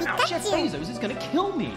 Wow, Jeff Bezos is gonna kill me.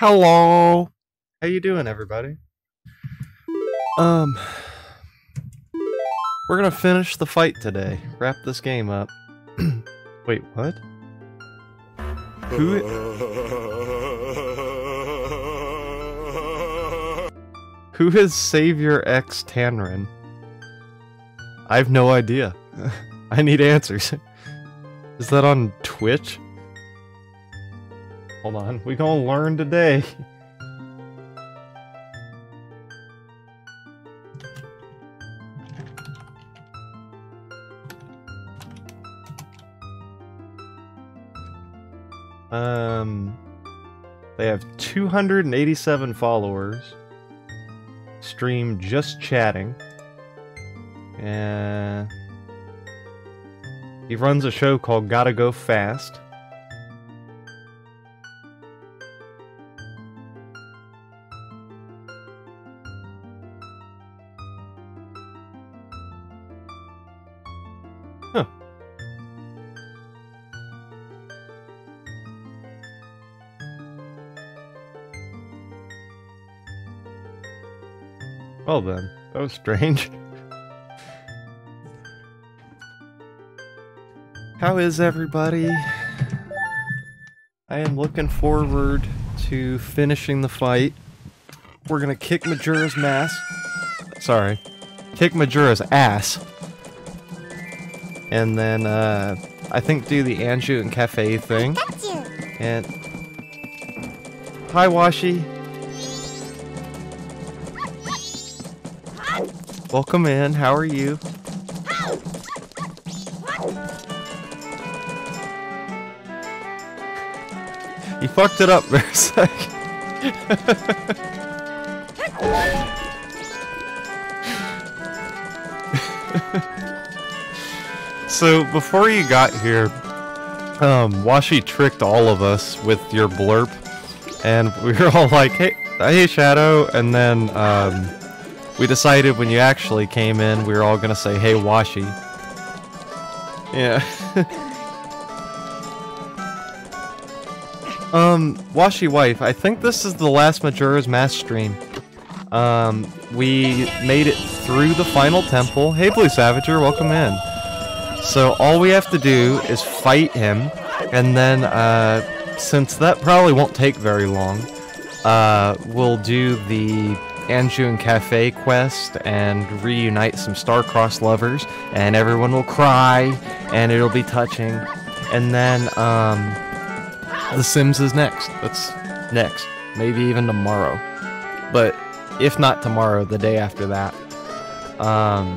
Hello. How you doing, everybody? Um, we're gonna finish the fight today. Wrap this game up. Wait, what? Who? Who is Savior X Tanrin? I have no idea. I need answers. Is that on Twitch? Hold on, we gonna learn today. Um, they have 287 followers. Stream just chatting. And he runs a show called Gotta Go Fast. Well then, that was strange. How is everybody? I am looking forward to finishing the fight. We're gonna kick Majora's mass. Sorry. Kick Majora's ass. And then, uh, I think do the Anju and Kafei thing. And... Hi, Washi. Welcome in. How are you? You fucked it up for a so before you got here, um, Washi tricked all of us with your blurb, and we were all like, "Hey, hey, Shadow," and then um, we decided when you actually came in, we were all gonna say, "Hey, Washi." Yeah. um, Washi wife, I think this is the last Majora's Mask stream. Um, we made it through the final temple. Hey, Blue Savager, welcome in. So all we have to do is fight him, and then, uh, since that probably won't take very long, uh, we'll do the Anju and Kafei quest and reunite some star-crossed lovers, and everyone will cry, and it'll be touching. And then, um, The Sims is next. That's next. Maybe even tomorrow. But if not tomorrow, the day after that. Um,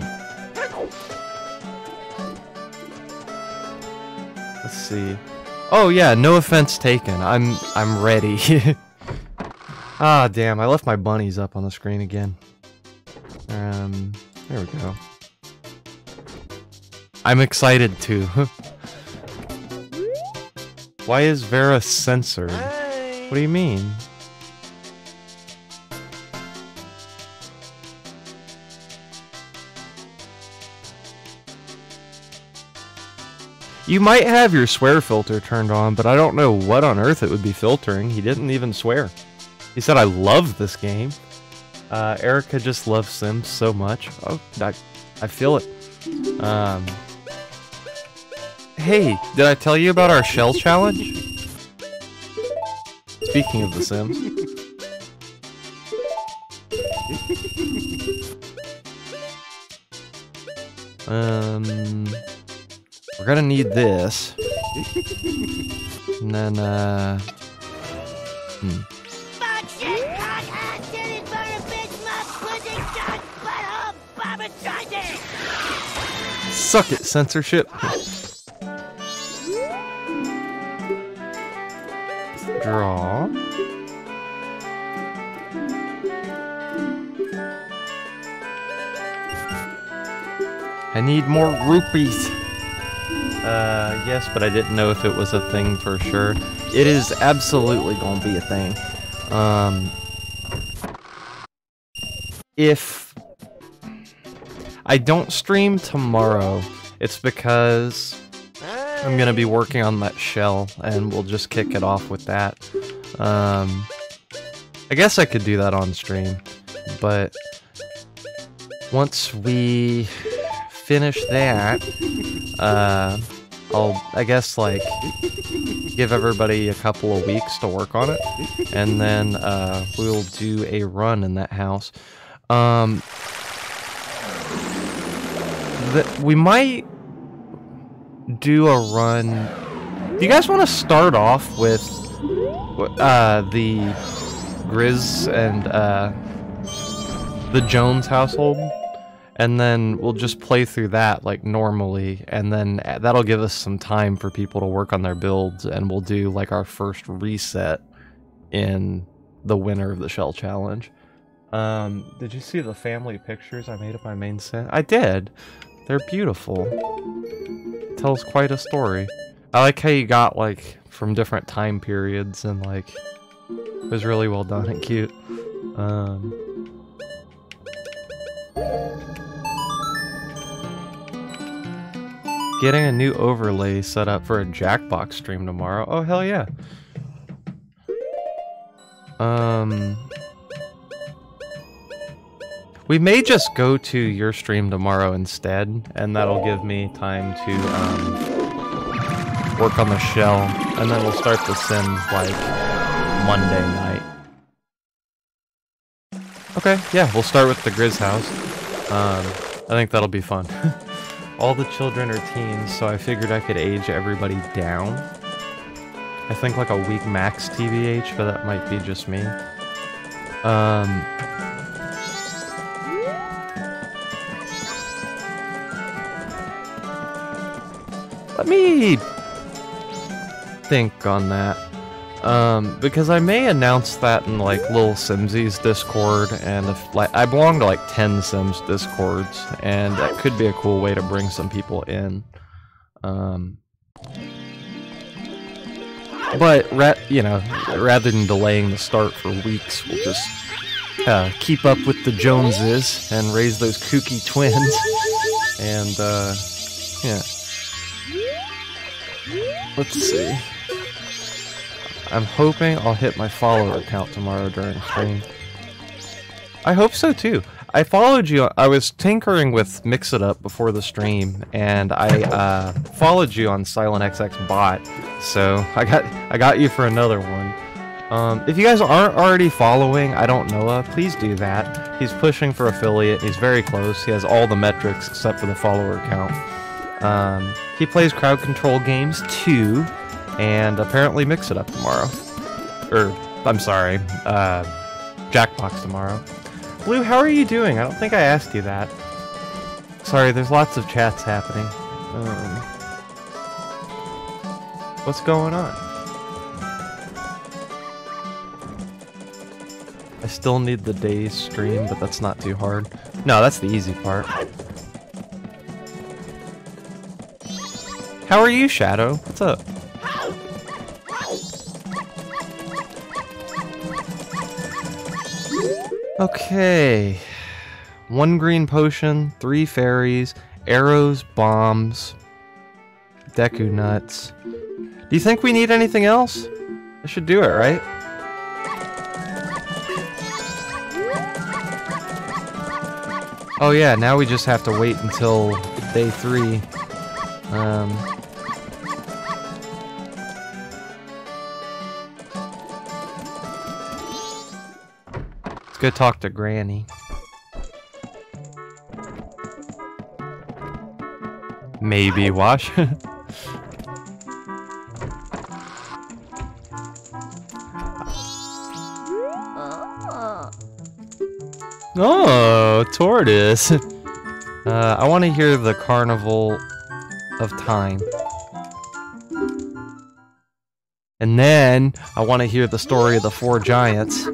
let's see. Oh yeah, no offense taken. I'm I'm ready. ah, damn! I left my bunnies up on the screen again. Um, there we go. I'm excited too. Why is Vera censored? What do you mean? You might have your swear filter turned on, but I don't know what on earth it would be filtering. He didn't even swear. He said, I love this game. Uh, Erica just loves Sims so much. Oh, I, I feel it. Um, hey, did I tell you about our shell challenge? Speaking of the Sims. Um, we're gonna need this. And then, uh... Hmm. Bitch, pussy, butthole! Suck it, censorship. Draw. I need more rupees. Uh, yes, but I didn't know if it was a thing for sure. It is absolutely to be a thing. Um, if I don't stream tomorrow, it's because I'm gonna be working on that shell, and we'll just kick it off with that. Um, I guess I could do that on stream, but once we finish that, uh, I'll, I guess, like, give everybody a couple of weeks to work on it, and then, uh, we'll do a run in that house. Um, the, we might do a run. Do you guys want to start off with, uh, the Grizz and, uh, the Jones household? And then we'll just play through that like normally and then that'll give us some time for people to work on their builds and we'll do like our first reset in the winner of the shell challenge. Um did you see the family pictures i made of my main set? I did. They're beautiful. Tells quite a story. I like how you got like from different time periods and like it was really well done and cute. Um Getting a new overlay set up for a Jackbox stream tomorrow. Oh, hell yeah. Um... We may just go to your stream tomorrow instead, and that'll give me time to um, work on the shell, and then we'll start the Sims like Monday night. Okay, yeah, we'll start with the Grizz house. Um, I think that'll be fun. All the children are teens, so I figured I could age everybody down. I think like a week max TBH, but that might be just me. Um... Let me think on that. Um, because I may announce that in like Little Simsies Discord, and if like I belong to like 10 Sims Discords, and that could be a cool way to bring some people in. Um, but ra you know, rather than delaying the start for weeks, we'll just uh, keep up with the Joneses and raise those kooky twins, and uh, yeah. Let's see. I'm hoping I'll hit my follower count tomorrow during stream. I hope so too. I followed you. I was tinkering with Mix It Up before the stream, and I uh, followed you on SilentXX Bot. So I got I got you for another one. Um, if you guys aren't already following, I don't know. Uh, please do that. He's pushing for affiliate. He's very close. He has all the metrics except for the follower count. Um, he plays crowd control games too and apparently mix it up tomorrow. Or, I'm sorry, uh, Jackbox tomorrow. Blue, how are you doing? I don't think I asked you that. Sorry, there's lots of chats happening. Um, what's going on? I still need the day's stream, but that's not too hard. No, that's the easy part. How are you, Shadow? What's up? Okay. One green potion, three fairies, arrows, bombs, Deku nuts. Do you think we need anything else? I should do it, right? Oh yeah, now we just have to wait until day three. Um, go talk to Granny. Maybe wash. oh, tortoise. Uh, I want to hear the Carnival of Time. And then, I want to hear the story of the four giants.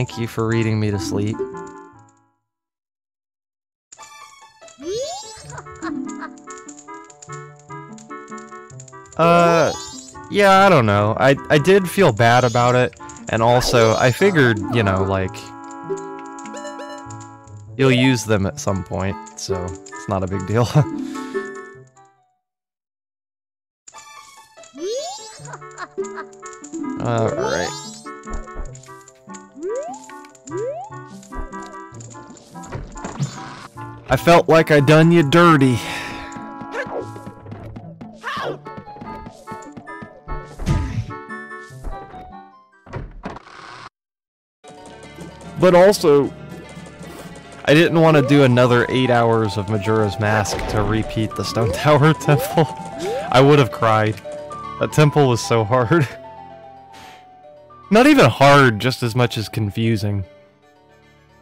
Thank you for reading me to sleep. Uh, yeah, I don't know. I, I did feel bad about it, and also, I figured, you know, like, you'll use them at some point, so it's not a big deal. Alright. I felt like I done you dirty. But also, I didn't want to do another 8 hours of Majora's Mask to repeat the Stone Tower Temple. I would have cried. That temple was so hard. Not even hard, just as much as confusing.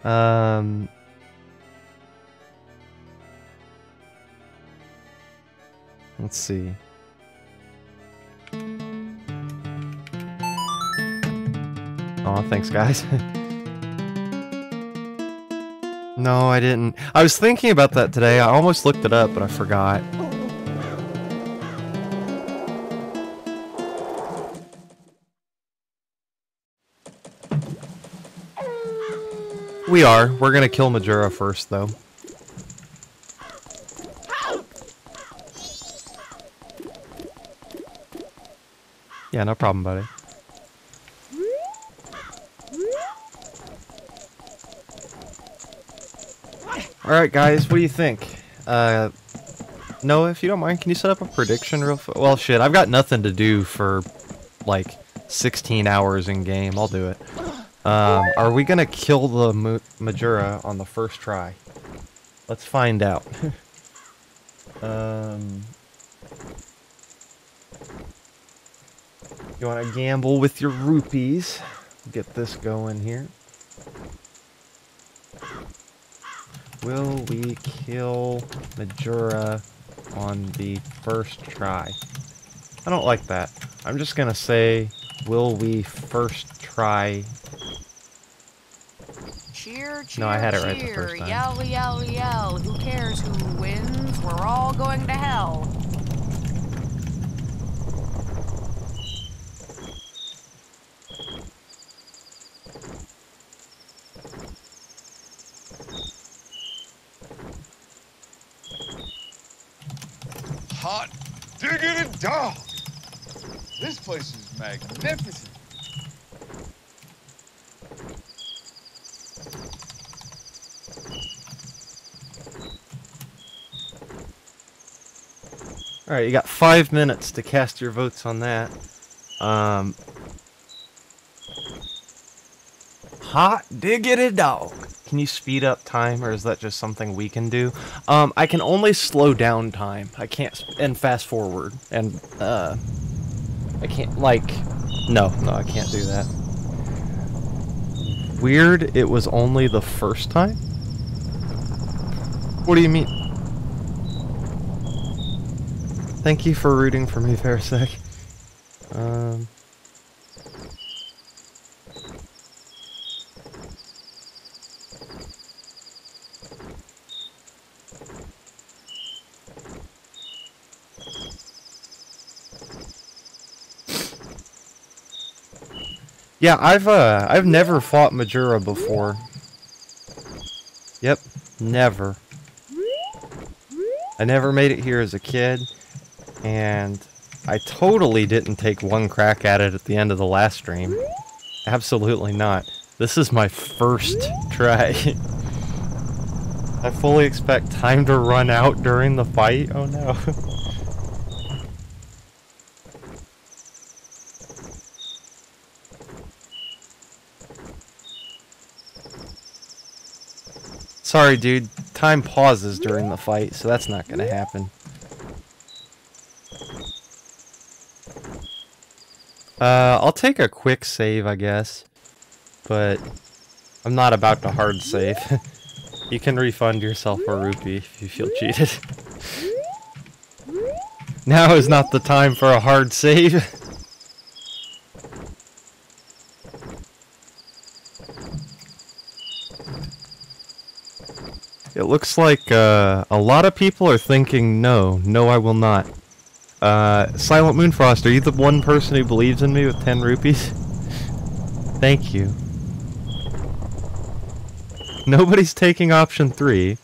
Um... Let's see. Oh, thanks guys. no, I didn't. I was thinking about that today. I almost looked it up, but I forgot. We are. We're gonna kill Majora first, though. Yeah, no problem, buddy. Alright, guys, what do you think? Uh, Noah, if you don't mind, can you set up a prediction real f- Well, shit, I've got nothing to do for, like, 16 hours in game. I'll do it. Um, are we gonna kill the Mu Majora on the first try? Let's find out. um... You want to gamble with your rupees? Get this going here. Will we kill Majora on the first try? I don't like that. I'm just gonna say, will we first try? Cheer, cheer, No, I had it right the first time. Yell, yell, yell. Who cares who wins? We're all going to hell. Hot diggity dog. This place is magnificent. Alright, you got five minutes to cast your votes on that. Um, hot diggity dog. Can you speed up time, or is that just something we can do? Um, I can only slow down time. I can't, and fast forward. And, uh, I can't, like, no, no, I can't do that. Weird, it was only the first time? What do you mean? Thank you for rooting for me, Farsec. Um. Yeah, I've uh I've never fought Majora before. Yep, never. I never made it here as a kid, and I totally didn't take one crack at it at the end of the last stream. Absolutely not. This is my first try. I fully expect time to run out during the fight. Oh no. Sorry, dude. Time pauses during the fight, so that's not gonna happen. Uh, I'll take a quick save, I guess. But I'm not about to hard save. you can refund yourself a rupee if you feel cheated. now is not the time for a hard save. It looks like uh, a lot of people are thinking no, no, I will not. Uh, Silent Moonfrost, are you the one person who believes in me with 10 rupees? Thank you. Nobody's taking option 3.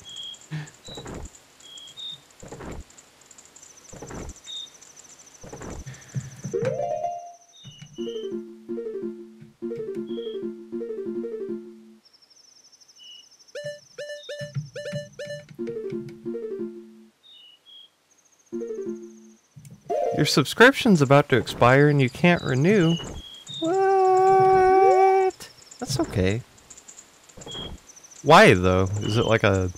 Your subscription's about to expire and you can't renew. What? That's okay. Why though? Is it like a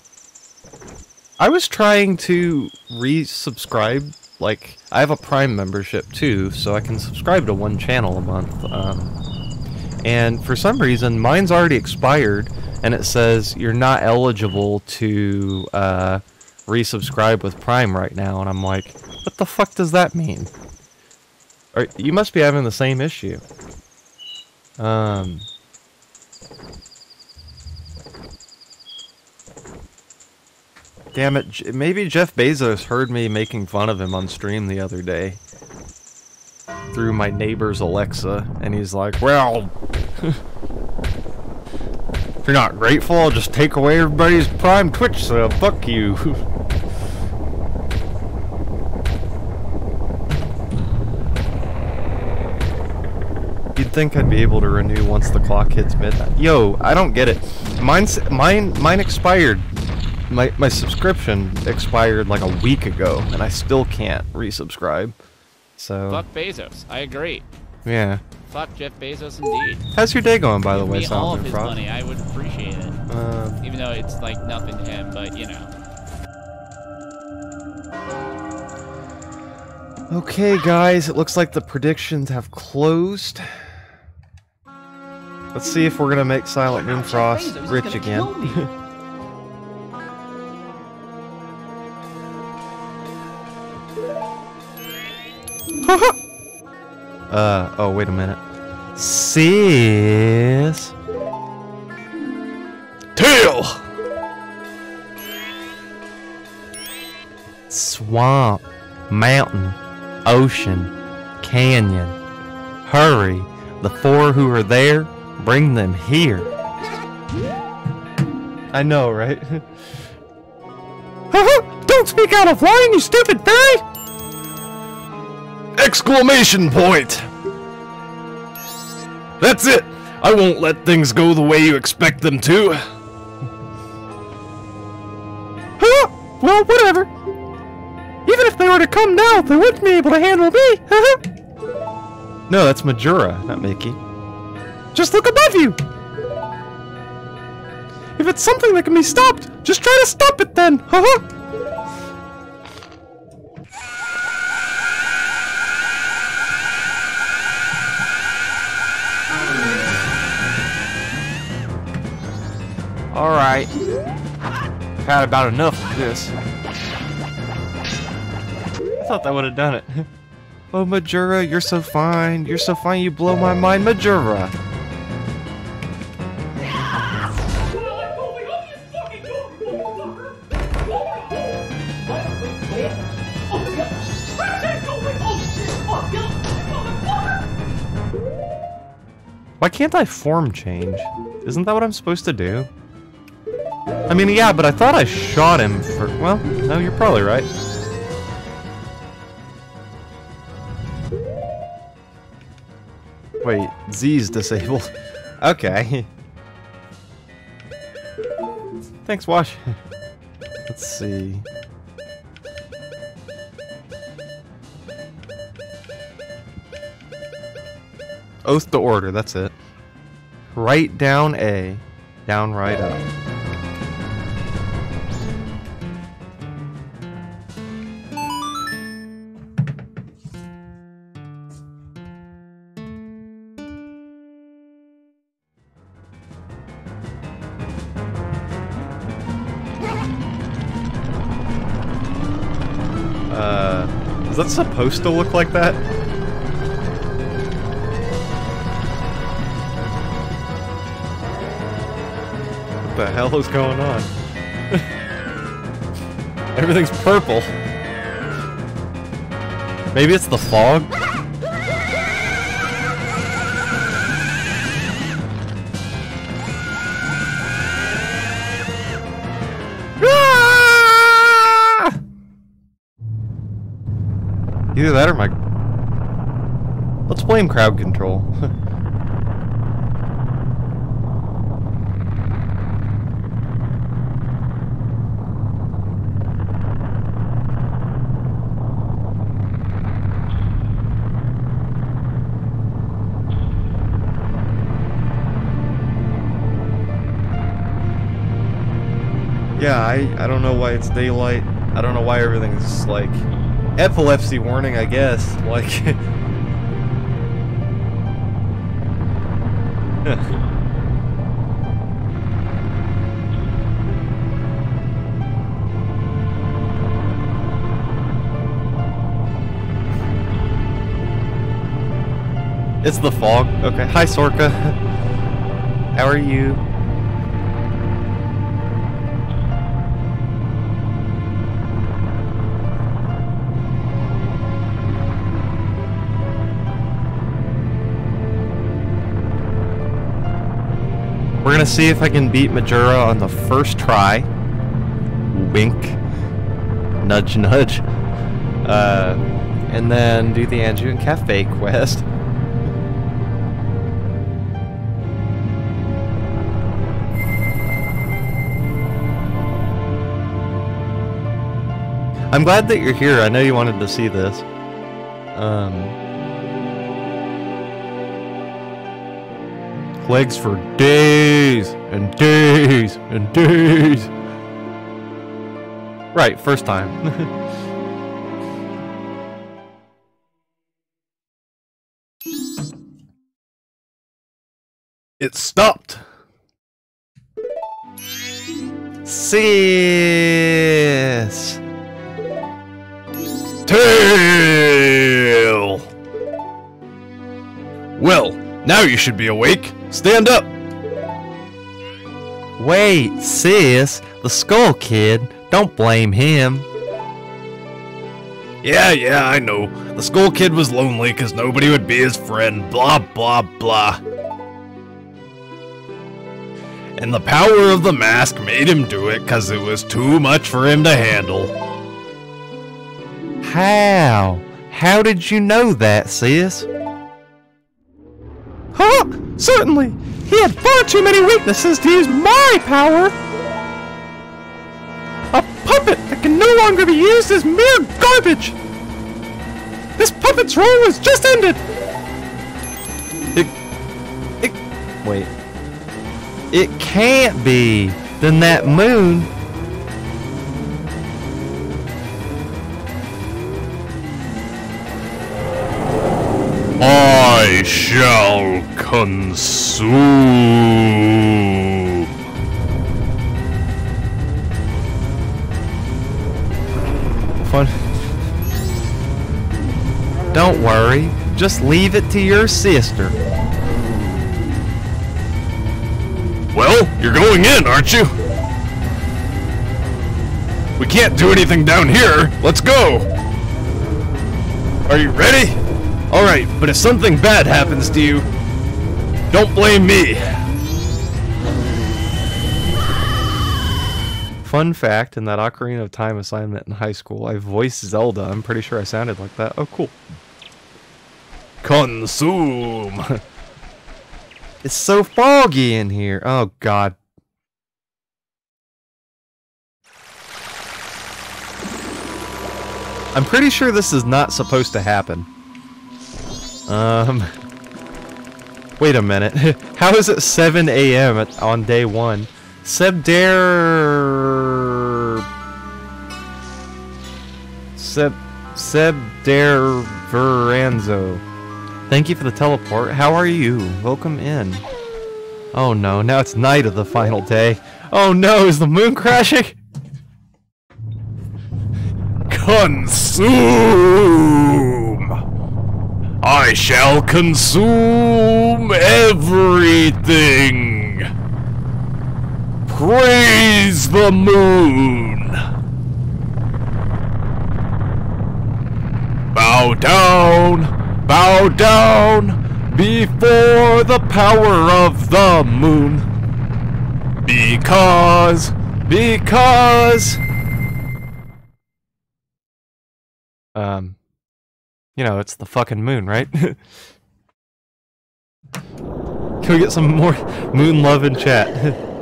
I was trying to resubscribe like I have a Prime membership too, so I can subscribe to one channel a month. Um, and for some reason, mine's already expired, and it says you're not eligible to uh, resubscribe with Prime right now. And I'm like, what the fuck does that mean? Or, you must be having the same issue. Um. Damn it, maybe Jeff Bezos heard me making fun of him on stream the other day. Through my neighbor's Alexa, and he's like, well... if you're not grateful, I'll just take away everybody's Prime Twitch sub, fuck you. think I'd be able to renew once the clock hits midnight. Yo, I don't get it. Mine's, mine, mine expired my my subscription expired like a week ago, and I still can't resubscribe. So Fuck Bezos. I agree. yeah. Fuck Jeff Bezos indeed. How's your day going, by the Give way, me all of his Frost? money. I would appreciate it. Uh, Even though it's like nothing to him, but you know. okay, guys, it looks like the predictions have closed. Let's see if we're gonna make Silent Wow, Jeff Moonfrost rich again. kill uh, oh, wait a minute. Sis. Tail! Swamp, mountain, ocean, canyon. Hurry, the four who are there, bring them here. I know, right? Don't speak out of line, you stupid fairy! Exclamation point! That's it! I won't let things go the way you expect them to. Huh? Well, whatever. Even if they were to come now, they wouldn't be able to handle me. no, that's Majora, not Mickey. Just look above you! If it's something that can be stopped, just try to stop it then! Haha! Alright. I've had about enough of this. I thought that would have done it. Oh, Majora, you're so fine. You're so fine, you blow my mind, Majora. Why can't I form change? Isn't that what I'm supposed to do? I mean, yeah, but I thought I shot him for... Well, no, you're probably right. Wait, Z's disabled. okay. Thanks, Wash. Let's see. Oath to order, that's it. Right down A, down right up. Uh, is that supposed to look like that? The hell is going on? Everything's purple. Maybe it's the fog? Ah! Either that or my... Let's blame crowd control. Yeah, I, I don't know why it's daylight. I don't know why everything's like epilepsy warning, I guess. Like It's the fog. Okay. Hi Sorka. How are you? Gonna see if I can beat Majora on the first try. Wink. Nudge nudge. Uh, and then do the Anju and Kafei quest. I'm glad that you're here. I know you wanted to see this. Um, legs for days and days and days. Right, first time. it stopped. Sis. Tail! Well, now you should be awake. Stand up! Wait, sis, the Skull Kid. Don't blame him. Yeah, yeah, I know. The Skull Kid was lonely because nobody would be his friend. Blah, blah, blah. And the power of the mask made him do it because it was too much for him to handle. How? How did you know that, sis? Huh? Certainly. He had far too many weaknesses to use my power. A puppet that can no longer be used as mere garbage. This puppet's role was just ended. It, it, wait. It can't be. Then that moon. Shall consume. Fun. Don't worry. Just leave it to your sister. Well, you're going in, aren't you? We can't do anything down here. Let's go. Are you ready? Alright, but if something bad happens to you, don't blame me. Fun fact, in that Ocarina of Time assignment in high school, I voiced Zelda. I'm pretty sure I sounded like that. Oh, cool. Consume. It's so foggy in here. Oh, God. I'm pretty sure this is not supposed to happen. Um... Wait a minute. How is it 7 a.m. on day one? Sebdare... Seb... Sebdare Veranzo. Thank you for the teleport. How are you? Welcome in. Oh no, now it's night of the final day. Oh no, is the moon crashing? Consume! I shall consume everything! Praise the moon! Bow down, bow down before the power of the moon. Because, because... Um, you know, it's the fucking moon, right? Can we get some more moon love in chat?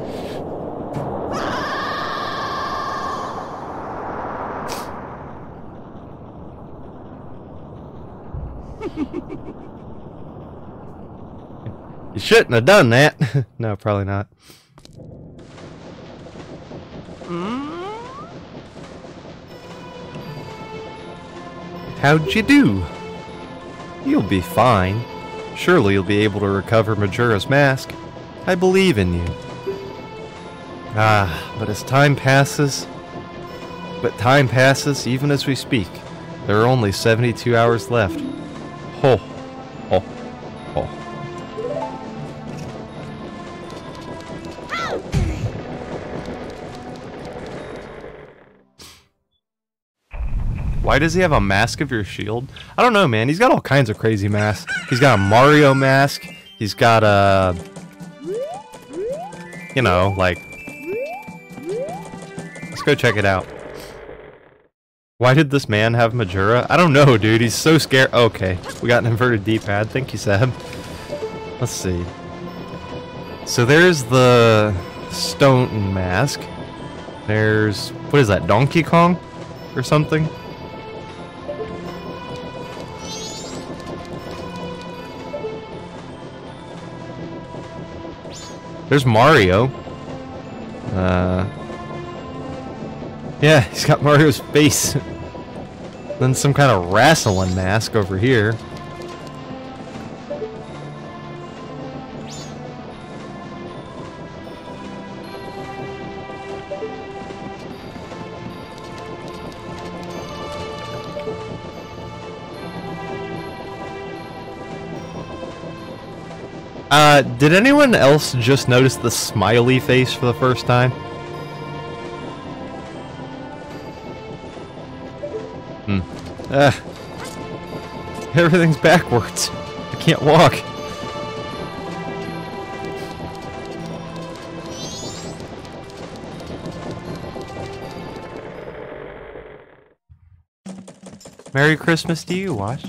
you shouldn't have done that. no, probably not. How'd you do? You'll be fine. Surely you'll be able to recover Majora's mask. I believe in you. Ah, but as time passes... But time passes even as we speak. There are only 72 hours left. Ho. Ho. Why does he have a mask of your shield? I don't know, man. He's got all kinds of crazy masks. He's got a Mario mask. He's got a... You know, like... Let's go check it out. Why did this man have Majora? I don't know, dude. He's so scared. Okay, we got an inverted D-pad. Thank you, Seb. Let's see. So there's the stone mask. There's... What is that, Donkey Kong? Or something? There's Mario. Uh, yeah, he's got Mario's face. then some kind of wrestling mask over here. Uh, did anyone else just notice the smiley face for the first time? Hmm. Uh, everything's backwards. I can't walk. Merry Christmas to you, Watch.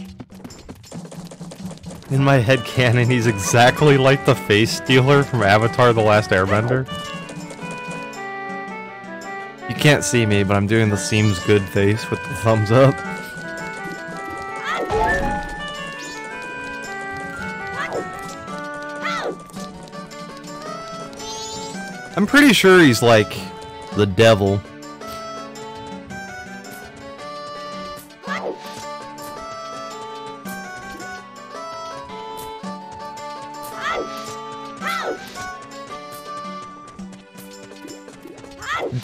In my head canon, he's exactly like the face stealer from Avatar The Last Airbender. You can't see me, but I'm doing the seems good face with the thumbs up. I'm pretty sure he's like the devil.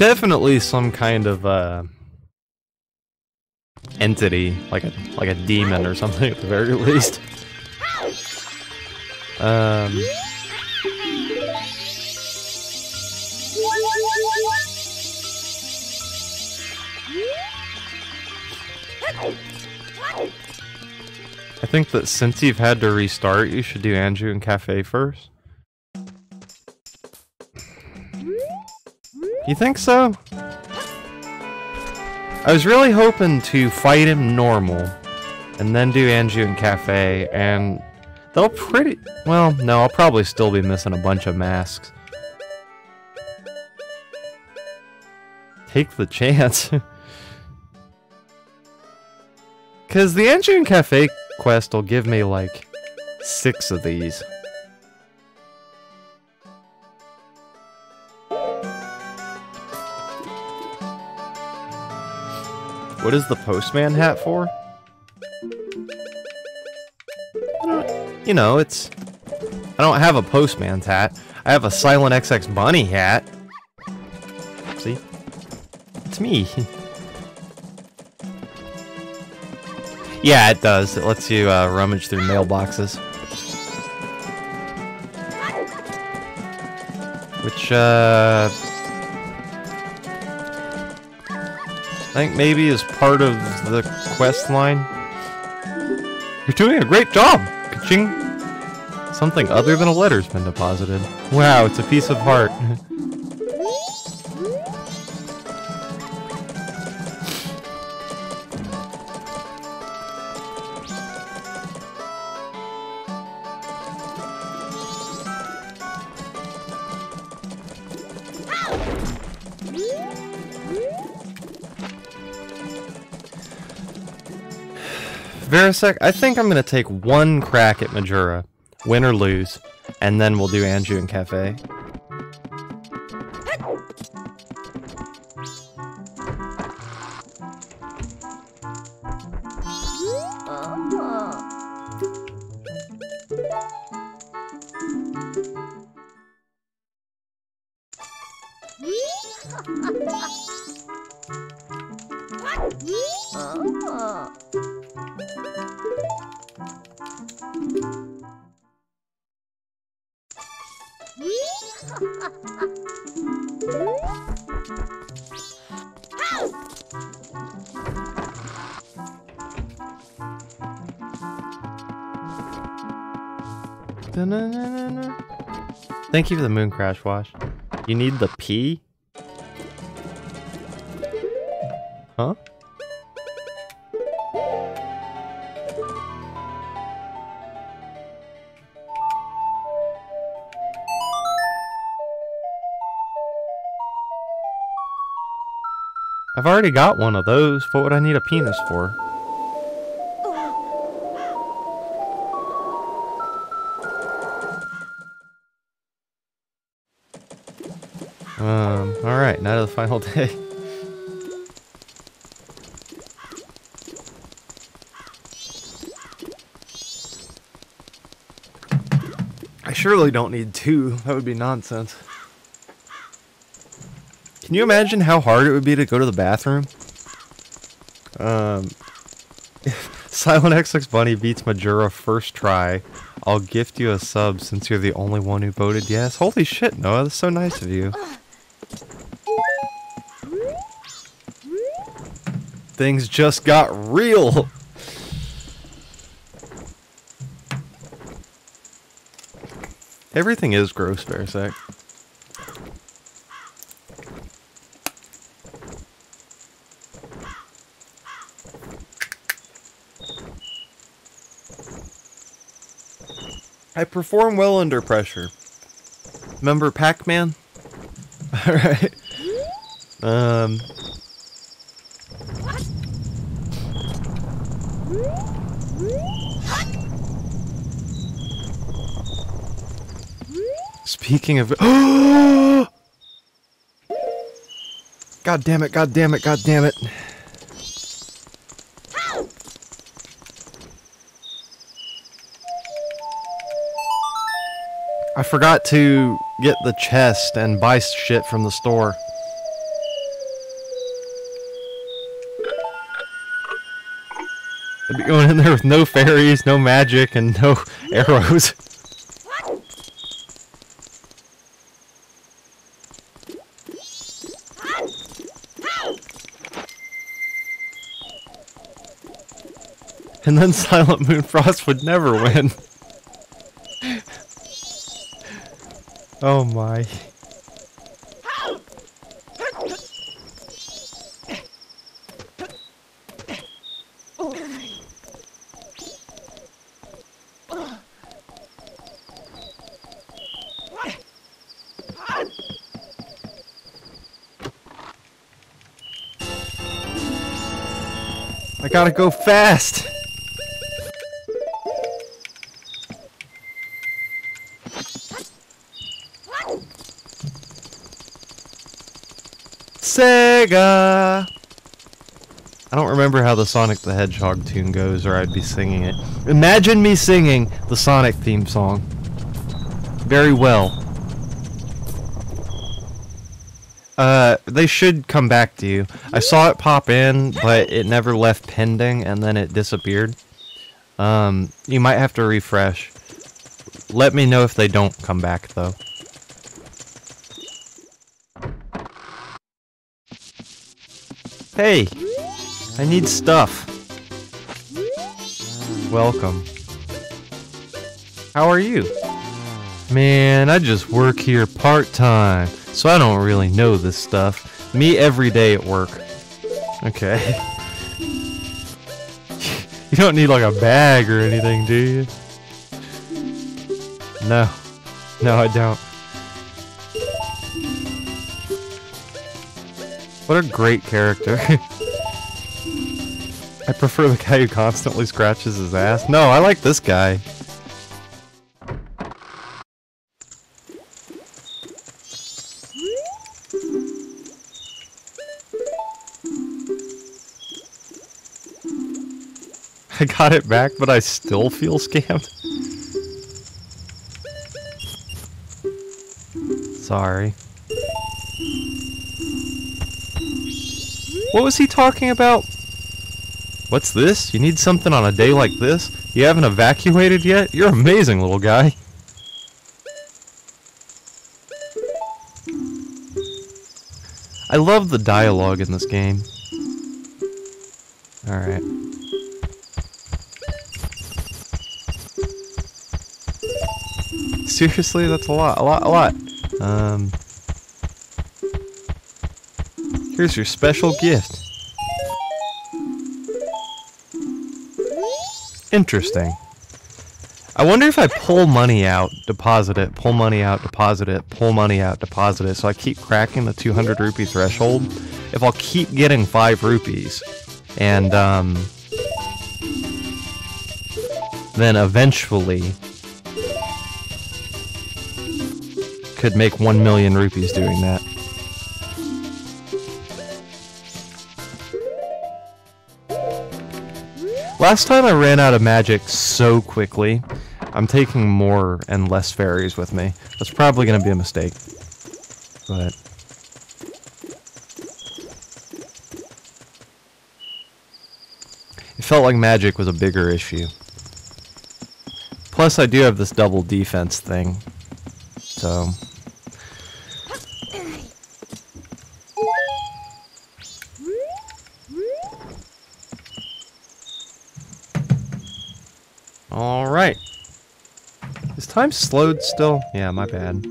Definitely some kind of uh entity, like a like a demon or something at the very least. Um I think that since you've had to restart, you should do Anju and Kafei first. You think so? I was really hoping to fight him normal, and then do Anju and Kafei, and they'll pretty... Well, no, I'll probably still be missing a bunch of masks. Take the chance. Because the Anju and Kafei quest will give me, like, six of these. What is the postman hat for? You know, it's... I don't have a postman's hat. I have a Silent XX bunny hat. See? It's me. yeah, it does. It lets you uh, rummage through mailboxes. Which, uh... I think maybe is part of the quest line. You're doing a great job! Ka-ching! Something other than a letter's been deposited. Wow, it's a piece of heart. Verasek, I think I'm gonna take one crack at Majora, win or lose, and then we'll do Anju and Kafei. Thank you for the moon crash wash. You need the P? Huh? I've already got one of those. What would I need a penis for? Um, alright, night of the final day. I surely don't need two. That would be nonsense. Can you imagine how hard it would be to go to the bathroom? Um, Silent XX Bunny beats Majora first try, I'll gift you a sub since you're the only one who voted yes. Holy shit, Noah, that's so nice of you. Things just got real. Everything is gross, Verisec. I perform well under pressure. Remember Pac-Man? Alright. Um... Speaking of... God damn it, god damn it, god damn it. I forgot to get the chest and buy shit from the store. I'd be going in there with no fairies, no magic, and no arrows. Then Silent Moon Frost would never win. oh my. I gotta go fast. Sega! I don't remember how the Sonic the Hedgehog tune goes, or I'd be singing it. Imagine me singing the Sonic theme song. Very well. Uh, they should come back to you. I saw it pop in, but it never left pending, and then it disappeared. Um, you might have to refresh. Let me know if they don't come back, though. Hey! I need stuff. Welcome. How are you? Man, I just work here part-time, so I don't really know this stuff. Me every day at work. Okay. you don't need like a bag or anything, do you? No. No, I don't. What a great character. I prefer the guy who constantly scratches his ass. No, I like this guy. I got it back, but I still feel scammed. Sorry. What was he talking about? What's this? You need something on a day like this? You haven't evacuated yet? You're amazing, little guy. I love the dialogue in this game. Alright. Seriously, that's a lot, a lot, a lot. Um, here's your special gift. Interesting. I wonder if I pull money out, deposit it, pull money out, deposit it, pull money out, deposit it, so I keep cracking the 200 rupee threshold, if I'll keep getting 5 rupees, and um, then eventually could make 1 million rupees doing that. Last time I ran out of magic so quickly, I'm taking more and less fairies with me. That's probably going to be a mistake. But... It felt like magic was a bigger issue. Plus, I do have this double defense thing. So... time slowed still? Yeah, my bad.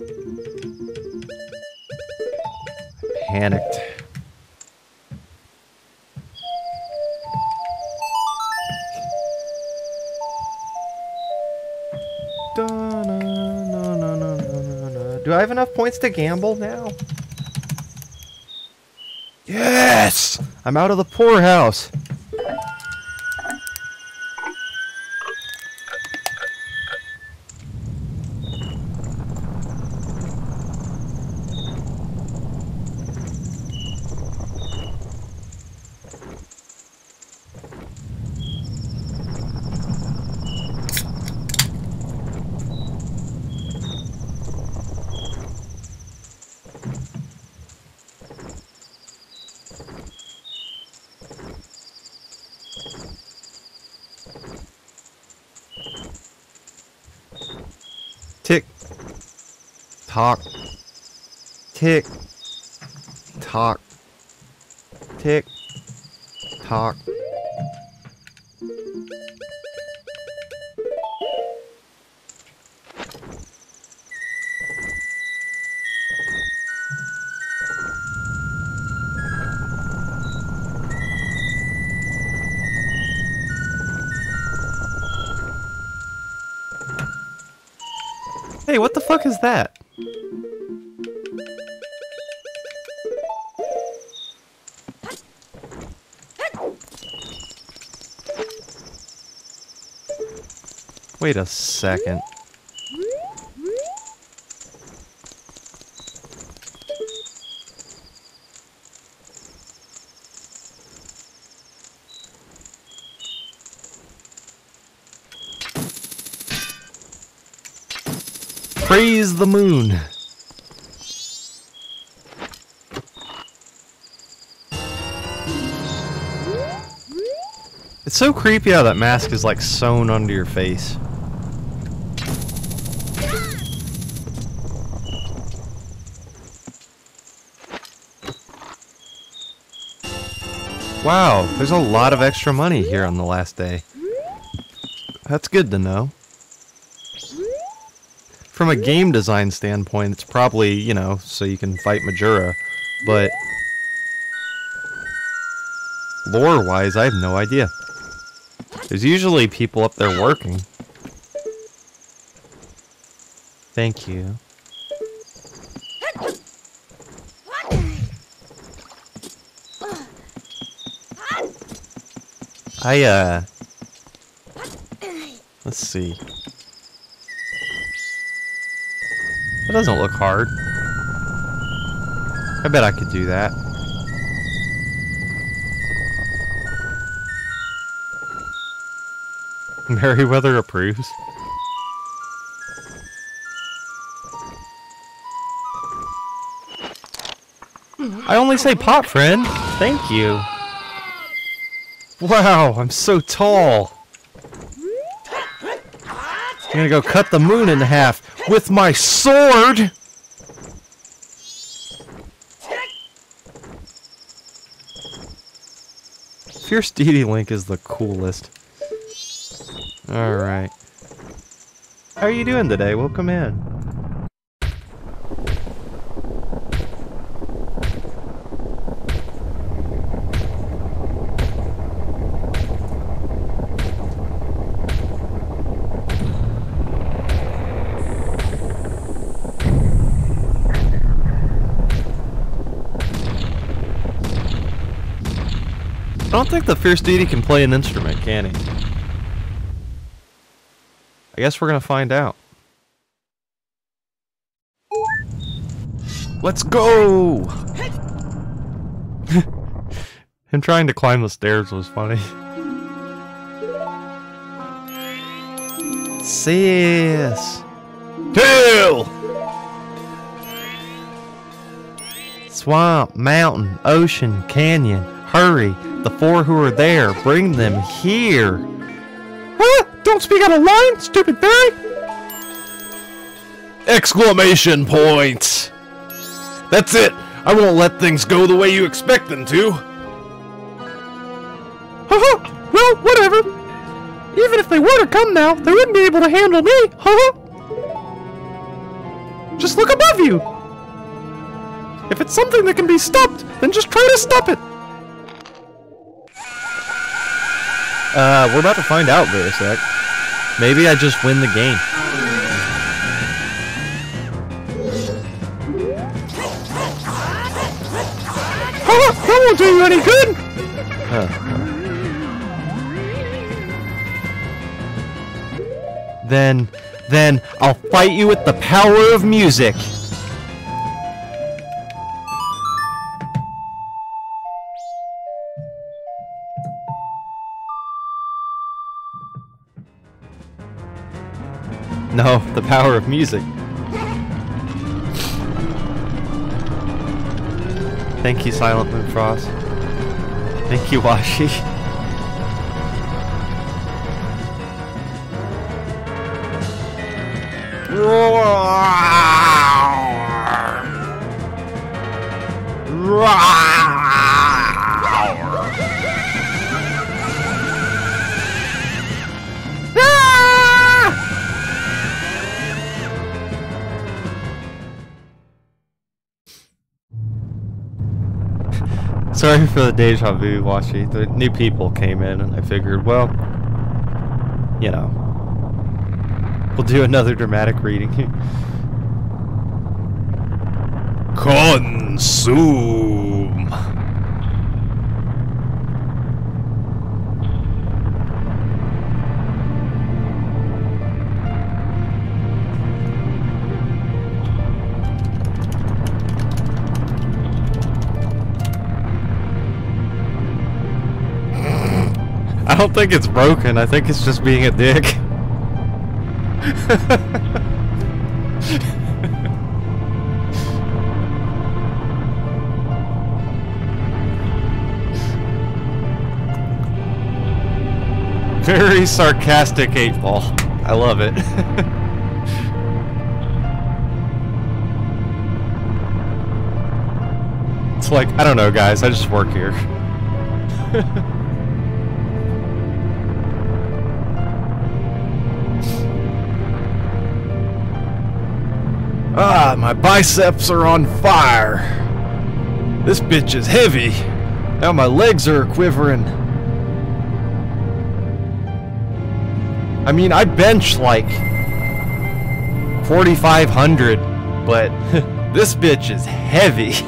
I panicked. Do I have enough points to gamble now? Yes! I'm out of the poorhouse. Tick. Tock. Tick. Tock. Tick. Tock. Hey, what the fuck is that? Wait a second. Praise the moon. It's so creepy how that mask is like sewn onto your face. Wow, there's a lot of extra money here on the last day. That's good to know. From a game design standpoint, it's probably, you know, so you can fight Majora, but lore-wise, I have no idea. There's usually people up there working. Thank you. I, uh... Let's see. That doesn't look hard. I bet I could do that. Merryweather approves. I only say pop, friend. Thank you. Wow, I'm so tall. I'm gonna go cut the moon in half with my sword. Fierce Deity Link is the coolest. Alright. How are you doing today? Welcome in. Think the Fierce Deity can play an instrument, can he? I guess we're gonna find out. Let's go! Him trying to climb the stairs was funny. Sis! Tail! Swamp, mountain, ocean, canyon. Hurry! The four who are there, bring them here! Huh? Don't speak out of line, stupid fairy! Exclamation points! That's it! I won't let things go the way you expect them to! Haha! well, whatever. Even if they were to come now, they wouldn't be able to handle me. Haha! just look above you. If it's something that can be stopped, then just try to stop it. Uh, we're about to find out, Verisec. Maybe I just win the game. Haha! that won't do you any good. Then, then, I'll fight you with the power of music! Power of music. Thank you, Silent Moon Frost. Thank you, Washi. Sorry for the deja vu, Washi. The new people came in, and I figured, well, you know, we'll do another dramatic reading. Consume! Don't think it's broken. I think it's just being a dick. Very sarcastic eight ball. I love it. it's like, I don't know guys, I just work here. my biceps are on fire. This bitch is heavy. Now my legs are quivering. I mean, I bench like 4,500, but this bitch is heavy.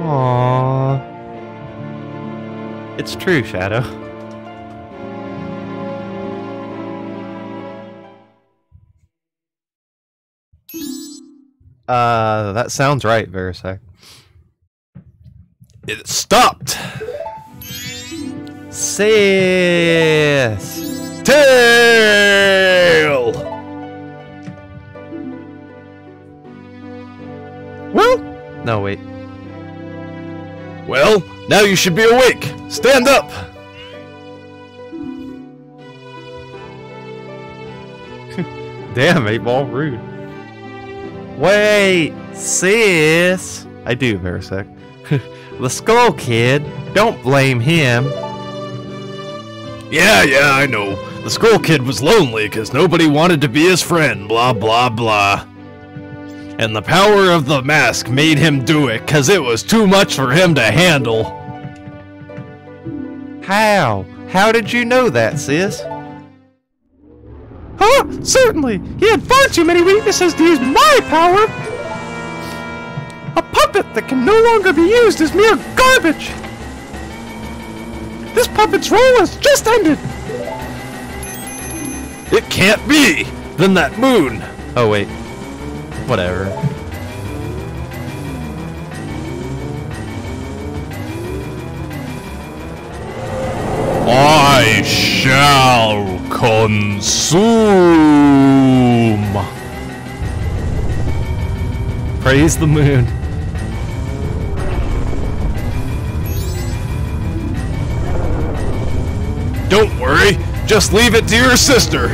Aww. It's true, Shadow. That sounds right, Verisec. It stopped. Sis! Tail! No, wait. Well, now you should be awake. Stand up. Damn, 8 ball, rude. Wait, sis. I do, Verisec. the Skull Kid. Don't blame him. Yeah, yeah, I know. The Skull Kid was lonely because nobody wanted to be his friend, blah, blah, blah. And the power of the mask made him do it because it was too much for him to handle. How? How did you know that, sis? Huh? Certainly. He had far too many weaknesses to use my power. A puppet that can no longer be used is mere garbage. This puppet's role has just ended. It can't be! Then that moon! Oh, wait. Whatever. I shall consume! Praise the moon. Don't worry, just leave it to your sister.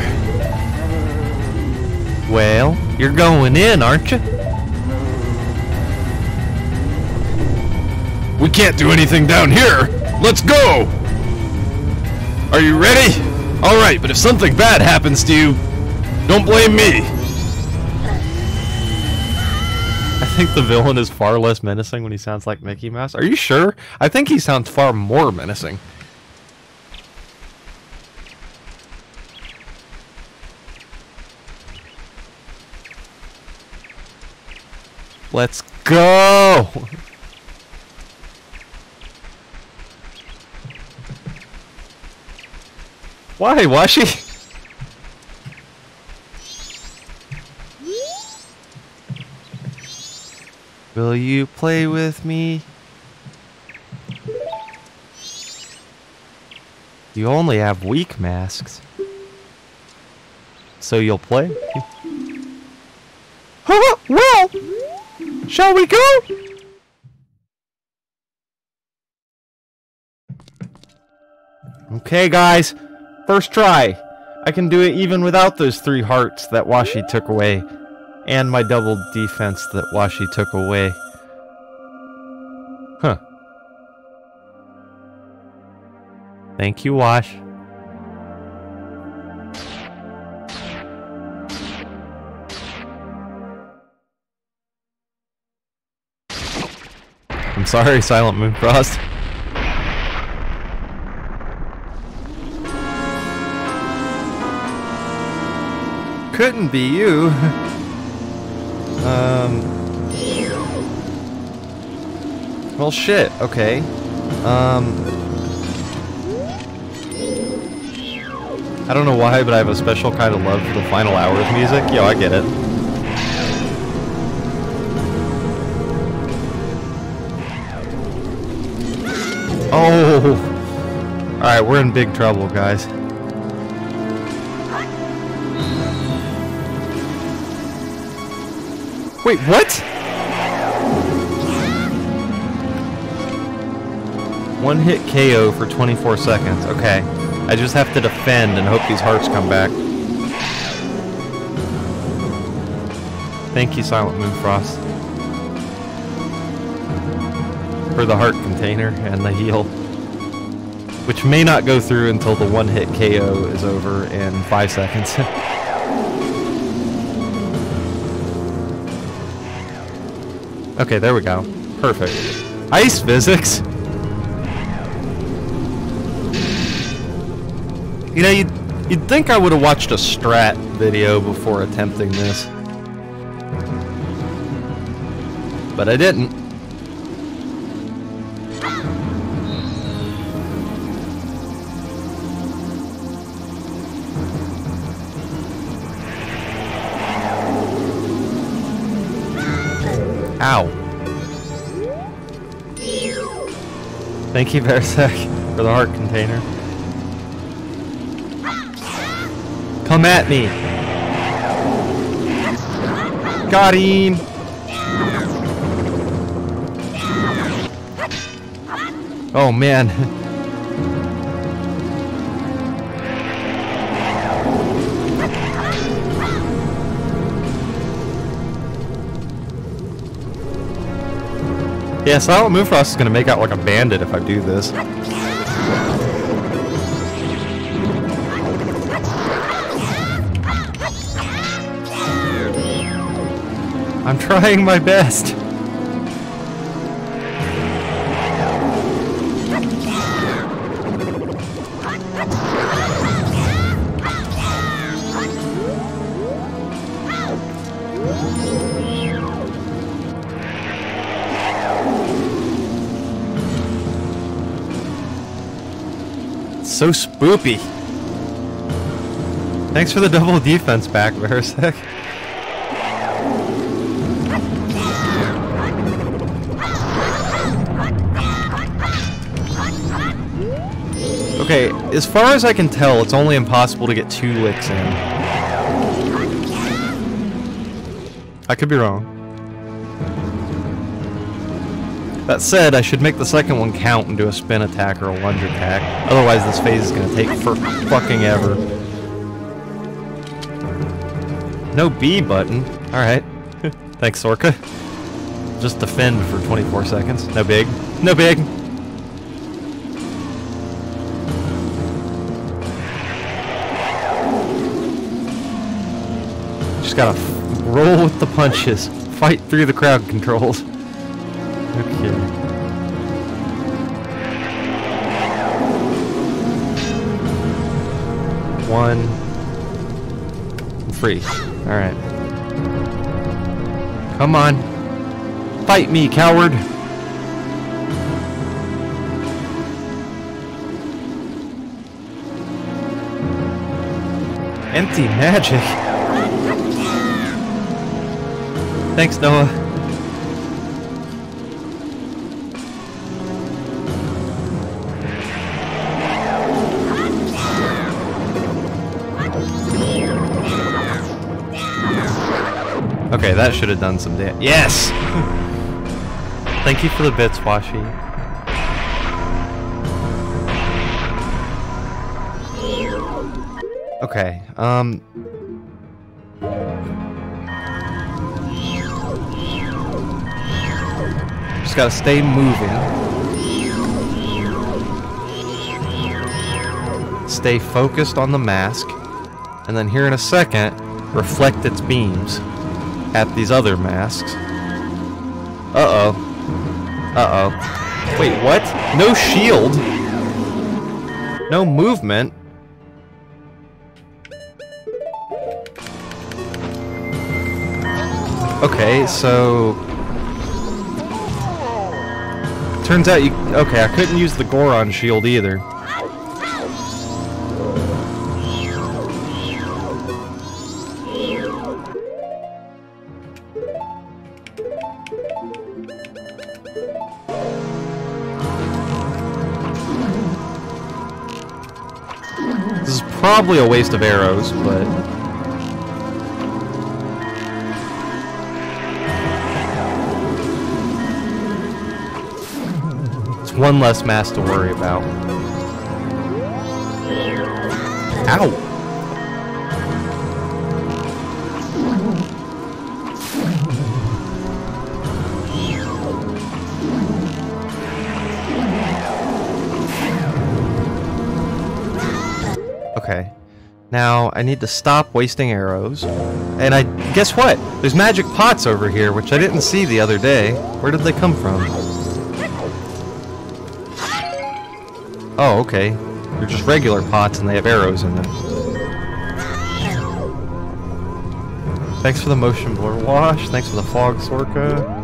Well, you're going in, aren't you? We can't do anything down here. Let's go! Are you ready? Alright, but if something bad happens to you, don't blame me. I think the villain is far less menacing when he sounds like Mickey Mouse. Are you sure? I think he sounds far more menacing. Let's go! Why, Washi? Will you play with me? You only have weak masks. So you'll play? Well, shall we go? Okay, guys. First try. I can do it even without those three hearts that Washi took away. And my double defense that Washi took away. Huh. Thank you, Wash. I'm sorry, Silent Moon Frost. Couldn't be you. um. Well, shit. Okay. Um. I don't know why, but I have a special kind of love for the Final Hours music. Yo, I get it. Oh! Alright, we're in big trouble, guys. Wait, what? One hit KO for 24 seconds. Okay. I just have to defend and hope these hearts come back. Thank you, Silent Moonfrost. For the heart container and the heal. Which may not go through until the one hit KO is over in 5 seconds. okay, there we go. Perfect. Ice physics! You know, you'd, you'd think I would have watched a strat video before attempting this. But I didn't. Thank you, Verisac, for the heart container. Come at me! Got him! Oh man. Yeah, Silent Moon Frost is gonna make out like a bandit if I do this. I'm trying my best. So spoopy. Thanks for the double defense back, Verisek. Okay, as far as I can tell, it's only impossible to get two licks in. I could be wrong. That said, I should make the second one count and do a spin attack or a lunge attack. Otherwise, this phase is gonna take for fucking ever. No B button. Alright. Thanks, Sorka. Just defend for 24 seconds. No big. No big. Just gotta roll with the punches. Fight through the crowd controls. One. Free. Alright. Come on. Fight me, coward! Empty magic. Thanks, Noah. Okay, that should have done some damage. Yes! Thank you for the bits, Washi. Okay, um... Just gotta stay moving. Stay focused on the mask. And then here in a second, reflect its beams at these other masks. Uh-oh. Uh-oh. Wait, what? No shield? No movement? Okay, so... Turns out you... Okay, I couldn't use the Goron shield either. Probably a waste of arrows, but... It's one less mass to worry about. Ow! Now, I need to stop wasting arrows. And I... Guess what? There's magic pots over here, which I didn't see the other day. Where did they come from? Oh, okay. They're just regular pots and they have arrows in them. Thanks for the motion blur wash. Thanks for the fog, Sorka.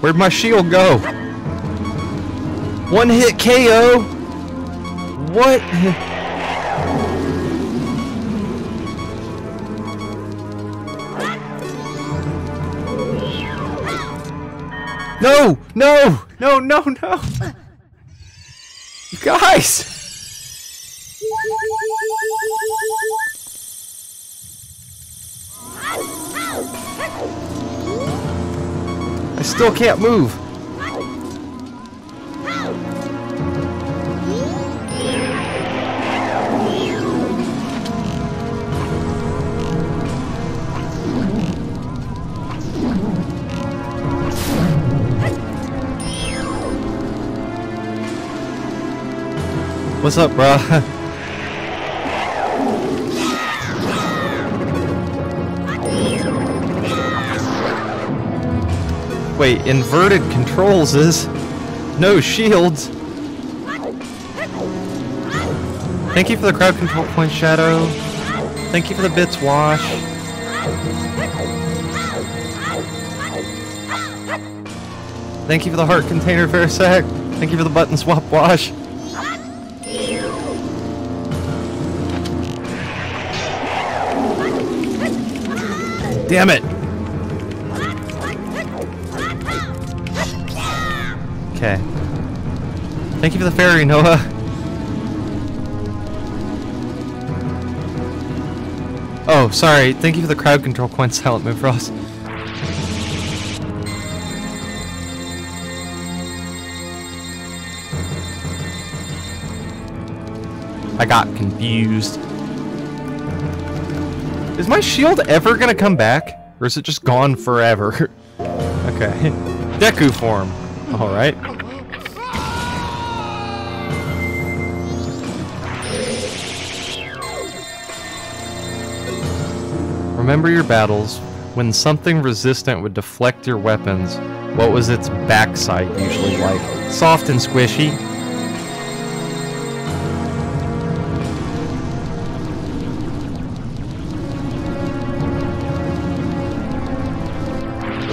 Where'd my shield go? One hit KO? What? No! No! No, no, no! Guys! I still can't move. What's up, bruh? Wait, inverted controls is no shields. Thank you for the crowd control point, Shadow. Thank you for the bits, Wash. Thank you for the heart container, Verisec. Thank you for the button swap, Wash. Damn it! Okay. Thank you for the fairy, Noah. Oh, sorry. Thank you for the crowd control coin, Silent Moon Frost. I got confused. Is my shield ever gonna come back? Or is it just gone forever? okay. Deku form. Alright. Remember your battles. When something resistant would deflect your weapons, what was its backside usually like? Soft and squishy?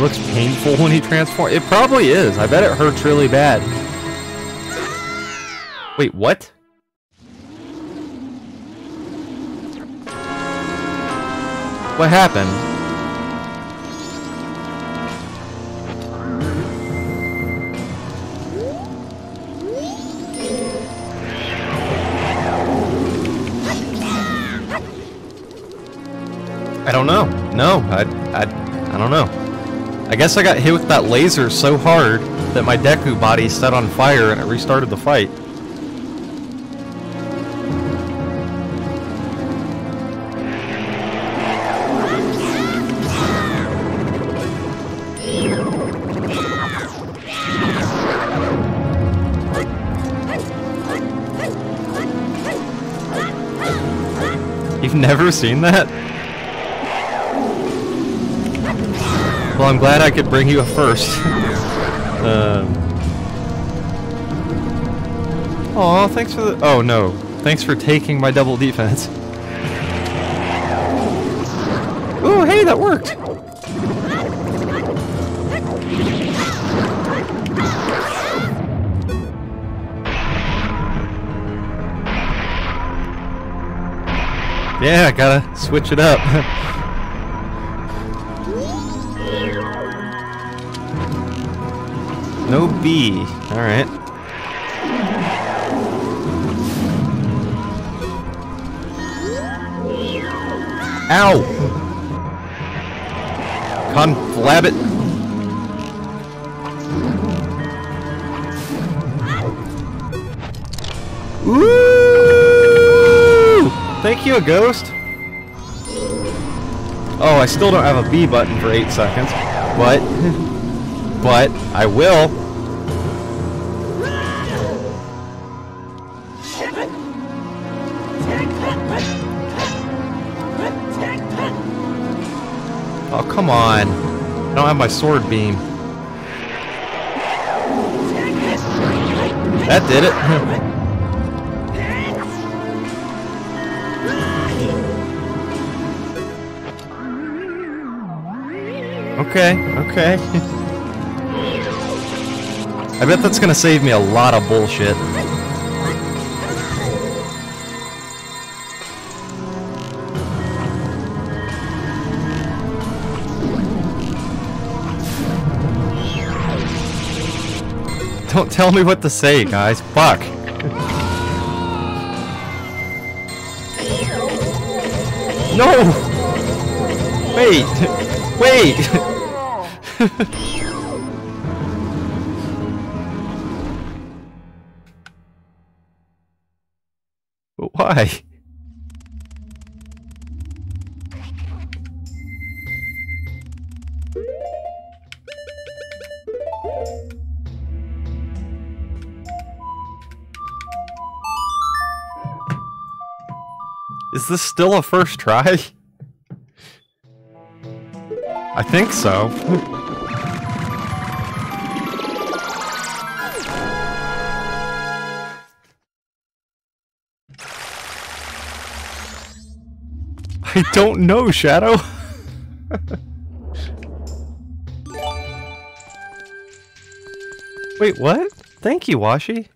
Looks painful when he transforms. It probably is. I bet it hurts really bad. Wait, what? What happened? I don't know. No, I, I, I don't know. I guess I got hit with that laser so hard that my Deku body set on fire and it restarted the fight. You've never seen that? Well, I'm glad I could bring you a first. um. Aw, thanks for the- oh no. Thanks for taking my double defense. Ooh, hey, that worked! Yeah, gotta switch it up. no B. Alright. Ow! Conflab it. Ooh! Thank you, a ghost. Oh, I still don't have a B button for 8 seconds. But... but, I will. Come on. I don't have my sword beam. That did it. Okay, okay. I bet that's gonna save me a lot of bullshit. Don't tell me what to say, guys. Fuck. No! Wait! Wait! Why? Is this still a first try? I think so. I don't know, Shadow. Wait, what? Thank you, Washi.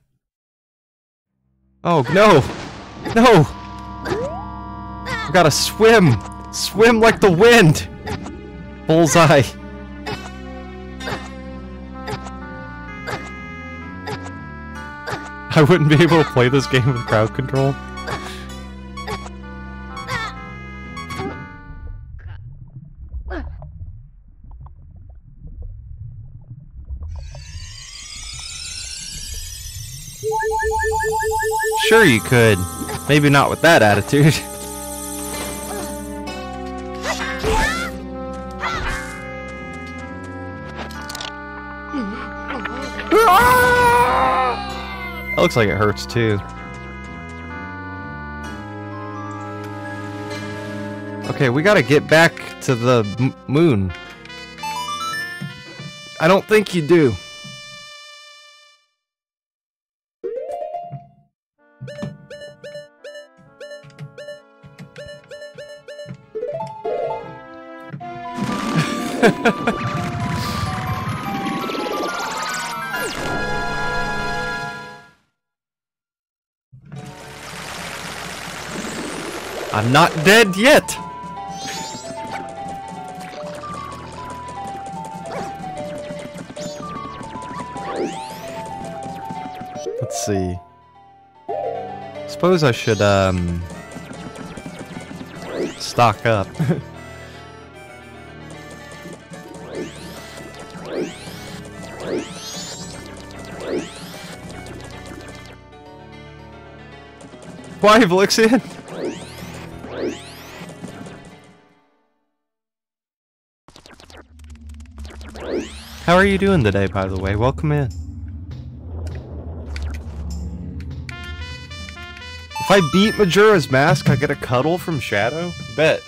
Oh, no. No. I gotta swim. Swim like the wind. Bullseye. I wouldn't be able to play this game with crowd control. Sure you could. Maybe not with that attitude. looks like it hurts too. Okay, we gotta get back to the moon. I don't think you do. I'm not dead yet. Let's see. Suppose I should um stock up. Why, Vlixian? How are you doing today, by the way? Welcome in. If I beat Majora's mask, I get a cuddle from Shadow? Bet.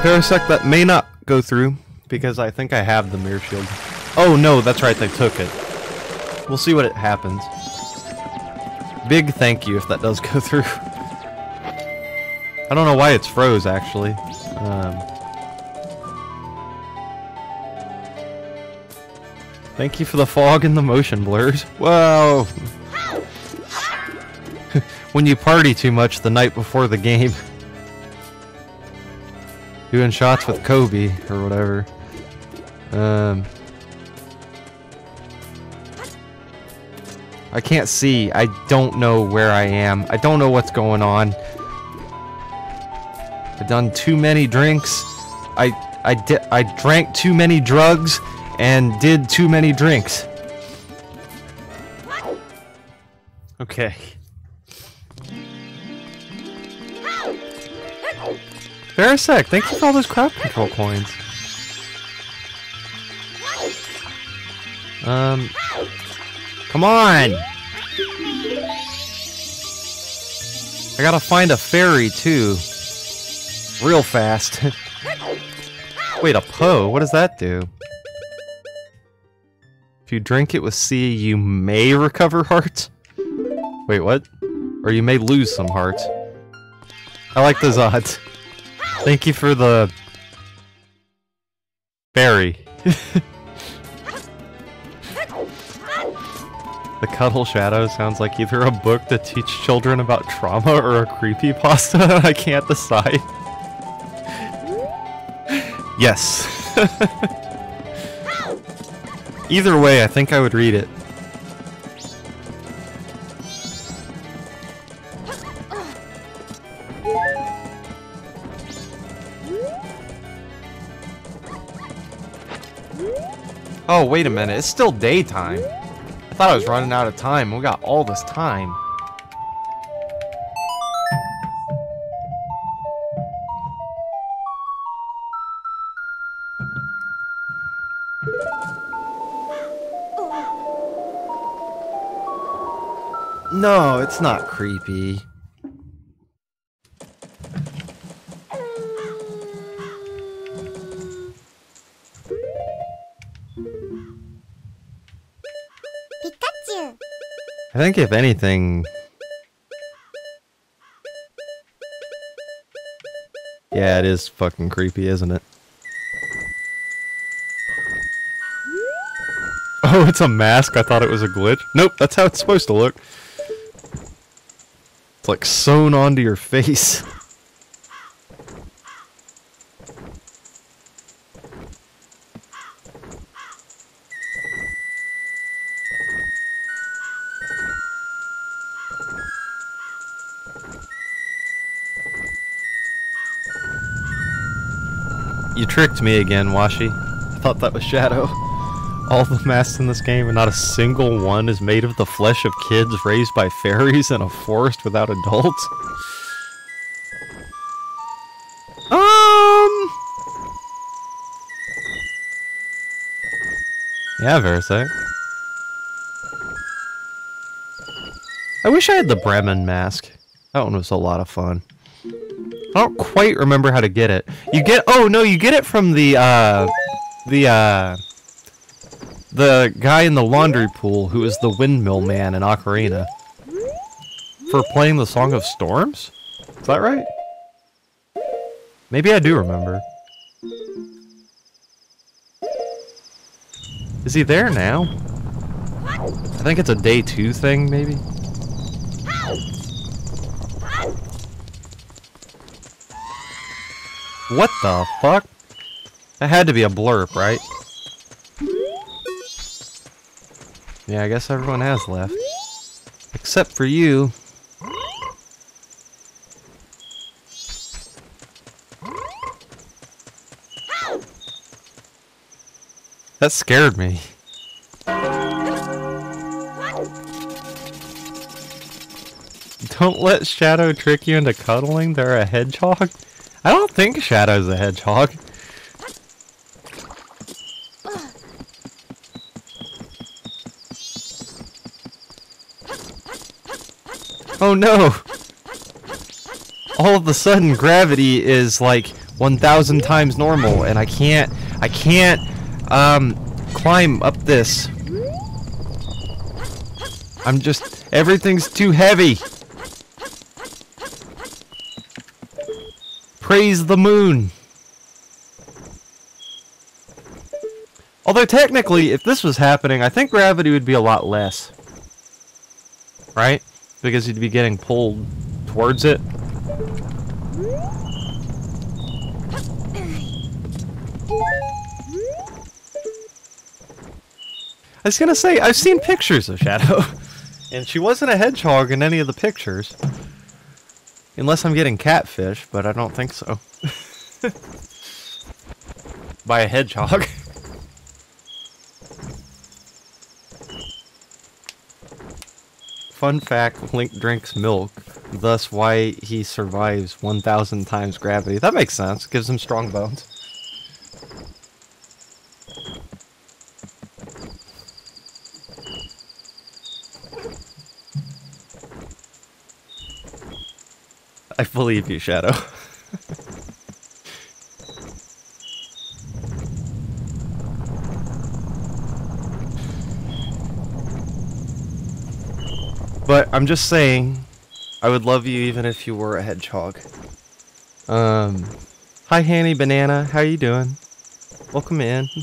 Verisec that may not go through, because I think I have the mirror shield. Oh no, that's right, they took it. We'll see what it happens. Big thank you if that does go through. I don't know why it's froze, actually. Um, thank you for the fog and the motion blurs. Whoa! when you party too much the night before the game. Doing shots with Kobe, or whatever. Um... I can't see. I don't know where I am. I don't know what's going on. I've done too many drinks. I I did I drank too many drugs and did too many drinks. Okay. Verisec, thank you for all those crowd control coins. Um, Come on! I gotta find a fairy, too. Real fast. Wait, a Poe? What does that do? If you drink it with C, you may recover hearts? Wait, what? Or you may lose some hearts. I like those odds. Thank you for the... Berry. The Cuddle Shadow sounds like either a book to teach children about trauma or a creepy pasta. I can't decide. yes. either way, I think I would read it. Oh, wait a minute. It's still daytime. I thought I was running out of time. We got all this time. No, it's not creepy. Think if anything... Yeah, it is fucking creepy, isn't it? Oh, it's a mask? I thought it was a glitch. Nope, that's how it's supposed to look. It's like sewn onto your face. tricked me again, Washi. I thought that was Shadow. All the masks in this game, and not a single one is made of the flesh of kids raised by fairies in a forest without adults. Um. Yeah, Verisec. I wish I had the Bremen mask. That one was a lot of fun. I don't quite remember how to get it. You get oh no, you get it from the uh the uh the guy in the laundry pool who is the windmill man in Ocarina. For playing the Song of Storms? Is that right? Maybe I do remember. Is he there now? I think it's a day two thing, maybe? What the fuck? That had to be a blurb, right? Yeah, I guess everyone has left. Except for you. That scared me. Don't let Shadow trick you into cuddling. They're a hedgehog. I don't think Shadow's a hedgehog. Oh no! All of a sudden gravity is like 1000 times normal and I can't, I can't, um, climb up this. I'm just, everything's too heavy. Praise the moon. Although technically, if this was happening, I think gravity would be a lot less. Right? Because you'd be getting pulled towards it. I was gonna say, I've seen pictures of Shadow. And she wasn't a hedgehog in any of the pictures. Unless I'm getting catfish, but I don't think so. By a hedgehog. Fun fact, Link drinks milk, thus why he survives 1,000 times gravity. That makes sense, gives him strong bones. I believe you, Shadow. but I'm just saying, I would love you even if you were a hedgehog. Um, hi Hanny Banana, how you doing? Welcome in.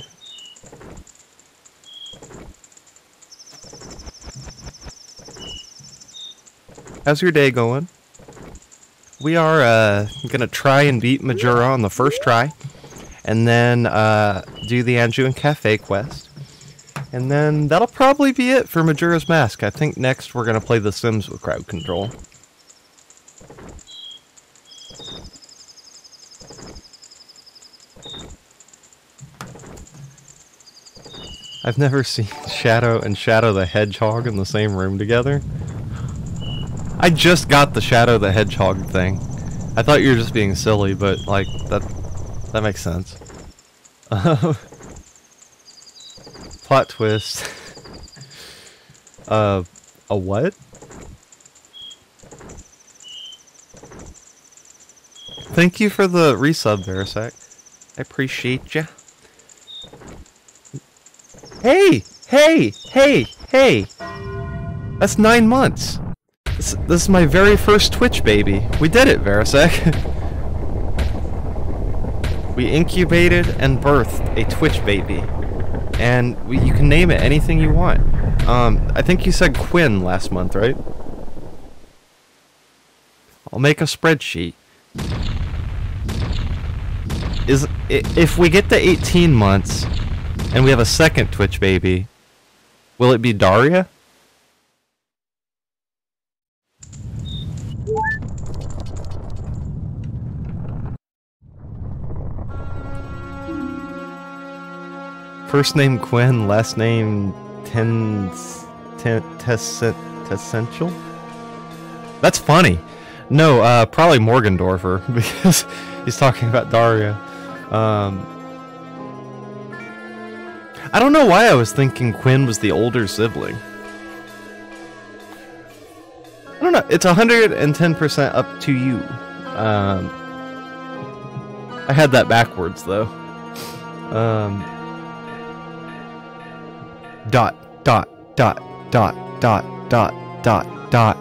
How's your day going? We are uh, gonna try and beat Majora on the first try, and then uh, do the Anju and Kafei quest, and then that'll probably be it for Majora's Mask. I think next we're gonna play The Sims with crowd control. I've never seen Shadow and Shadow the Hedgehog in the same room together. I just got the Shadow the Hedgehog thing. I thought you were just being silly, but like that that makes sense. Plot twist. uh a what? Thank you for the resub, Verisec. I appreciate ya. Hey! Hey! Hey! Hey! That's nine months. This, this is my very first Twitch baby. We did it, Verisec. we incubated and birthed a Twitch baby. And we, you can name it anything you want. Um, I think you said Quinn last month, right? I'll make a spreadsheet. Is if we get to 18 months and we have a second Twitch baby, will it be Daria? First name Quinn, last name Tens ten, Tess- Tessential? That's funny. No, uh, probably Morgendorffer because he's talking about Daria. Um, I don't know why I was thinking Quinn was the older sibling. I don't know. It's 110% up to you. Um, I had that backwards though. Um, dot dot dot dot dot dot dot dot.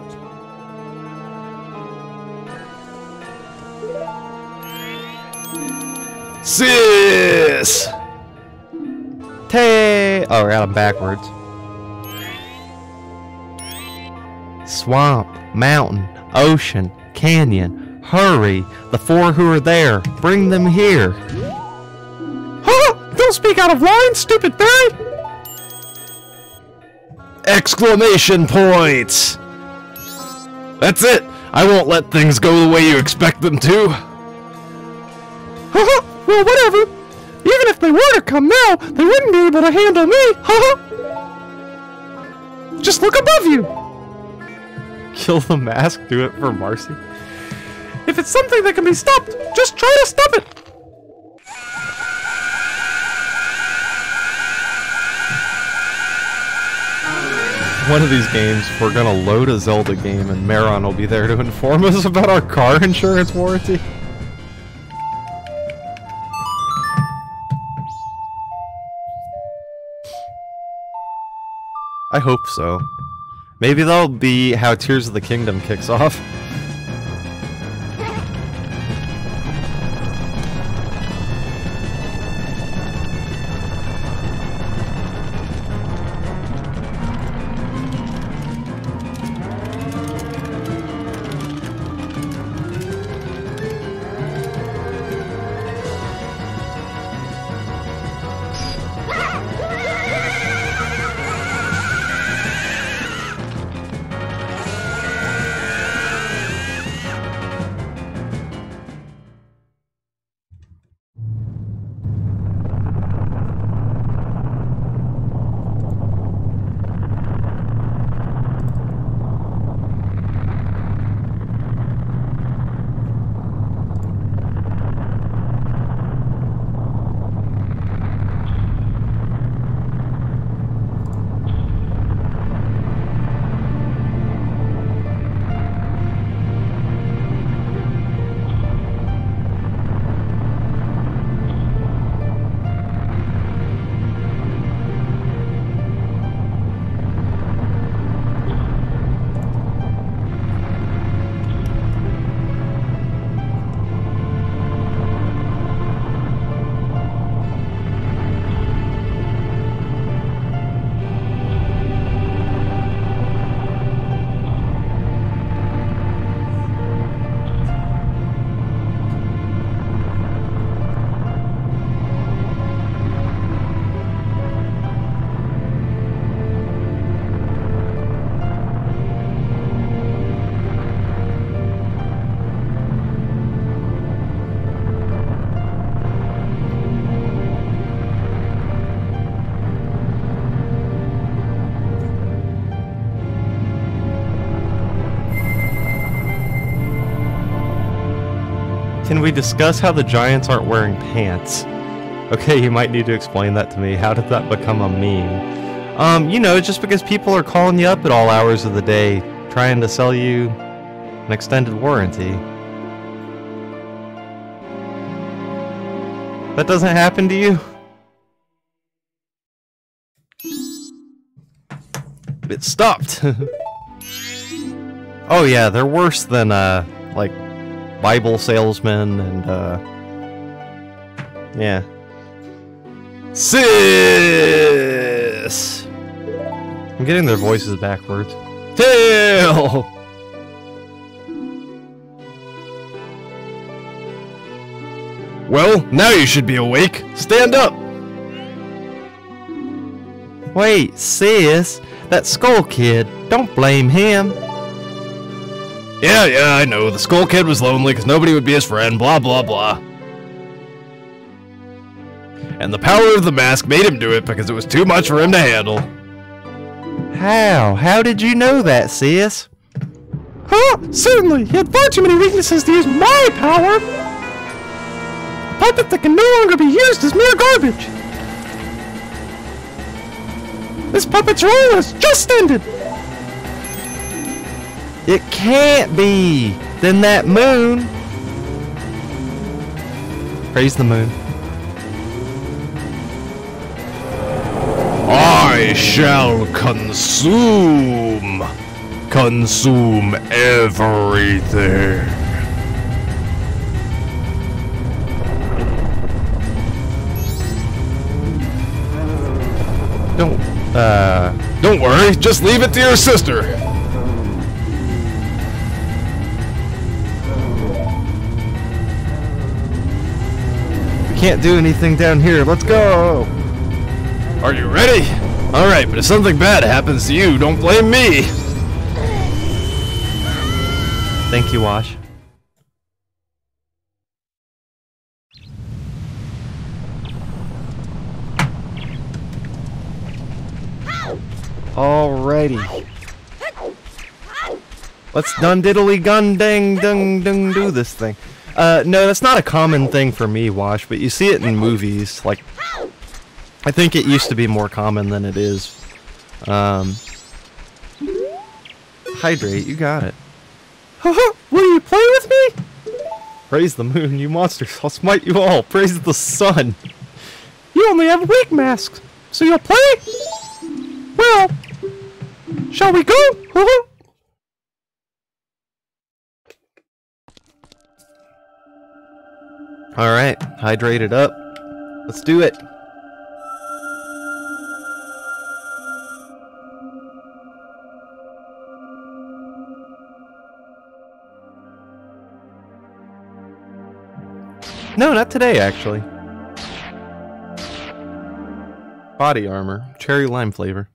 Sis! Tay. Oh, I got them backwards. Swamp, mountain, ocean, canyon. Hurry! The four who are there. Bring them here. Huh? Don't speak out of line, stupid fairy! Exclamation points! That's it! I won't let things go the way you expect them to. Haha, well, whatever. Even if they were to come now, they wouldn't be able to handle me. Haha. Just look above you. Kill the mask. Do it for Marcy. If it's something that can be stopped, just try to stop it. One of these games, we're gonna load a Zelda game, and Maron will be there to inform us about our car insurance warranty. I hope so. Maybe that'll be how Tears of the Kingdom kicks off. Discuss how the Giants aren't wearing pants? Okay, you might need to explain that to me. How did that become a meme? Um, you know, just because people are calling you up at all hours of the day trying to sell you an extended warranty. That doesn't happen to you? It stopped. oh yeah, they're worse than uh like Bible salesman and uh yeah. Sis! I'm getting their voices backwards. Tail! Well, now you should be awake. Stand up! Wait, sis, that skull kid, don't blame him. Yeah, yeah, I know. The Skull Kid was lonely because nobody would be his friend, blah, blah, blah. And the power of the mask made him do it because it was too much for him to handle. How? How did you know that, sis? Huh? Certainly. He had far too many weaknesses to use my power. A puppet that can no longer be used is mere garbage. This puppet's role has just ended. It can't be. Then that moon. Praise the moon. I shall consume. Consume everything. Don't. Uh. Don't worry, just leave it to your sister. Can't do anything down here. Let's go. Are you ready? Alright, but if something bad happens to you, don't blame me. Thank you, Wash. Alrighty. Let's dun diddly gun dang dung dung do this thing. Uh, no, that's not a common thing for me, Wash, but you see it in movies. Like, I think it used to be more common than it is. Um, hydrate, you got it. Will you play with me? Praise the moon, you monsters. I'll smite you all. Praise the sun. You only have weak masks, so you'll play? Well, shall we go? Haha. Alright, hydrate it up. Let's do it. No, not today, actually. Body armor, cherry lime flavor.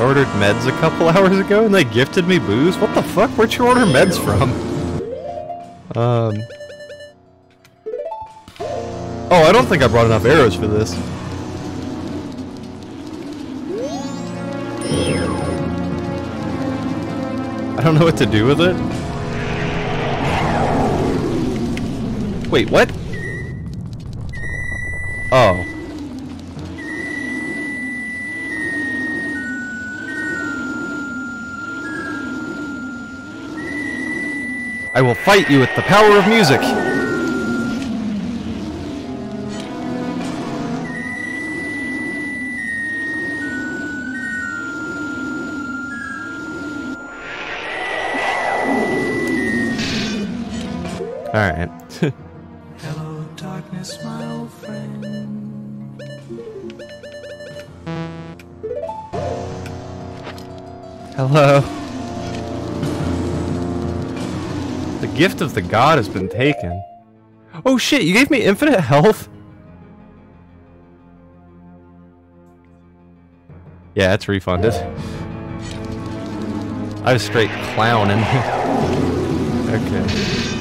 Ordered meds a couple hours ago and they gifted me booze? What the fuck? Where'd you order meds from? Um. Oh, I don't think I brought enough arrows for this. I don't know what to do with it. Wait, what? Oh. I will fight you with the power of music. Alright. Hello, darkness, my old friend. Hello. Gift of the god has been taken. Oh shit, you gave me infinite health? Yeah, it's refunded. I was straight clowning. okay.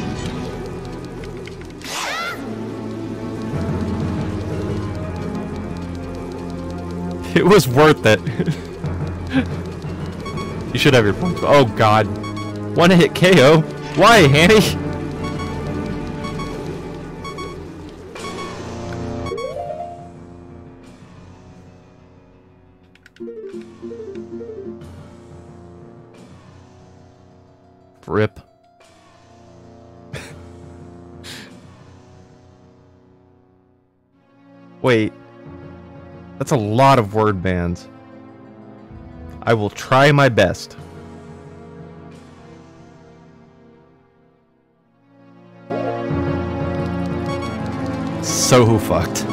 It was worth it. you should have your points. Oh god. One hit KO? Why, Hanny? Rip. Wait. That's a lot of word bands. I will try my best. So who fucked.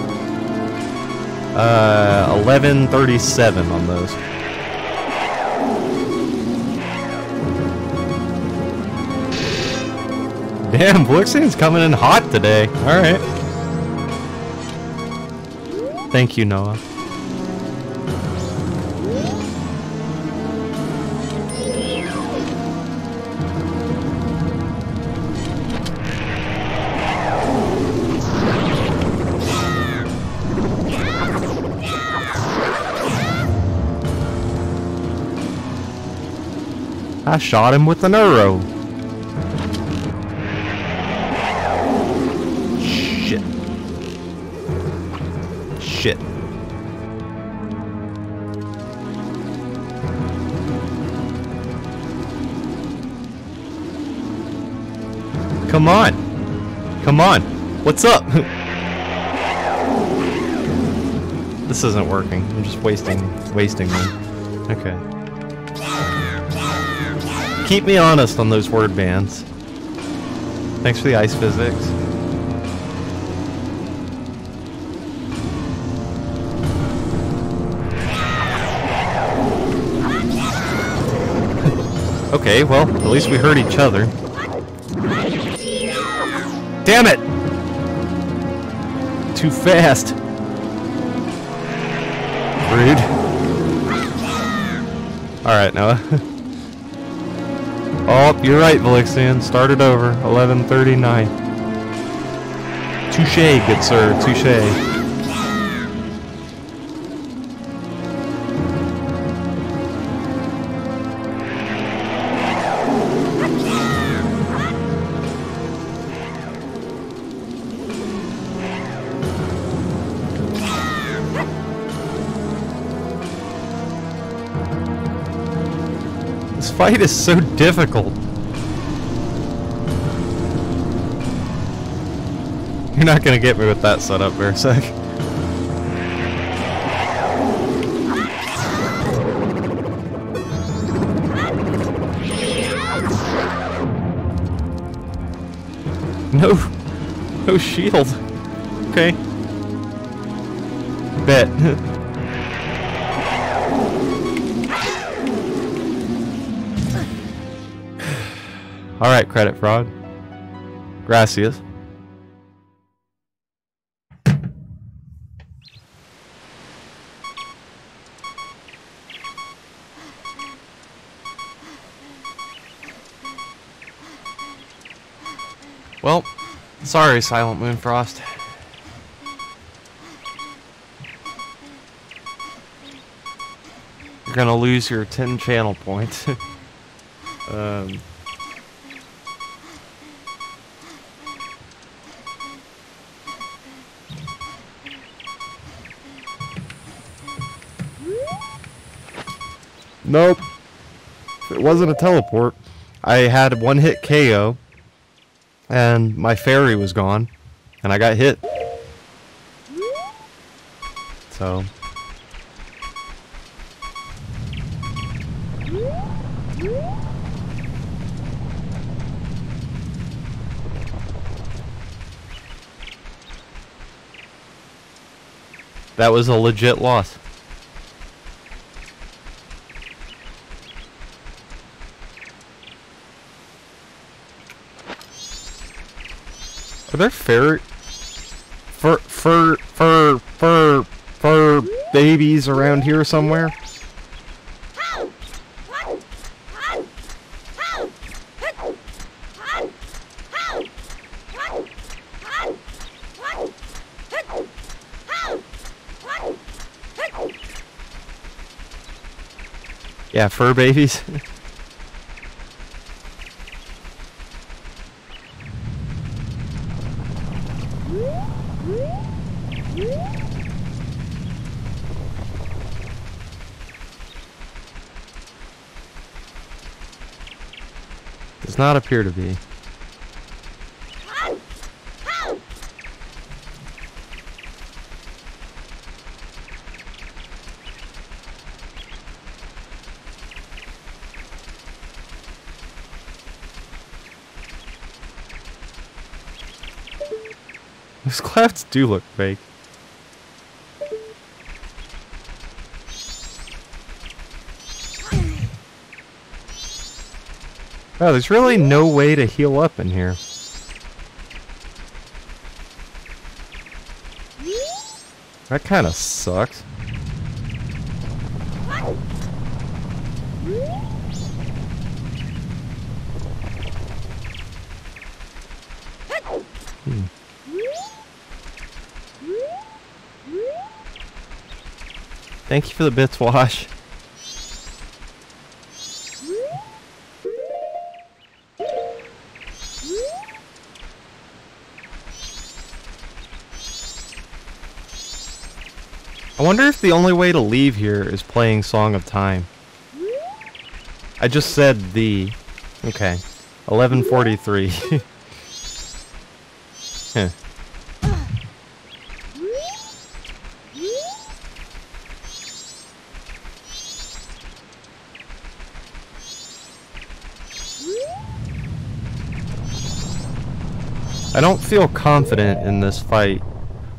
Uh, 1137 on those. Damn, Blixian's coming in hot today. Alright. Thank you, Noah. I shot him with an arrow. Shit. Shit. Come on. Come on. What's up? this isn't working. I'm just wasting wasting them. Okay. Keep me honest on those word bands. Thanks for the ice physics. okay, well, at least we heard each other. Damn it! Too fast. Rude. Alright, Noah. oh, you're right, Velixian. Start it over. 1139. Touche, good sir. Touche. Fight is so difficult. You're not gonna get me with that setup, Verisec. No, no shield. Okay. Bet. All right, credit fraud. Gracias. Well, sorry, Silent Moonfrost. You're gonna lose your 10 channel points. um, Nope. It wasn't a teleport. I had one hit KO, and my fairy was gone, and I got hit. So. That was a legit loss. Are there fairy fur fur fur fur fur babies around here somewhere? Yeah, fur babies. Does not appear to be. Those clouds do look fake. Wow, there's really no way to heal up in here. That kind of sucks. Hmm. Thank you for the bits, Wash. Wonder if the only way to leave here is playing Song of Time. I just said the... Okay. 1143. huh. I don't feel confident in this fight.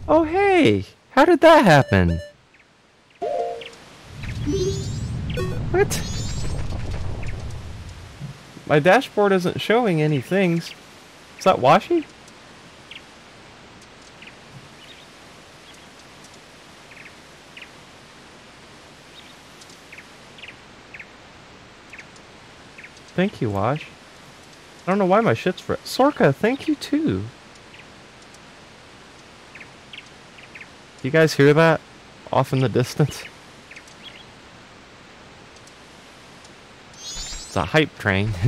Oh hey! How did that happen? What? My dashboard isn't showing any things. Is that Washi? Thank you, Wash. I don't know why my shit's fr- Sorka, thank you too. You guys hear that? Off in the distance? A hype train.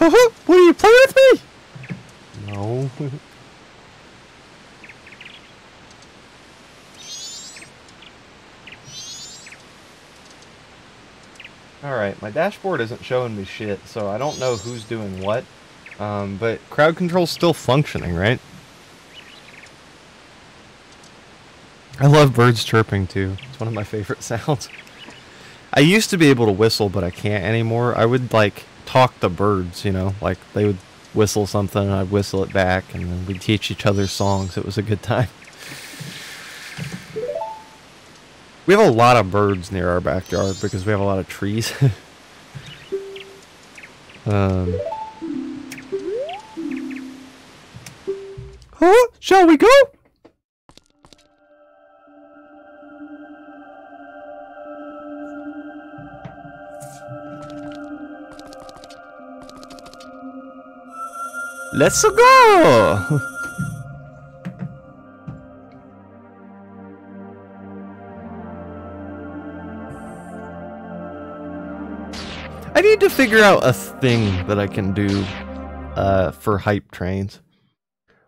Will you play with me? No. Alright, my dashboard isn't showing me shit, so I don't know who's doing what. Um, but crowd control's still functioning, right? I love birds chirping too. It's one of my favorite sounds. I used to be able to whistle, but I can't anymore. I would like talk to birds, you know, like they would whistle something and I'd whistle it back and then we'd teach each other songs. It was a good time. We have a lot of birds near our backyard because we have a lot of trees. um. Huh? Shall we go? Let's go! I need to figure out a thing that I can do uh, for hype trains.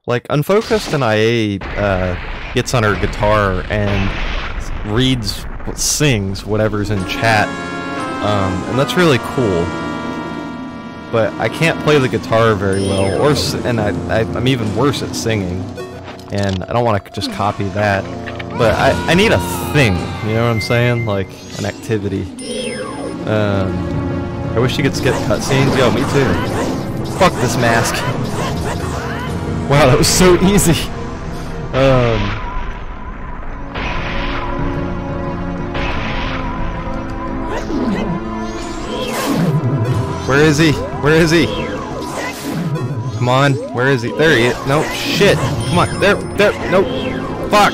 Like, Unfocused and IA uh, gets on her guitar and reads, sings whatever's in chat. Um, and that's really cool. But I can't play the guitar very well, or and I, I, I'm even worse at singing. And I don't want to just copy that. But I, I need a thing, you know what I'm saying? Like, an activity. Um, I wish you could skip cutscenes. Yo, me too. Fuck this mask. Wow, that was so easy. Um. Where is he? Where is he? Come on, where is he? There he is. No, shit. Come on, there, there, no. Fuck.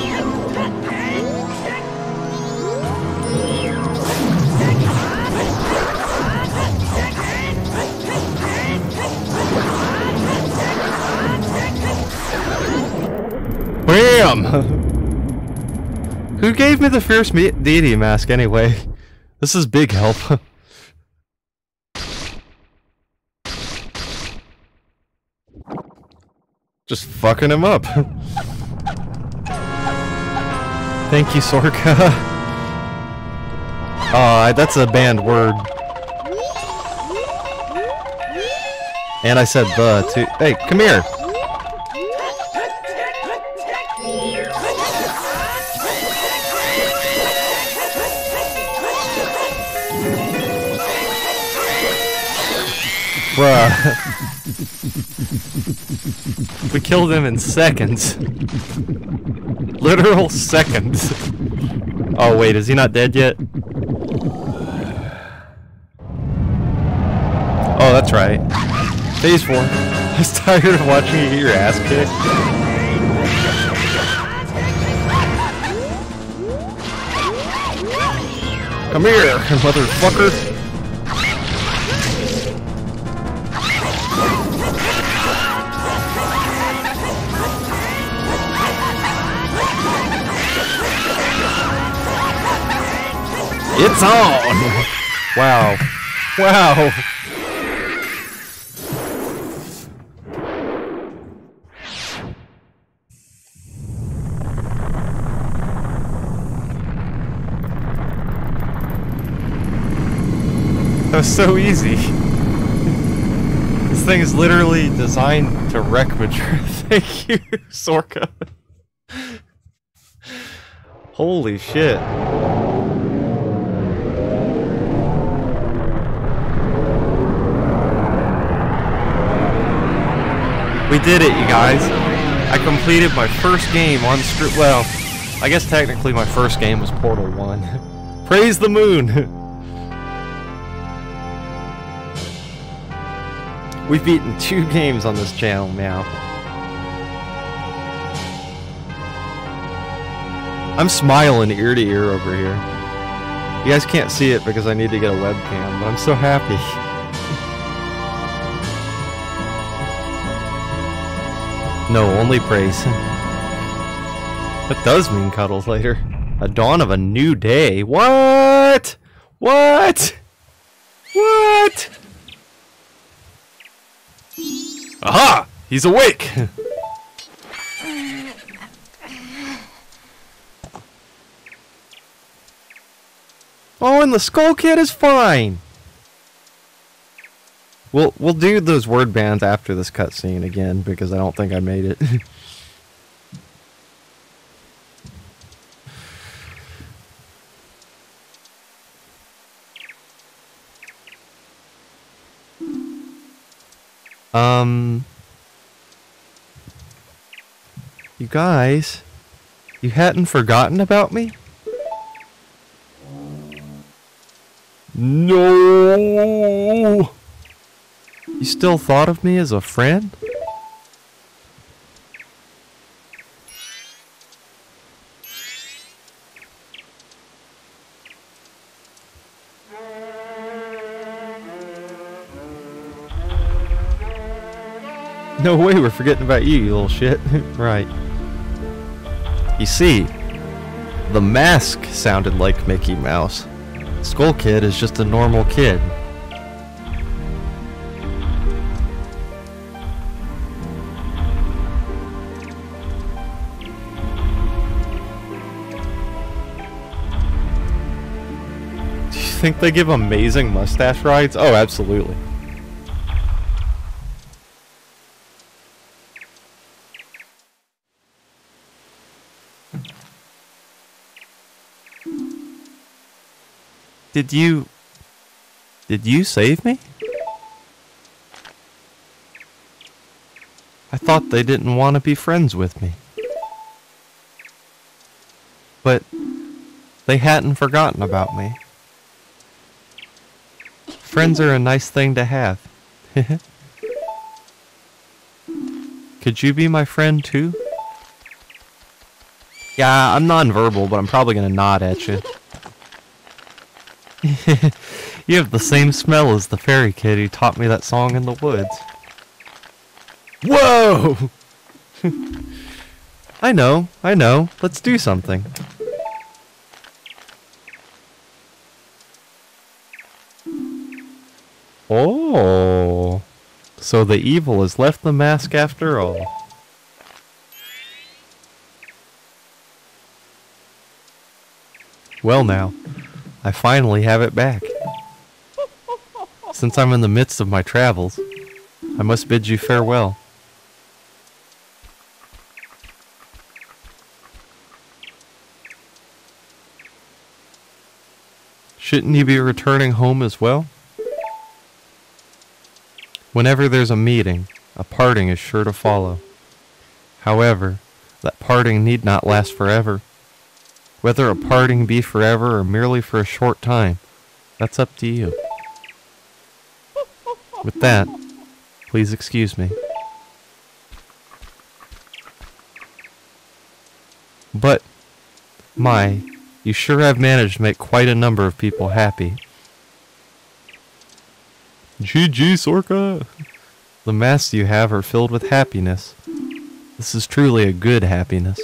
Bam! Who gave me the fierce me deity mask anyway? This is big help. Just fucking him up. Thank you, Sorka. Aw, that's a banned word. And I said the. Hey, come here. Bruh. we killed him in seconds. Literal seconds. Oh wait, is he not dead yet? Oh, that's right. Phase 4. I was tired of watching you get your ass kicked. Come here, motherfucker. It's on! Wow. Wow. That was so easy. This thing is literally designed to wreck Majora. Thank you, Sorka. Holy shit. We did it, you guys. I completed my first game on stream. Well, I guess technically my first game was Portal 1. Praise the moon! We've beaten two games on this channel now. I'm smiling ear to ear over here. You guys can't see it because I need to get a webcam, but I'm so happy. No, only praise. That does mean cuddles later. A dawn of a new day. What? What? What? Aha! He's awake! oh, and the Skull Kid is fine! We'll we'll do those word bands after this cutscene again because I don't think I made it. um You guys, you hadn't forgotten about me? No. Still thought of me as a friend? No way we're forgetting about you, you little shit. right. You see, the mask sounded like Mickey Mouse. Skull Kid is just a normal kid. Think they give amazing mustache rides? Oh, absolutely. Did you... Did you save me? I thought they didn't want to be friends with me. But they hadn't forgotten about me. Friends are a nice thing to have. Could you be my friend too? Yeah, I'm non-verbal, but I'm probably gonna nod at you. you have the same smell as the fairy kid who taught me that song in the woods. Whoa! I know, I know. Let's do something. Oh. So the evil has left the mask after all. Well now, I finally have it back. Since I'm in the midst of my travels, I must bid you farewell. Shouldn't you be returning home as well? Whenever there's a meeting, a parting is sure to follow. However, that parting need not last forever. Whether a parting be forever or merely for a short time, that's up to you. With that, please excuse me. But, my, you sure have managed to make quite a number of people happy. GG, Sorka! The masks you have are filled with happiness. This is truly a good happiness.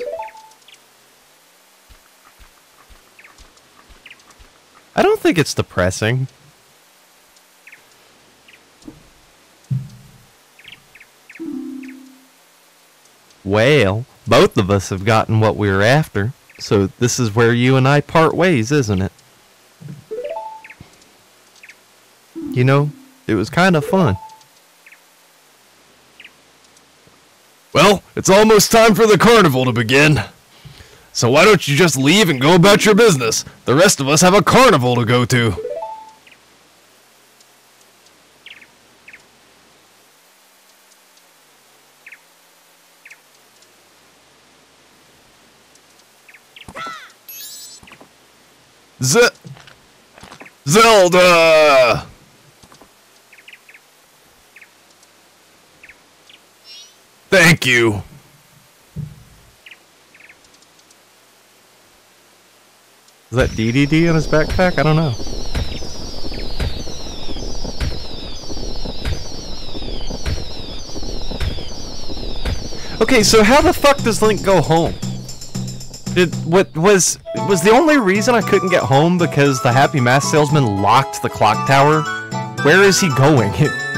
I don't think it's depressing. Well, both of us have gotten what we were after, so this is where you and I part ways, isn't it? You know, it was kind of fun. Well, it's almost time for the carnival to begin. So why don't you just leave and go about your business? The rest of us have a carnival to go to. Z Zelda! Thank you. Is that DDD in his backpack? I don't know. Okay, so how the fuck does Link go home? Did what was was the only reason I couldn't get home because the Happy Mask salesman locked the clock tower? Where is he going?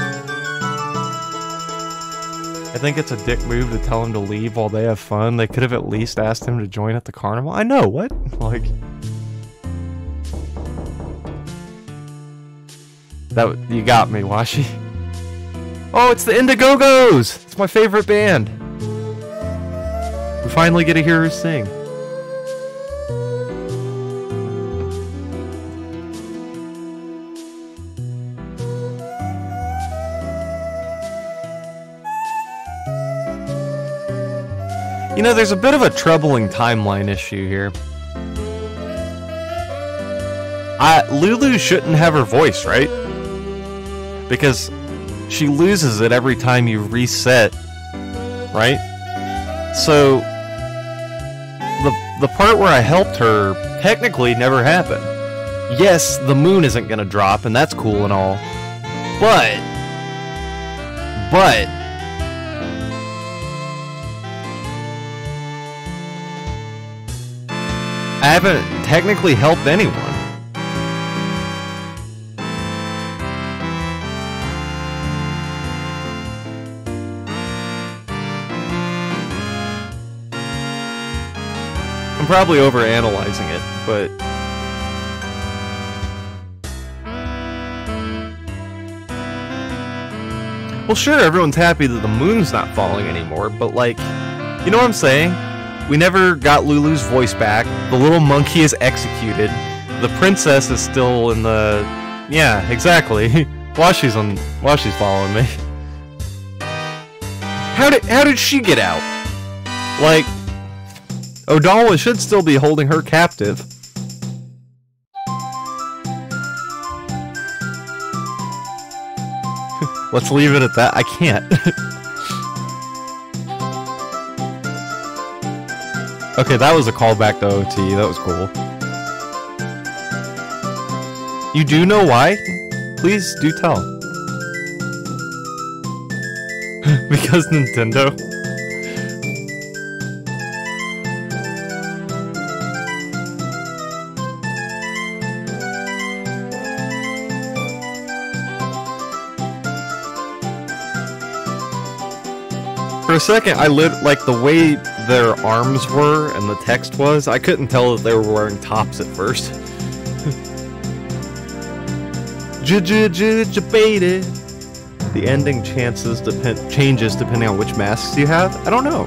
Think it's a dick move to tell him to leave while they have fun. They could have at least asked him to join at the carnival. I know, what? Like That you got me, Washi. Oh, it's the Indigo-Go's! It's my favorite band. We finally get to hear her sing. You know, there's a bit of a troubling timeline issue here. I, Lulu shouldn't have her voice, right? Because she loses it every time you reset, right? So the the part where I helped her technically never happened. Yes, the moon isn't gonna drop, and that's cool and all. But but I haven't technically helped anyone. I'm probably overanalyzing it, but Well, sure, everyone's happy that the moon's not falling anymore, but like, you know what I'm saying? We never got Lulu's voice back. The little monkey is executed. The princess is still in the. Yeah, exactly. while she's on. while she's following me. How did how did she get out? Like, Odolwa should still be holding her captive. Let's leave it at that. I can't. okay, that was a callback though to OT. That was cool. You do know why? Please do tell. because Nintendo. Second, I lit like the way their arms were and the text was. I couldn't tell that they were wearing tops at first. The ending chances depend changes depending on which masks you have. I don't know.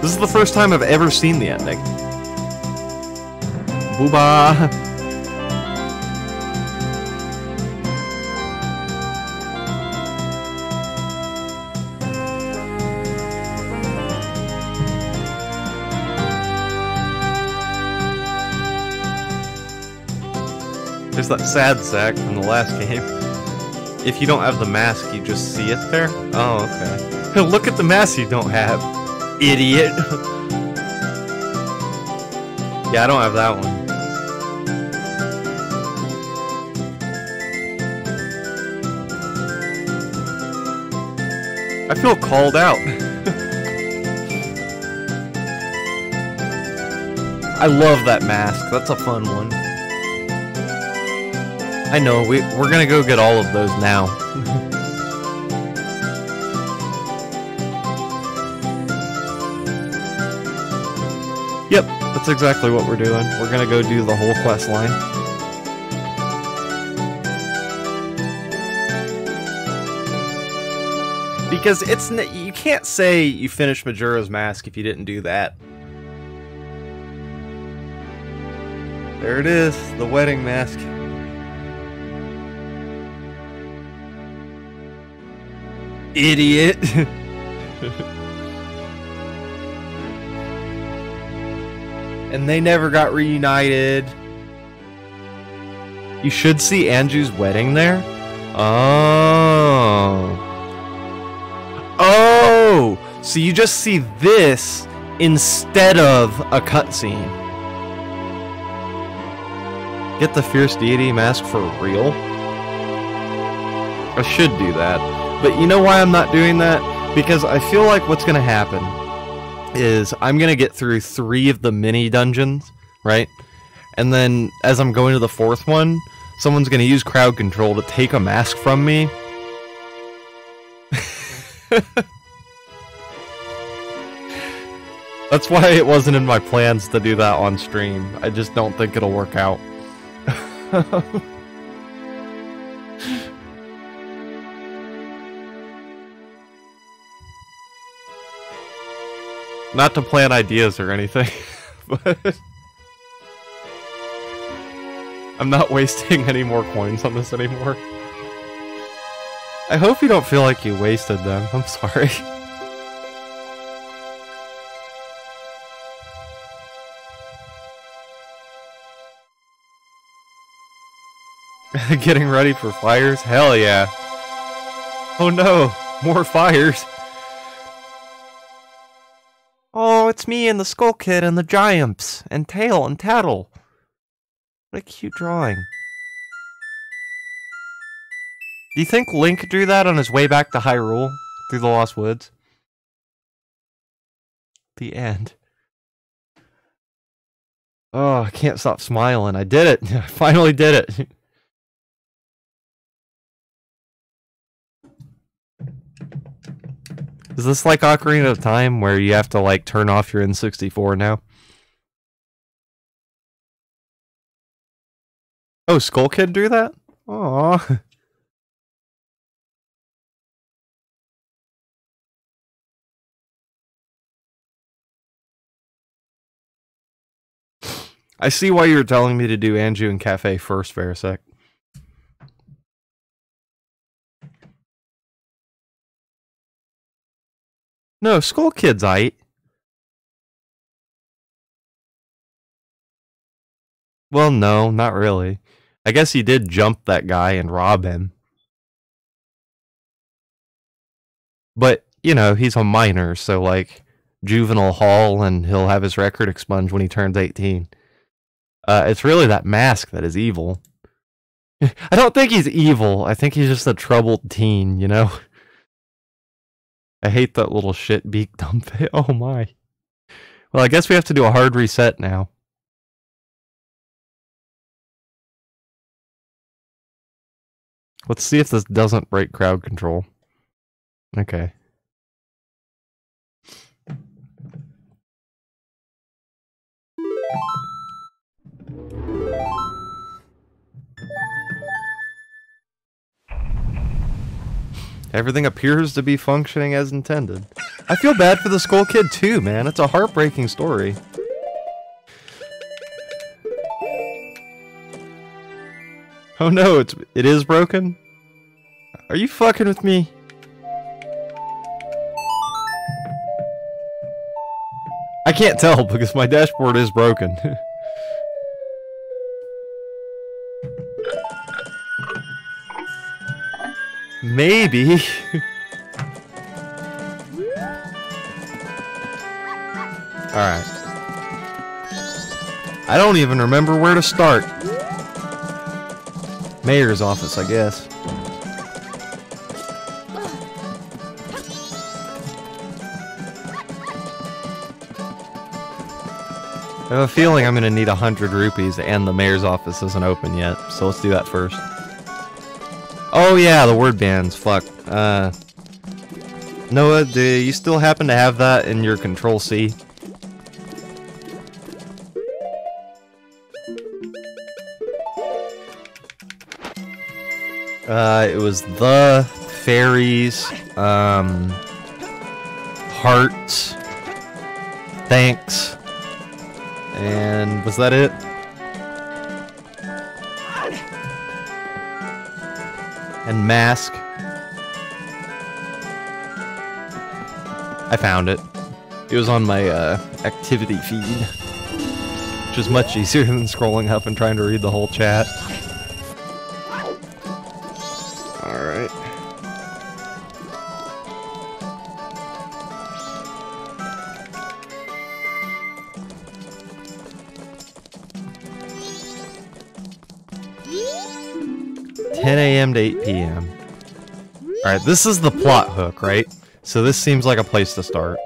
This is the first time I've ever seen the ending. Booba. sad sack from the last game. If you don't have the mask, you just see it there? Oh, okay. Look at the mask you don't have. Idiot. yeah, I don't have that one. I feel called out. I love that mask. That's a fun one. I know, we, we're gonna go get all of those now. yep, that's exactly what we're doing. We're gonna go do the whole quest line. Because it's you can't say you finished Majora's Mask if you didn't do that. There it is, the wedding mask. Idiot. and they never got reunited. You should see Anju's wedding there. Oh. Oh! So you just see this instead of a cutscene. Get the Fierce Deity mask for real? I should do that. But you know why I'm not doing that? Because I feel like what's going to happen is I'm going to get through three of the mini dungeons, right? And then as I'm going to the fourth one, someone's going to use crowd control to take a mask from me. That's why it wasn't in my plans to do that on stream. I just don't think it'll work out. Not to plant ideas or anything, but I'm not wasting any more coins on this anymore. I hope you don't feel like you wasted them. I'm sorry. Getting ready for fires? Hell yeah. Oh no, more fires. Oh, it's me and the Skull Kid and the Giants, and Tael and Tatl. What a cute drawing. Do you think Link drew that on his way back to Hyrule through the Lost Woods? The end. Oh, I can't stop smiling. I did it. I finally did it. Is this like Ocarina of Time where you have to like turn off your N64 now? Oh, Skull Kid drew that? Aww. I see why you were telling me to do Anju and Kafei first, Verisec. No, Skull Kid's aight. Well, no, not really. I guess he did jump that guy and rob him. But, you know, he's a minor, so like juvenile hall and he'll have his record expunged when he turns 18. Uh, it's really that mask that is evil. I don't think he's evil. I think he's just a troubled teen, you know? I hate that little shit beak dumb thing. Oh my. Well, I guess we have to do a hard reset now. Let's see if this doesn't break crowd control. Okay. Everything appears to be functioning as intended. I feel bad for the Skull Kid too, man. It's a heartbreaking story. Oh no, it's it is broken? Are you fucking with me? I can't tell because my dashboard is broken. Maybe. Alright. I don't even remember where to start. Mayor's office, I guess. I have a feeling I'm gonna need a hundred rupees and the mayor's office isn't open yet, so let's do that first. Oh yeah, the word bands, fuck. Uh, Noah, do you still happen to have that in your control C? Uh, it was the fairies, um, hearts, thanks, and was that it? Mask. I found it. It was on my uh, activity feed, which is much easier than scrolling up and trying to read the whole chat. This is the plot hook, right? So this seems like a place to start.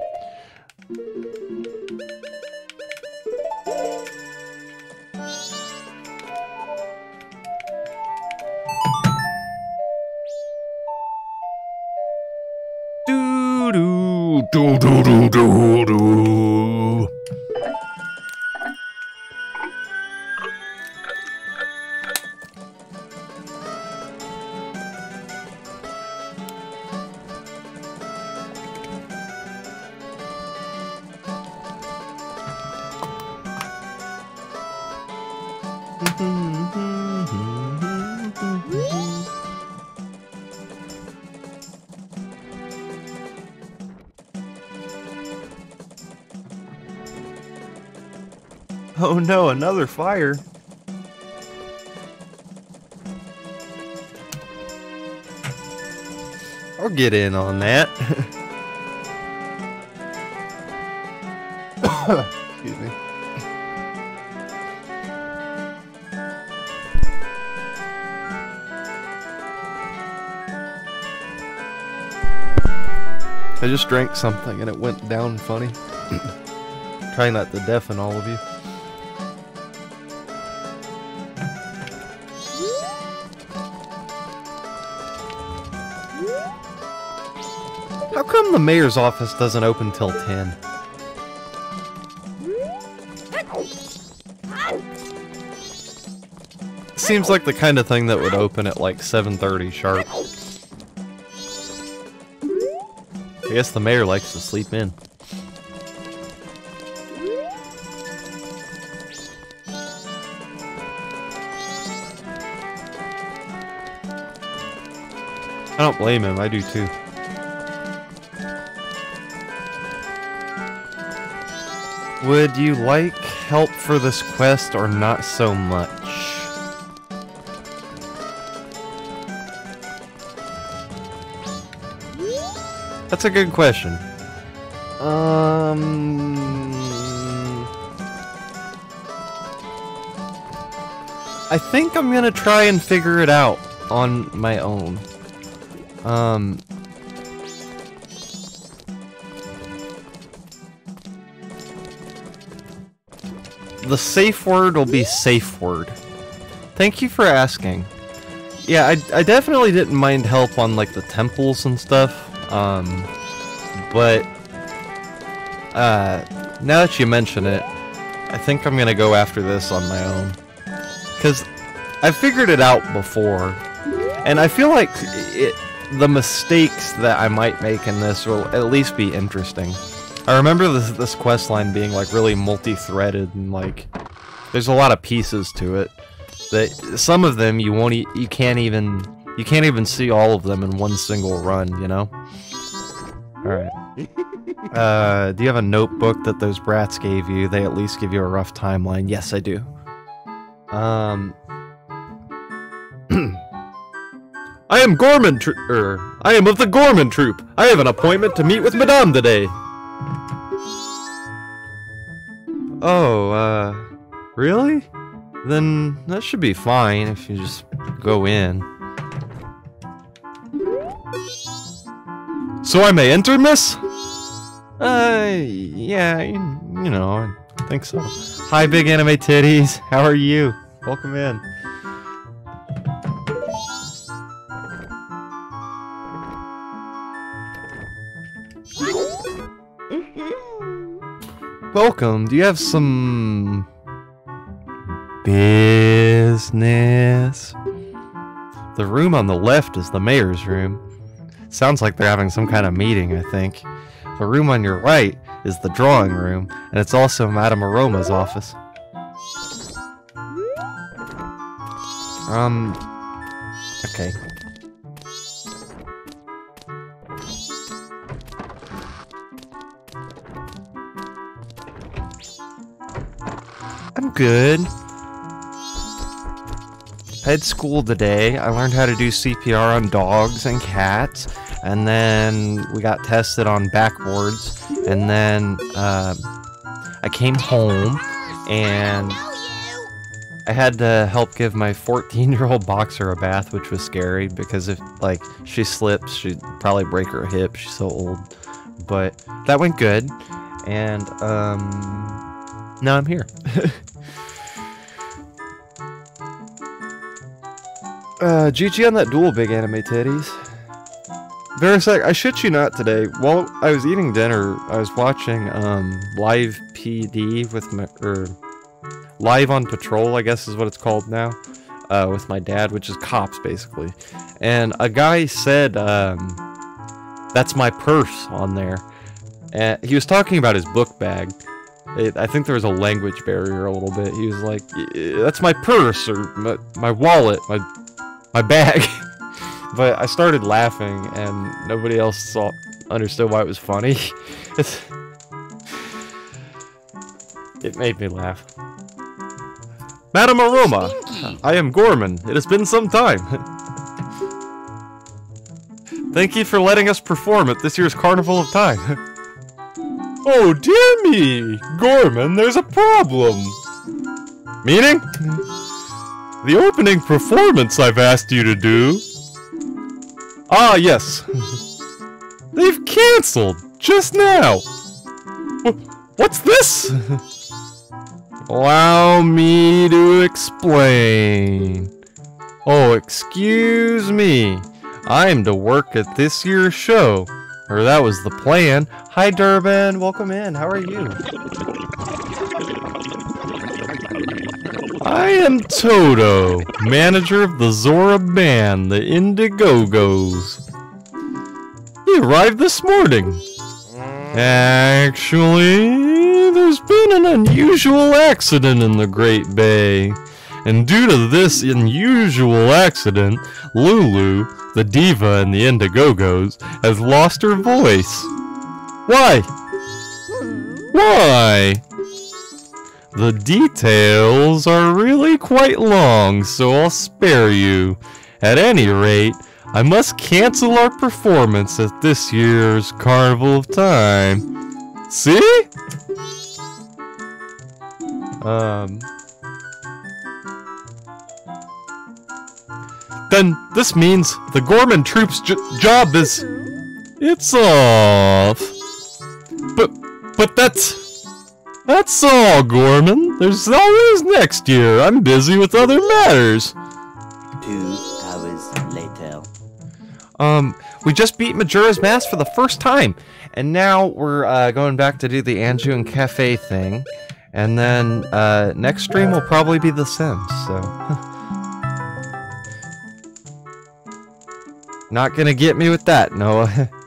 No, another fire. I'll get in on that. Excuse me. I just drank something and it went down funny. Trying not to deafen all of you. Mayor's office doesn't open till 10? Seems like the kind of thing that would open at like 7.30 sharp. I guess the mayor likes to sleep in. I don't blame him, I do too. Would you like help for this quest or not so much? That's a good question. Um I think I'm gonna try and figure it out on my own. Um the safe word will be safe word. Thank you for asking. Yeah, I, I definitely didn't mind help on like the temples and stuff. Um, but uh, now that you mention it, I think I'm gonna go after this on my own. Because I figured it out before. And I feel like it, the mistakes that I might make in this will at least be interesting. I remember this, this quest line being like really multi-threaded and like there's a lot of pieces to it. That some of them you won't e you can't even you can't even see all of them in one single run, you know? Alright. Uh, do you have a notebook that those brats gave you? They at least give you a rough timeline. Yes, I do. Um... I am Gorman tr- er, I am of the Gorman troop. I have an appointment to meet with Madame today. Oh, uh, really? Then that should be fine if you just go in. So I may enter, miss? Uh, yeah, you, you know, I think so. Hi, big anime titties. How are you? Welcome in. Welcome. Do you have some business? The room on the left is the mayor's room. Sounds like they're having some kind of meeting, I think. The room on your right is the drawing room, and it's also Madame Aroma's office. Um, okay. Good. I had school today. I learned how to do CPR on dogs and cats, and then we got tested on backboards, and then uh, I came home and I had to help give my 14 year old boxer a bath, which was scary because if like she slips, she'd probably break her hip. She's so old, but that went good, and um, now I'm here. Uh, GG on that duel, big anime titties. Verisec, I shit you not today. While I was eating dinner, I was watching um live PD with my or live on patrol, I guess is what it's called now, uh, with my dad, which is cops basically. And a guy said, um, "That's my purse" on there, and he was talking about his book bag. I think there was a language barrier a little bit. He was like, "That's my purse or my, my wallet, my my bag." but I started laughing, and nobody else saw understood why it was funny. It's, it made me laugh. Madam Aroma, I am Gorman. It has been some time. Thank you for letting us perform at this year's Carnival of Time. oh dear me, Gorman, there's a problem. Meaning? The opening performance I've asked you to do. Ah, yes. They've cancelled just now. What's this? Allow me to explain. Oh, excuse me. I'm to work at this year's show. Or that was the plan. Hi, Durbin. Welcome in. How are you? I am Toto, manager of the Zora band, the Indigo-Go's. He arrived this morning. Actually, there's been an unusual accident in the Great Bay. And due to this unusual accident, Lulu, the diva in the Indigo-Go's, has lost her voice. Why? Why? The details are really quite long, so I'll spare you. At any rate, I must cancel our performance at this year's Carnival of Time. See? Um. Then this means the Gorman Troupe's job is. It's off. But, but that's. That's all, Gorman. There's always next year. I'm busy with other matters. Two hours later. Um, we just beat Majora's Mask for the first time, and now we're uh, going back to do the Anju and Kafei thing. And then uh, next stream will probably be The Sims, so. Not gonna get me with that, Noah.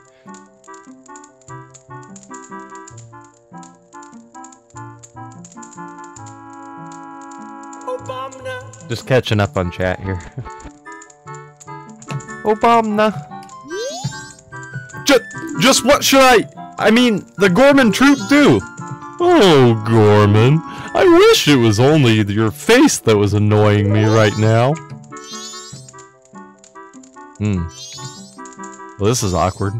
Just catching up on chat here. Obama. Just, just what should I? I mean, the Gorman troupe do. Oh, Gorman. I wish it was only your face that was annoying me right now. Hmm. Well, this is awkward.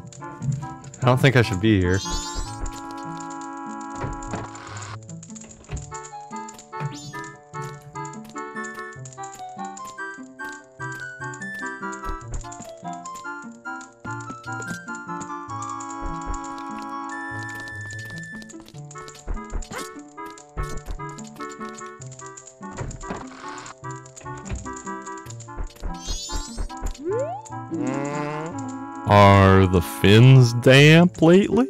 I don't think I should be here. Fins damp lately?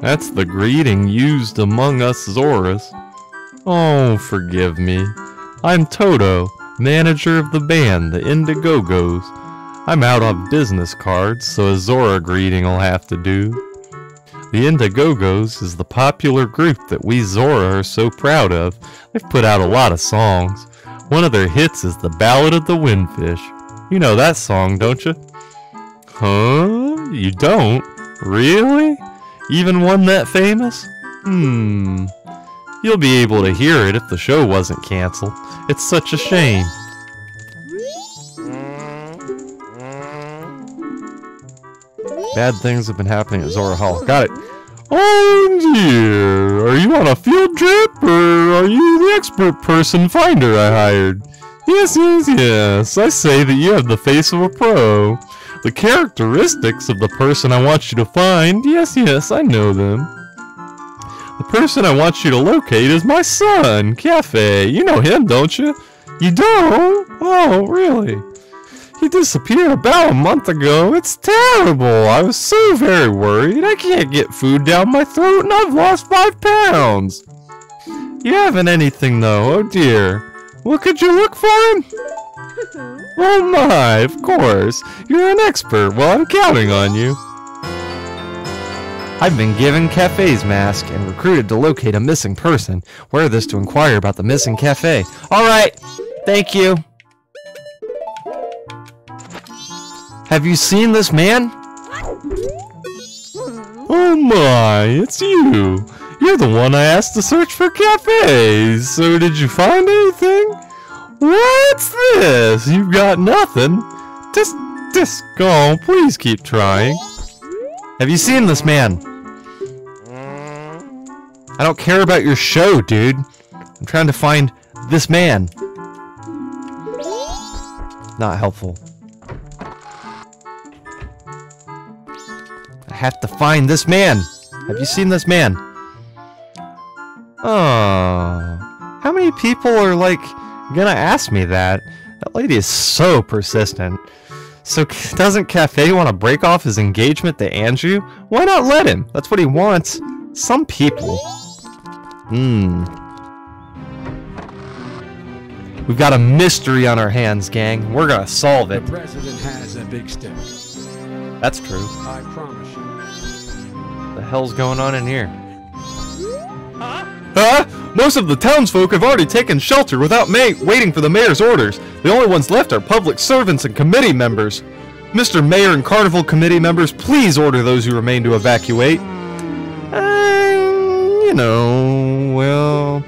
That's the greeting used among us Zoras. Oh, forgive me. I'm Toto, manager of the band, the Indigo-Go's. I'm out on business cards, so a Zora greeting will have to do. The Indigo-Go's is the popular group that we Zora are so proud of. They've put out a lot of songs. One of their hits is the Ballad of the Windfish. You know that song, don't you? Huh? You don't? Really? Even one that famous? Hmm. You'll be able to hear it if the show wasn't canceled. It's such a shame. Bad things have been happening at Zora Hall. Got it. Oh dear. Are you on a field trip or are you the expert person finder I hired? Yes, yes, yes. I say that you have the face of a pro. The characteristics of the person I want you to find, yes, yes, I know them. The person I want you to locate is my son, Kafei. You know him, don't you? You don't? Oh, really? He disappeared about a month ago. It's terrible. I was so very worried. I can't get food down my throat and I've lost five pounds. You haven't anything though, oh dear. Well, could you look for him? Oh my, of course. You're an expert. Well, I'm counting on you. I've been given Kafei's mask and recruited to locate a missing person. Wear this to inquire about the missing Kafei. Alright, thank you. Have you seen this man? Oh my, it's you. You're the one I asked to search for Kafei's. So did you find anything? What's this? You've got nothing. Just, just go. Please keep trying. Have you seen this man? I don't care about your show, dude. I'm trying to find this man. Not helpful. I have to find this man. Have you seen this man? Oh, how many people are like gonna ask me that? That lady is so persistent. So doesn't Kafei want to break off his engagement to Anju? Why not let him? That's what he wants. Some people. Hmm. We've got a mystery on our hands, gang. We're gonna solve it. The president has a big stick. That's true. I promise you. The hell's going on in here? Huh? Huh? Most of the townsfolk have already taken shelter without waiting for the mayor's orders. The only ones left are public servants and committee members. Mr. Mayor and Carnival Committee members, please order those who remain to evacuate. Uh, you know, well...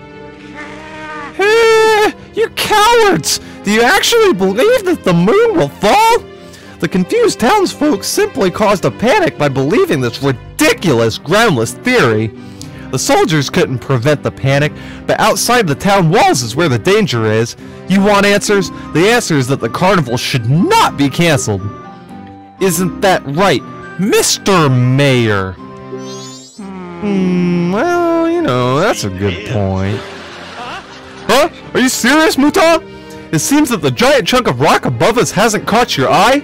Hey, you cowards! Do you actually believe that the moon will fall? The confused townsfolk simply caused a panic by believing this ridiculous, groundless theory. The soldiers couldn't prevent the panic, but outside the town walls is where the danger is. You want answers? The answer is that the carnival should not be canceled. Isn't that right, Mr. Mayor? Hmm, well, you know, that's a good point. Huh? Are you serious, Mutoh? It seems that the giant chunk of rock above us hasn't caught your eye?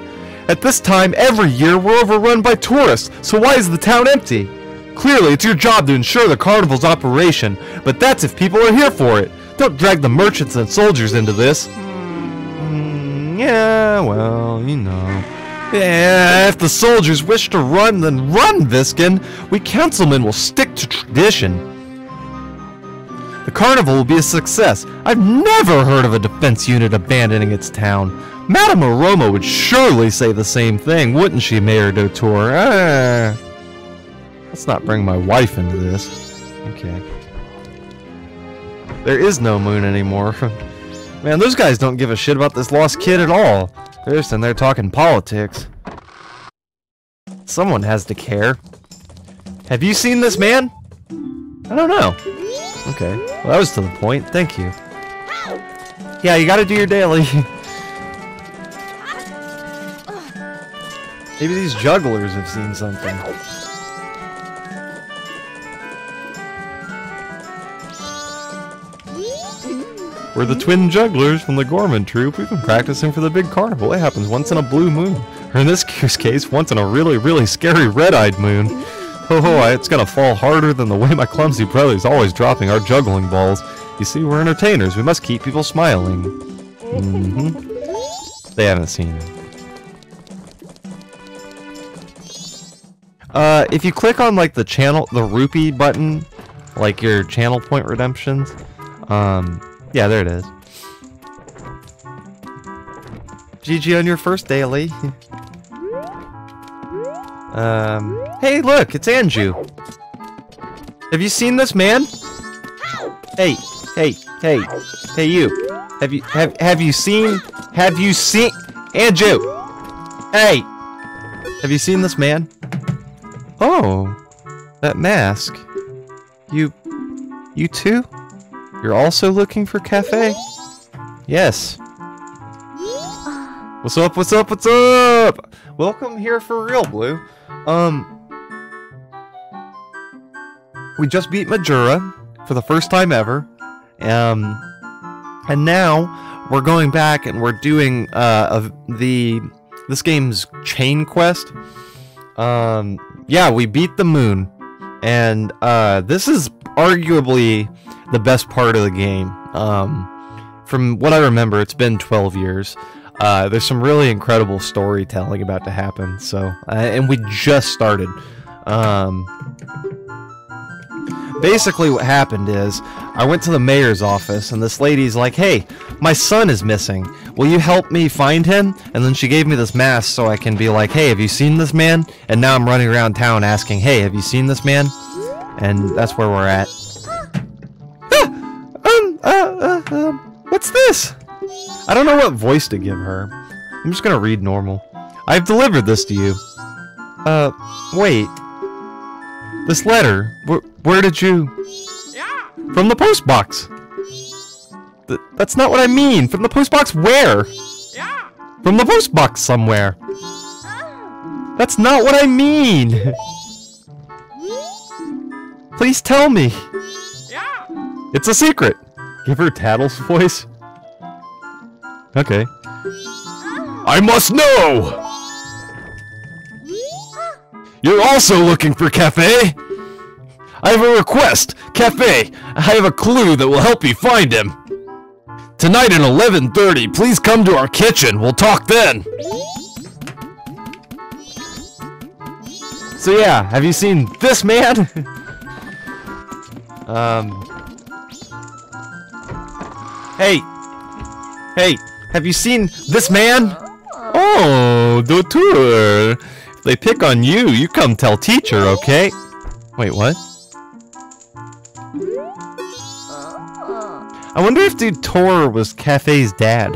At this time every year we're overrun by tourists, so why is the town empty? Clearly, it's your job to ensure the carnival's operation, but that's if people are here for it. Don't drag the merchants and soldiers into this. Hmm, yeah, well, you know. Yeah, if the soldiers wish to run, then run, Viscen. We councilmen will stick to tradition. The carnival will be a success. I've never heard of a defense unit abandoning its town. Madame Aroma would surely say the same thing, wouldn't she, Mayor Dotour? Ah. Let's not bring my wife into this. Okay. There is no moon anymore. Man, those guys don't give a shit about this lost kid at all. They're just in there talking politics. Someone has to care. Have you seen this man? I don't know. Okay. Well, that was to the point. Thank you. Yeah, you gotta do your daily. Maybe these jugglers have seen something. We're the twin jugglers from the Gorman troupe. We've been practicing for the big carnival. It happens once in a blue moon. Or in this case, once in a really, really scary red-eyed moon. Ho ho, it's gonna fall harder than the way my clumsy brother's always dropping our juggling balls. You see, we're entertainers. We must keep people smiling. Mm-hmm. They haven't seen it. Uh, if you click on like the channel, the rupee button, like your channel point redemptions, um, yeah, there it is. GG on your first daily. um, hey, look, it's Anju. Have you seen this man? Hey, hey, hey, hey, you. Have you have have you seen? Have you seen Anju? Hey, have you seen this man? Oh, that mask. You, you too? You're also looking for Kafei? Yes. What's up, what's up, what's up? Welcome here for real, Blue. Um, we just beat Majora for the first time ever. Um, and now we're going back and we're doing, uh, the, this game's chain quest. Um, yeah, we beat the moon. And, uh, this is arguably the best part of the game. Um, from what I remember, it's been 12 years. Uh, there's some really incredible storytelling about to happen. So, uh, and we just started. Um, basically, what happened is I went to the mayor's office, and this lady's like, "Hey, my son is missing. Will you help me find him?" And then she gave me this mask so I can be like, "Hey, have you seen this man?" And now I'm running around town asking, "Hey, have you seen this man?" And that's where we're at. Um, uh, uh, uh, what's this? I don't know what voice to give her. I'm just gonna read normal. I've delivered this to you. Uh, wait. This letter, wh where did you... From the post box. Th that's not what I mean. From the post box where? From the post box somewhere. That's not what I mean. Please tell me. It's a secret. Give her Tatl's voice. Okay. I must know! You're also looking for Kafei? I have a request! Kafei, I have a clue that will help you find him. Tonight at 11.30, please come to our kitchen. We'll talk then. So yeah, have you seen this man? um. Hey! Hey! Have you seen this man? Oh, Dotour! If they pick on you, you come tell teacher, okay? Wait, what? I wonder if Dotour was Kafei's dad.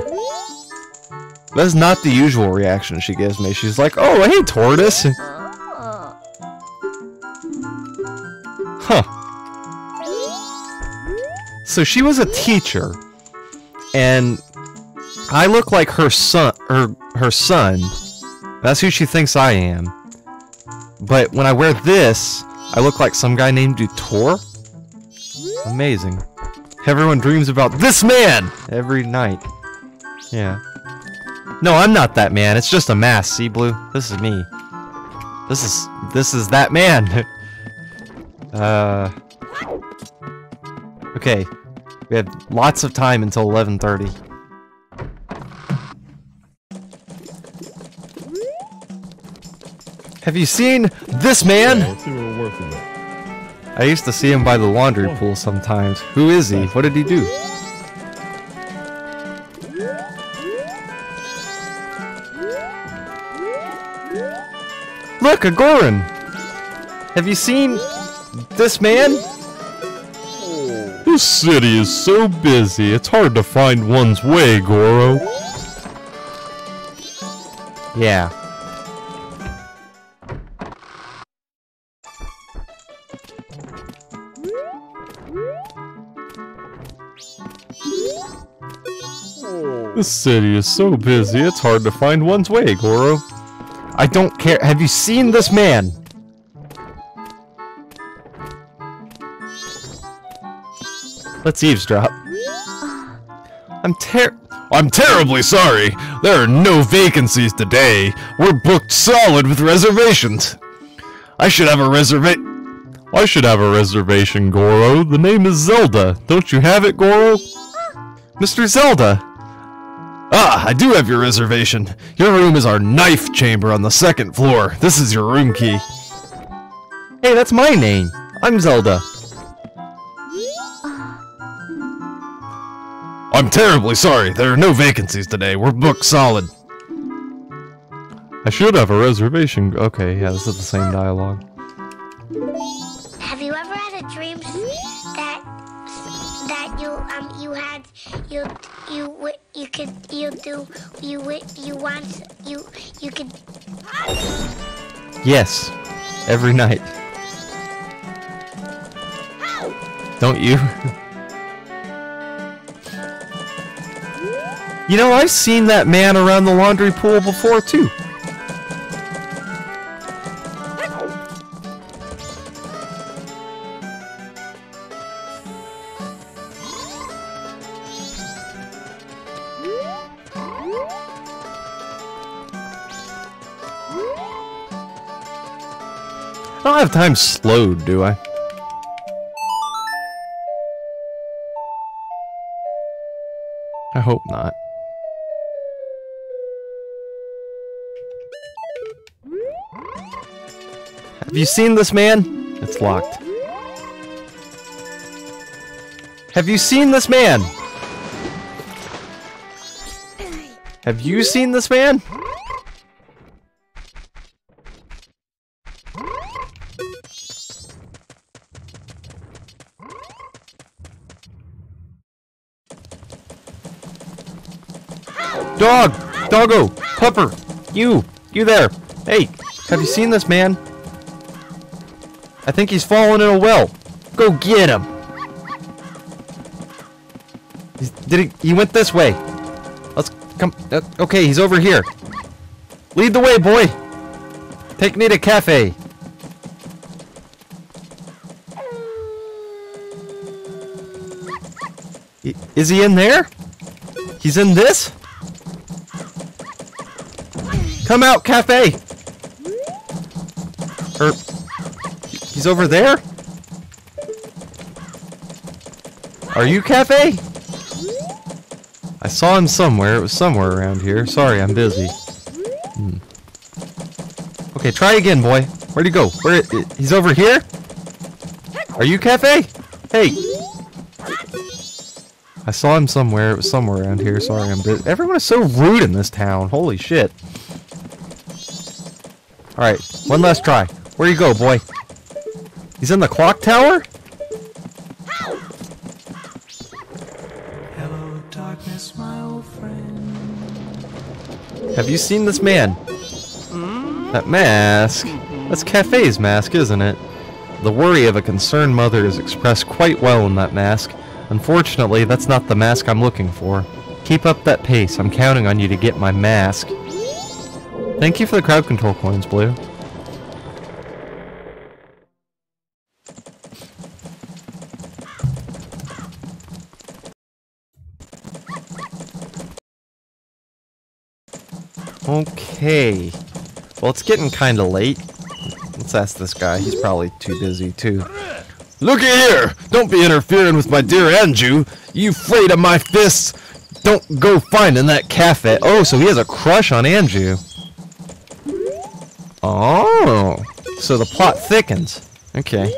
That's not the usual reaction she gives me. She's like, oh, hey, tortoise! Huh. So she was a teacher, and I look like her son, her her son. That's who she thinks I am. But when I wear this, I look like some guy named Dotour. Amazing. Everyone dreams about this man every night. Yeah. No, I'm not that man. It's just a mask. See, Blue? This is me. This is this is that man. Uh. Okay. We have lots of time until 11:30. Have you seen this man? I used to see him by the laundry pool sometimes. Who is he? What did he do? Look, a Goron! Have you seen this man? This city is so busy, it's hard to find one's way, Goro. Yeah. This city is so busy, it's hard to find one's way, Goro. I don't care. Have you seen this man? Let's eavesdrop. I'm ter- I'm terribly sorry. There are no vacancies today. We're booked solid with reservations. I should have a reserva- I should have a reservation, Goro. The name is Zelda. Don't you have it, Goro? Mr. Zelda! Ah, I do have your reservation. Your room is our knife chamber on the second floor. This is your room key. Hey, that's my name. I'm Zelda. I'm terribly sorry. There are no vacancies today. We're booked solid. I should have a reservation. Okay, yeah, this is the same dialogue. Have you ever had a dream that that you um you had you you wi- you could you do you wi- you want you you could Yes. Every night. Don't you? You know, I've seen that man around the laundry pool before, too. I don't have time slowed, do I? I hope not. Have you seen this man? It's locked. Have you seen this man? Have you seen this man? Dog! Doggo! Pupper! You! You there! Hey! Have you seen this man? I think he's fallen in a well. Go get him! He's, did he? He went this way. Let's come. Uh, okay, he's over here. Lead the way, boy. Take me to Kafei. Is he in there? He's in this? Come out, Kafei! Er, he's over there? Are you Kafei? I saw him somewhere. It was somewhere around here. Sorry, I'm busy. Hmm. Okay, try again, boy. Where'd he go? Where? He's over here? Are you Kafei? Hey! I saw him somewhere. It was somewhere around here. Sorry, I'm busy. Everyone is so rude in this town. Holy shit. Alright, one last try. Where you go, boy? He's in the clock tower? Hello, darkness, my old friend. Have you seen this man? That mask? That's Kafei's mask, isn't it? The worry of a concerned mother is expressed quite well in that mask. Unfortunately, that's not the mask I'm looking for. Keep up that pace. I'm counting on you to get my mask. Thank you for the crowd control coins, Blue. Okay. Well, it's getting kind of late. Let's ask this guy. He's probably too busy, too. Looky here! Don't be interfering with my dear Anju! You afraid of my fists? Don't go finding that Kafei. Oh, so he has a crush on Anju. Oh, so the plot thickens. Okay.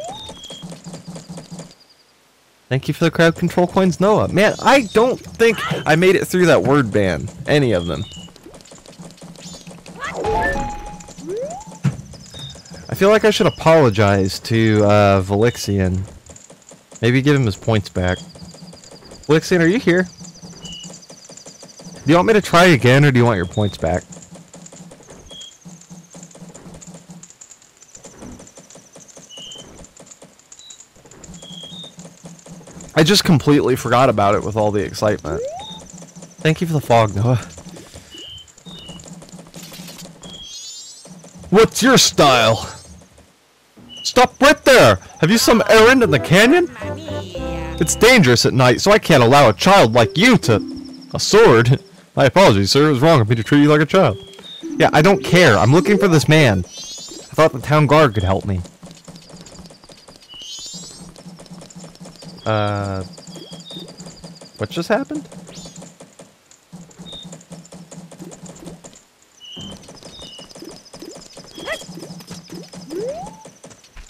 Thank you for the crowd control coins, Noah. Man, I don't think I made it through that word ban. Any of them. I feel like I should apologize to uh, Velixian. Maybe give him his points back. Velixian, are you here? Do you want me to try again, or do you want your points back? I just completely forgot about it with all the excitement. Thank you for the fog, Noah. What's your style? Stop right there! Have you some errand in the canyon? It's dangerous at night, so I can't allow a child like you to... A sword? My apologies, sir. It was wrong of me to treat you like a child. Yeah, I don't care. I'm looking for this man. I thought the town guard could help me. Uh... What just happened?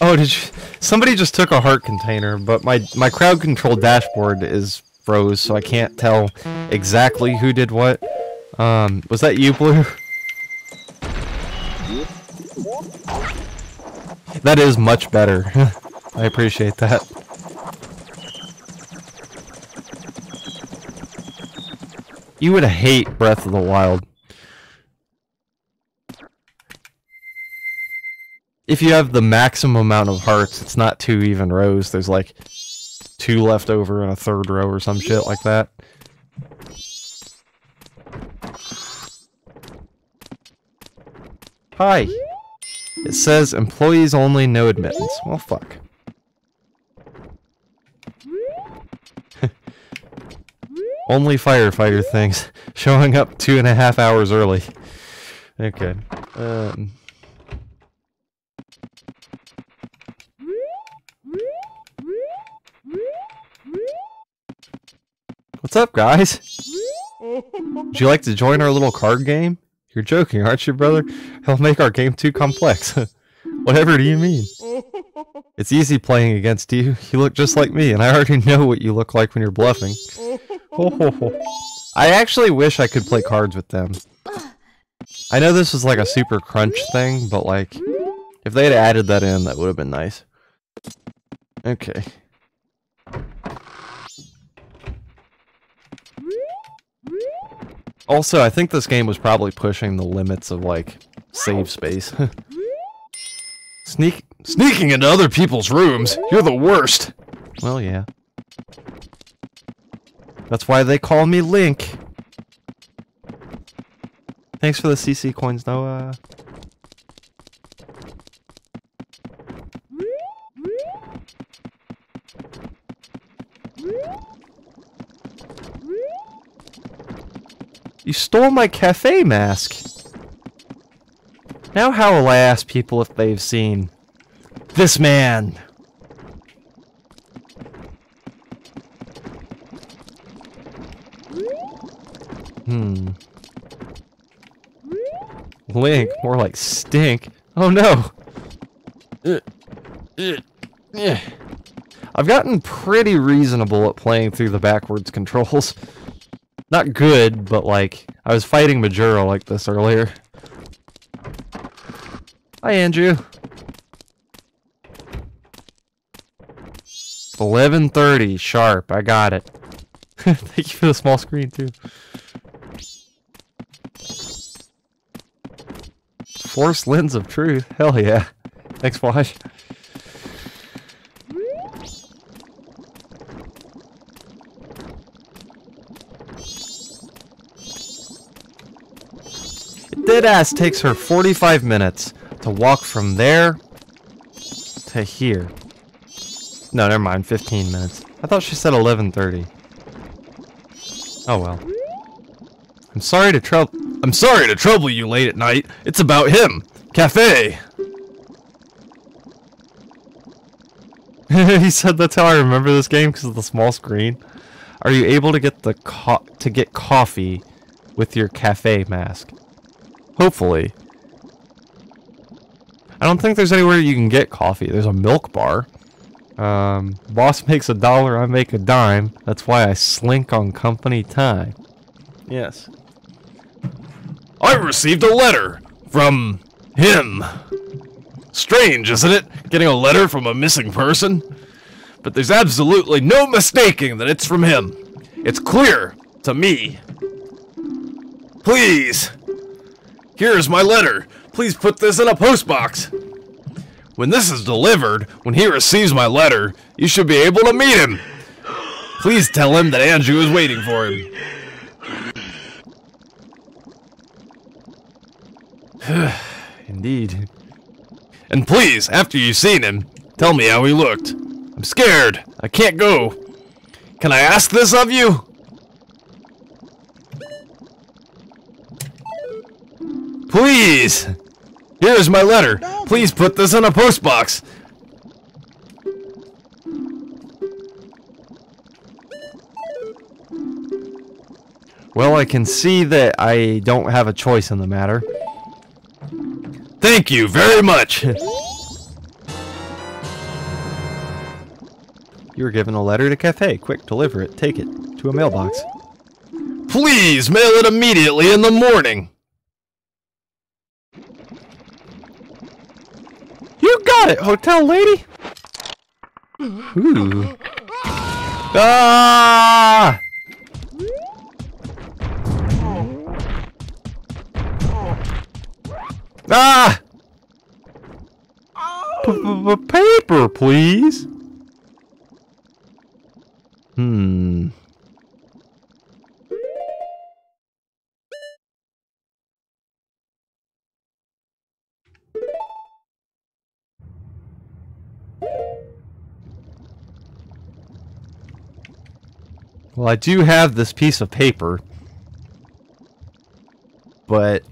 Oh, did you... Somebody just took a heart container, but my, my crowd control dashboard is froze, so I can't tell exactly who did what. Um, was that you, Blue? That is much better. I appreciate that. You would hate Breath of the Wild. If you have the maximum amount of hearts, it's not two even rows. There's like two left over in a third row or some shit like that. Hi. It says employees only, no admittance. Well, fuck. only firefighter things. Showing up two and a half hours early. Okay. Um... What's up, guys? Would you like to join our little card game? You're joking, aren't you, brother? It'll make our game too complex. Whatever do you mean? It's easy playing against you. You look just like me, and I already know what you look like when you're bluffing. I actually wish I could play cards with them. I know this is like a super crunch thing, but like, if they had added that in, that would have been nice. Okay. Also, I think this game was probably pushing the limits of, like, save space. Sneak- Sneaking into other people's rooms! You're the worst! Well, yeah. That's why they call me Link. Thanks for the CC coins, Noah. You stole my Kafei mask. Now how will I ask people if they've seen this man? Hmm. Link, more like stink. Oh no! I've gotten pretty reasonable at playing through the backwards controls. Not good, but like, I was fighting Majora like this earlier. Hi, Anju. 11.30, sharp, I got it. Thank you for the small screen, too. Force lens of truth, hell yeah. Thanks, Flash. Deadass takes her 45 minutes to walk from there to here. No, never mind, 15 minutes. I thought she said 11.30. Oh well. I'm sorry to trouble- I'm sorry to trouble you late at night. It's about him. Kafei. he said that's how I remember this game because of the small screen. Are you able to get the to get coffee with your cafe mask? Hopefully. I don't think there's anywhere you can get coffee. There's a milk bar. Um, boss makes a dollar, I make a dime. That's why I slink on company time. Yes. I received a letter from him. Strange, isn't it? Getting a letter from a missing person? But there's absolutely no mistaking that it's from him. It's clear to me. Please. Here's my letter. Please put this in a postbox. When this is delivered, when he receives my letter, you should be able to meet him. Please tell him that Anju is waiting for him. Indeed. And please, after you've seen him, tell me how he looked. I'm scared. I can't go. Can I ask this of you? Please! Here is my letter. Please put this in a postbox. Well, I can see that I don't have a choice in the matter. Thank you very much. You were given a letter to Kafei. Quick, deliver it. Take it to a mailbox. Please mail it immediately in the morning. You got it, hotel lady. Ooh. Ah! Ah! P-p-paper, please. Hmm. Well, I do have this piece of paper, but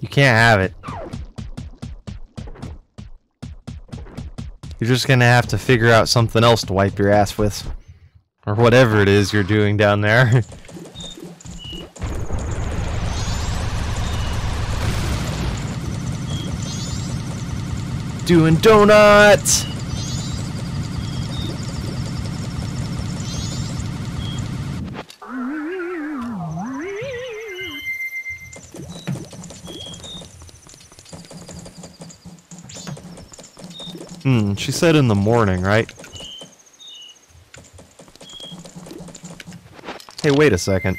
you can't have it. You're just gonna have to figure out something else to wipe your ass with. Or whatever it is you're doing down there. doing donuts! Hmm, she said in the morning, right? Hey, wait a second.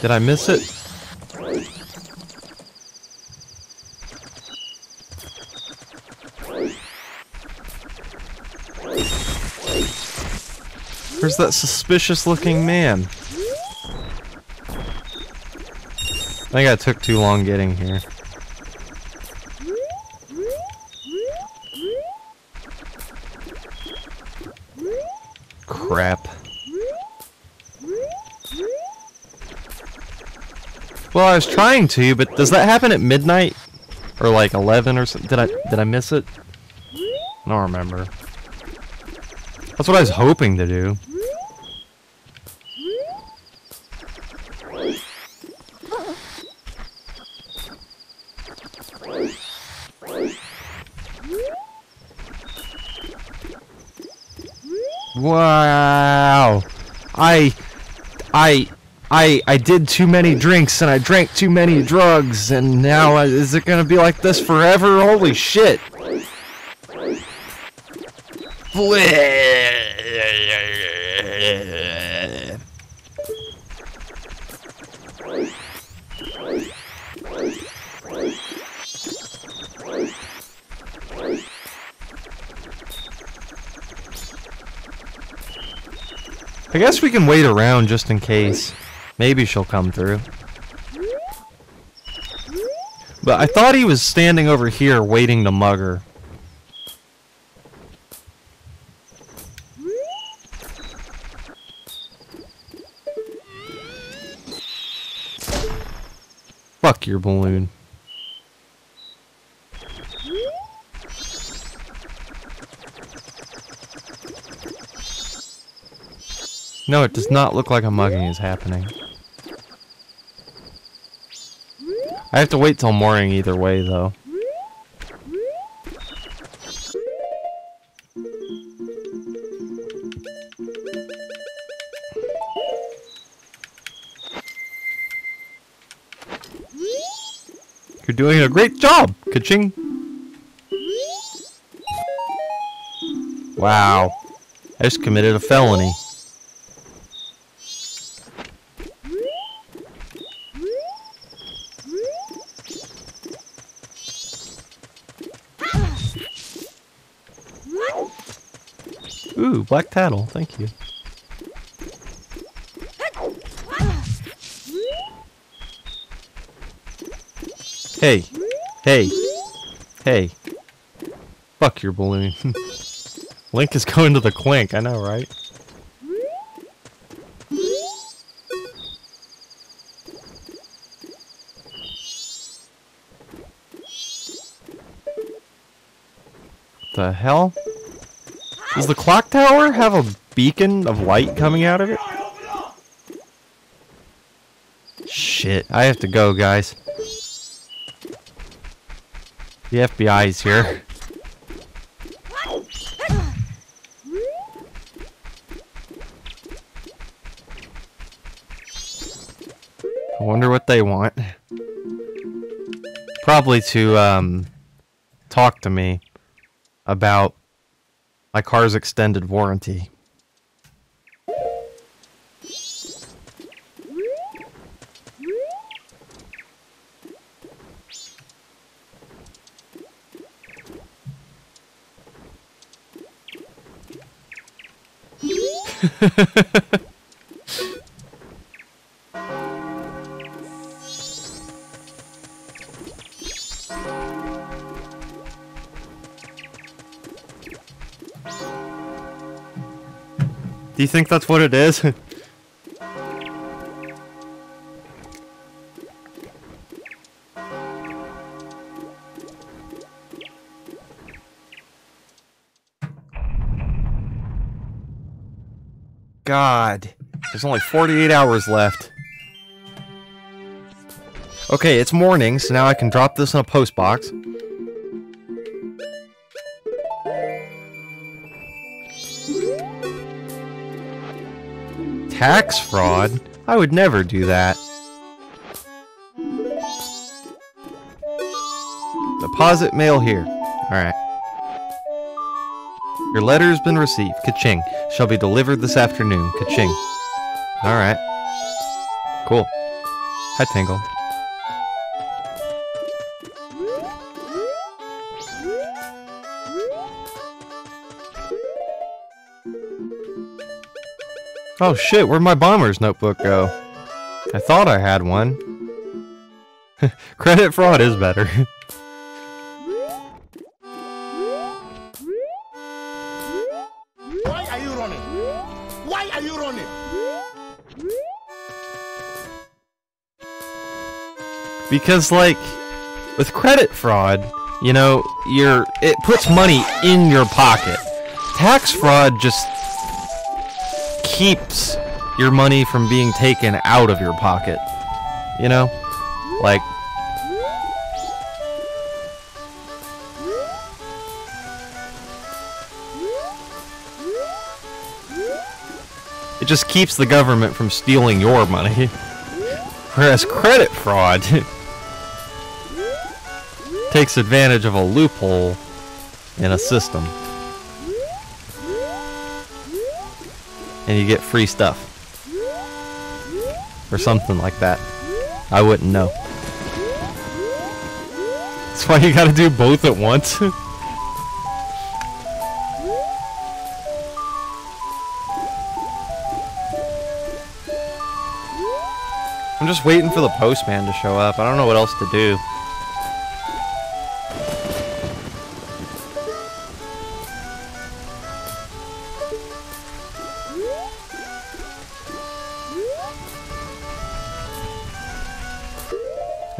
Did I miss it? Where's that suspicious looking man? Think I took too long getting here. Crap. Well, I was trying to, but does that happen at midnight? Or like 11 or something? Did I, did I miss it? I don't remember. That's what I was hoping to do. Wow. I I I I did too many drinks and I drank too many drugs and now uh, is it to be like this forever? Holy shit. I guess we can wait around just in case. Maybe she'll come through. But I thought he was standing over here waiting to mug her. Fuck your balloon. No, it does not look like a mugging is happening. I have to wait till morning either way, though. You're doing a great job, Kaching. Wow. I just committed a felony. Ooh, black tattle, thank you. Hey, hey, hey. Fuck your balloon. Link is going to the quink, I know, right? The hell? Does the clock tower have a beacon of light coming out of it? Shit, I have to go, guys. The FBI's here. I wonder what they want. Probably to, um, talk to me about my car's extended warranty. Do you think that's what it is? God. There's only 48 hours left. Okay, it's morning, so now I can drop this in a post box. Tax fraud? I would never do that. Deposit mail here. Alright. Your letter has been received. Kaching. Shall be delivered this afternoon. Kaching. Alright. Cool. Hi, Tingle. Oh shit, where'd my bomber's notebook go? I thought I had one. Credit fraud is better. Why are you running? Why are you running? because like with credit fraud, you know, you're it puts money in your pocket. Tax fraud just keeps your money from being taken out of your pocket. You know? Like It just keeps the government from stealing your money. Whereas credit fraud takes advantage of a loophole in a system. And you get free stuff. Or something like that. I wouldn't know. That's why you gotta do both at once. I'm just waiting for the postman to show up. I don't know what else to do.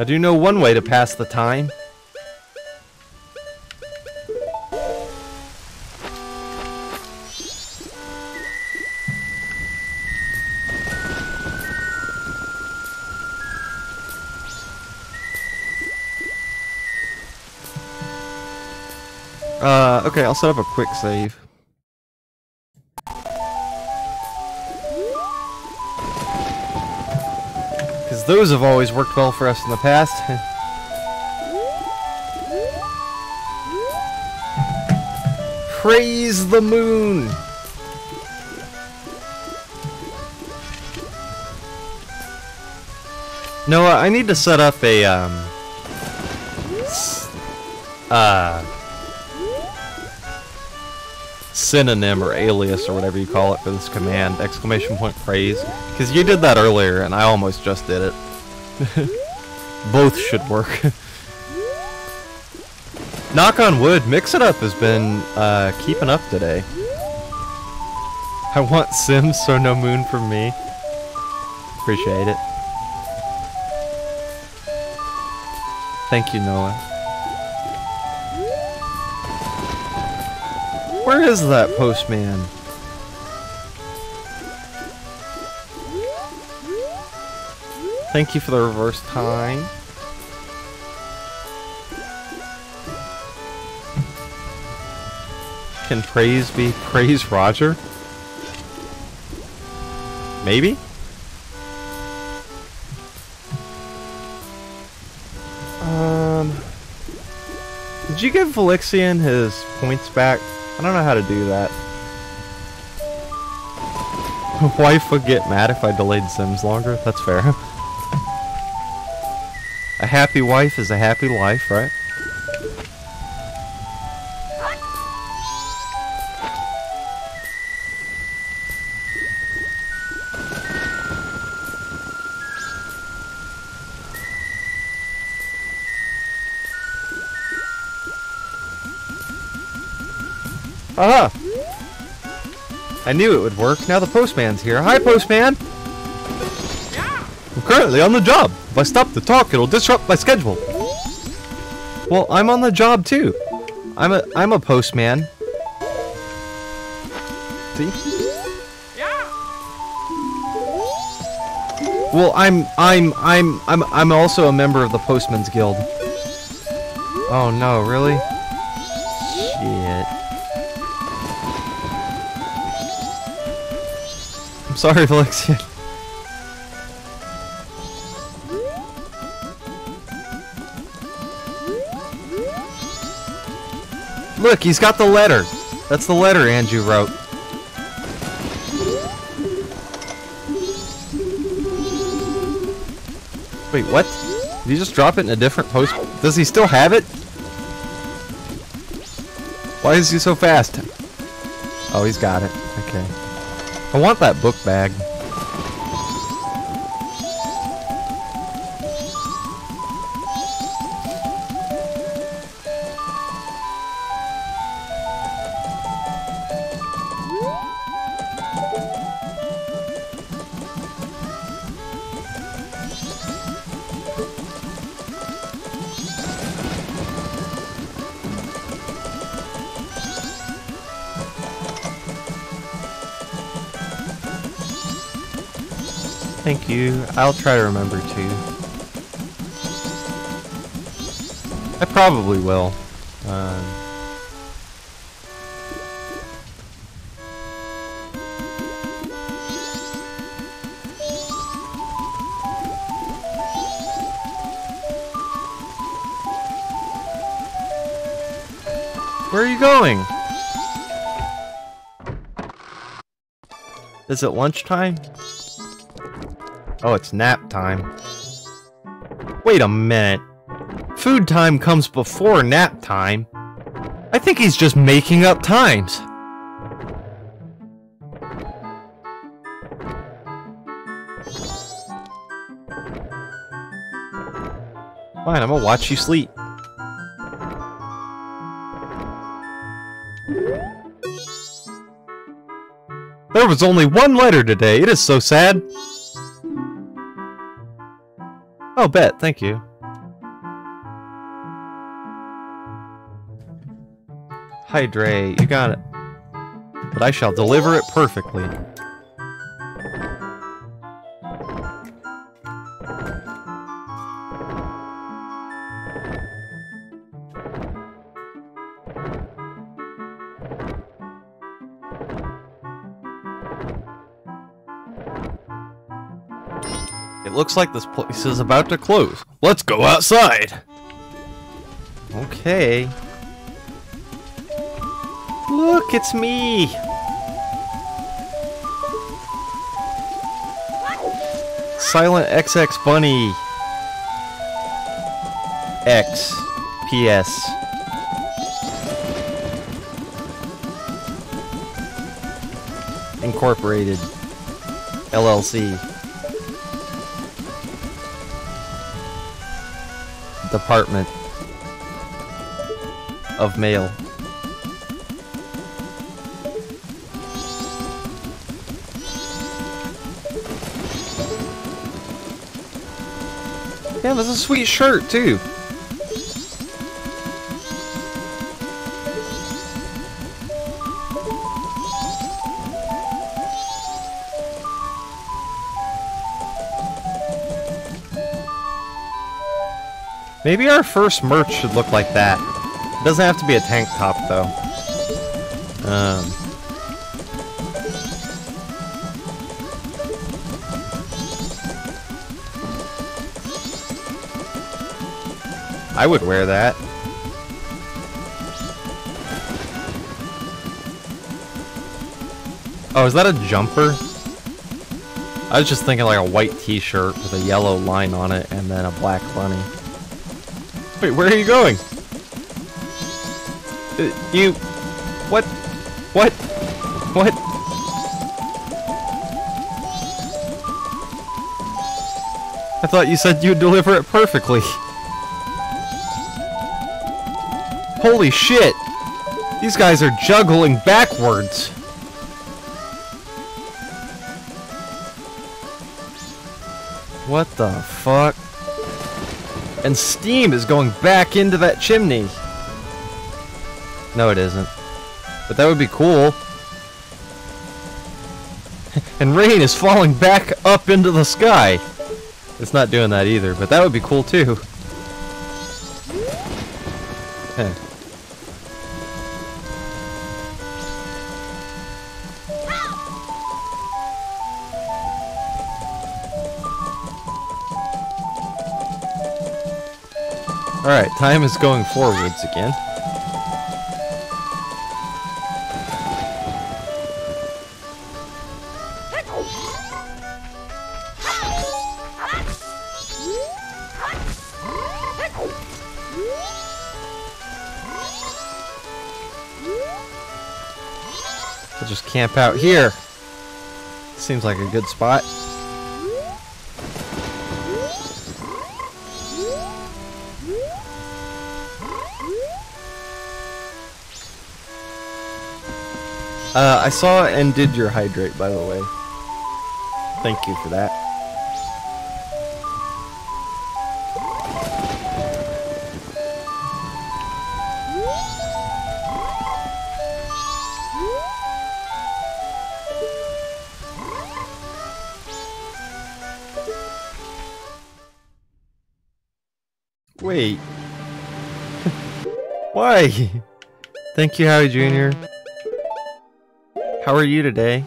I do know one way to pass the time. Uh, okay, I'll set up a quick save. Those have always worked well for us in the past. Praise the moon! Noah, I need to set up a, um... Uh... Synonym or alias or whatever you call it for this command, exclamation point praise. Because you did that earlier and I almost just did it. Both should work. Knock on wood, Mix It Up has been uh, keeping up today. I want Sims, so no moon from me. Appreciate it. Thank you, Noah. Is that postman? Thank you for the reverse time. Can praise be praise Roger? Maybe? Um, did you give Velixian his points back? I don't know how to do that. Wife would get mad if I delayed Sims longer. That's fair. a happy wife is a happy life, right? Knew it would work. Now the postman's here. Hi, postman! Yeah. I'm currently on the job. If I stop to talk, it'll disrupt my schedule. Well, I'm on the job too. I'm a I'm a postman. See? Yeah. Well, I'm I'm I'm I'm I'm also a member of the Postman's Guild. Oh no, really? Sorry, Valexian. Look, he's got the letter. That's the letter Anju wrote. Wait, what? Did he just drop it in a different post? Does he still have it? Why is he so fast? Oh, he's got it. Okay. I want that book bag. I'll try to remember too. I probably will. Um, where are you going? Is it lunchtime? Oh, it's nap time. Wait a minute. Food time comes before nap time. I think he's just making up times. Fine, I'm gonna watch you sleep. There was only one letter today. It is so sad. Oh, bet. Thank you. Hydrate. You got it. But I shall deliver it perfectly. Looks like this place is about to close. Let's go outside. Okay. Look, it's me! Silent XX Bunny. X. PS. Incorporated. LLC. Department of Mail. Yeah, that's a sweet shirt too. Maybe our first merch should look like that. It doesn't have to be a tank top though. Um, I would wear that. Oh, is that a jumper? I was just thinking like a white t-shirt with a yellow line on it and then a black bunny. Wait, where are you going? Uh, you... What? What? What? I thought you said you'd deliver it perfectly. Holy shit! These guys are juggling backwards. What the fuck? And steam is going back into that chimney. No, it isn't. But that would be cool. and rain is falling back up into the sky. It's not doing that either, but that would be cool too. Alright, time is going forwards again. I'll just camp out here. Seems like a good spot. Uh, I saw and did your hydrate, by the way. Thank you for that. Wait. Why? Thank you, Howie Jr. How are you today?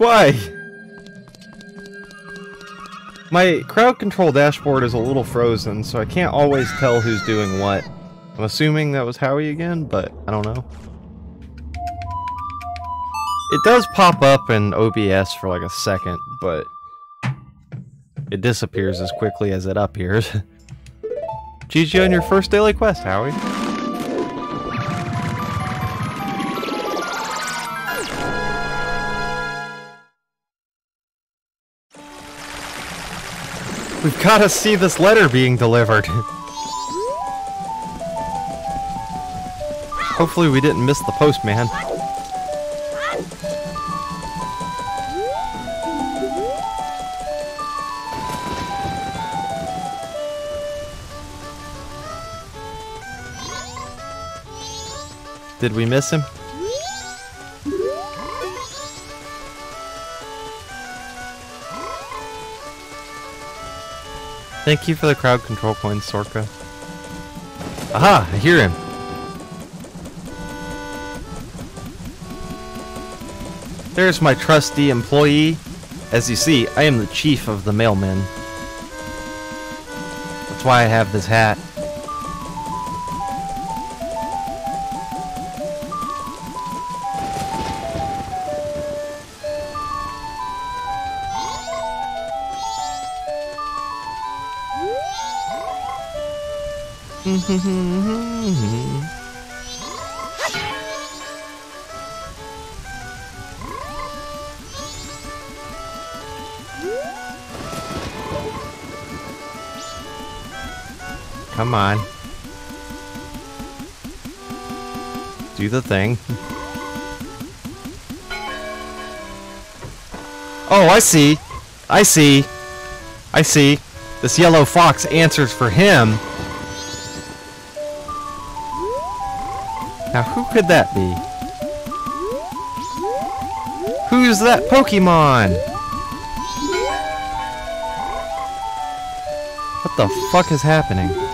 Why? My crowd control dashboard is a little frozen, so I can't always tell who's doing what. I'm assuming that was Howie again, but I don't know. It does pop up in OBS for like a second, but it disappears as quickly as it appears. GG on your first daily quest, Howie. We've got to see this letter being delivered. Hopefully we didn't miss the postman. Did we miss him? Thank you for the crowd control coins, Sorka. Aha! I hear him. There's my trusty employee. As you see, I am the chief of the mailmen. That's why I have this hat. The thing. Oh, I see. I see. I see. This yellow fox answers for him. Now, who could that be? Who's that Pokemon? What the fuck is happening?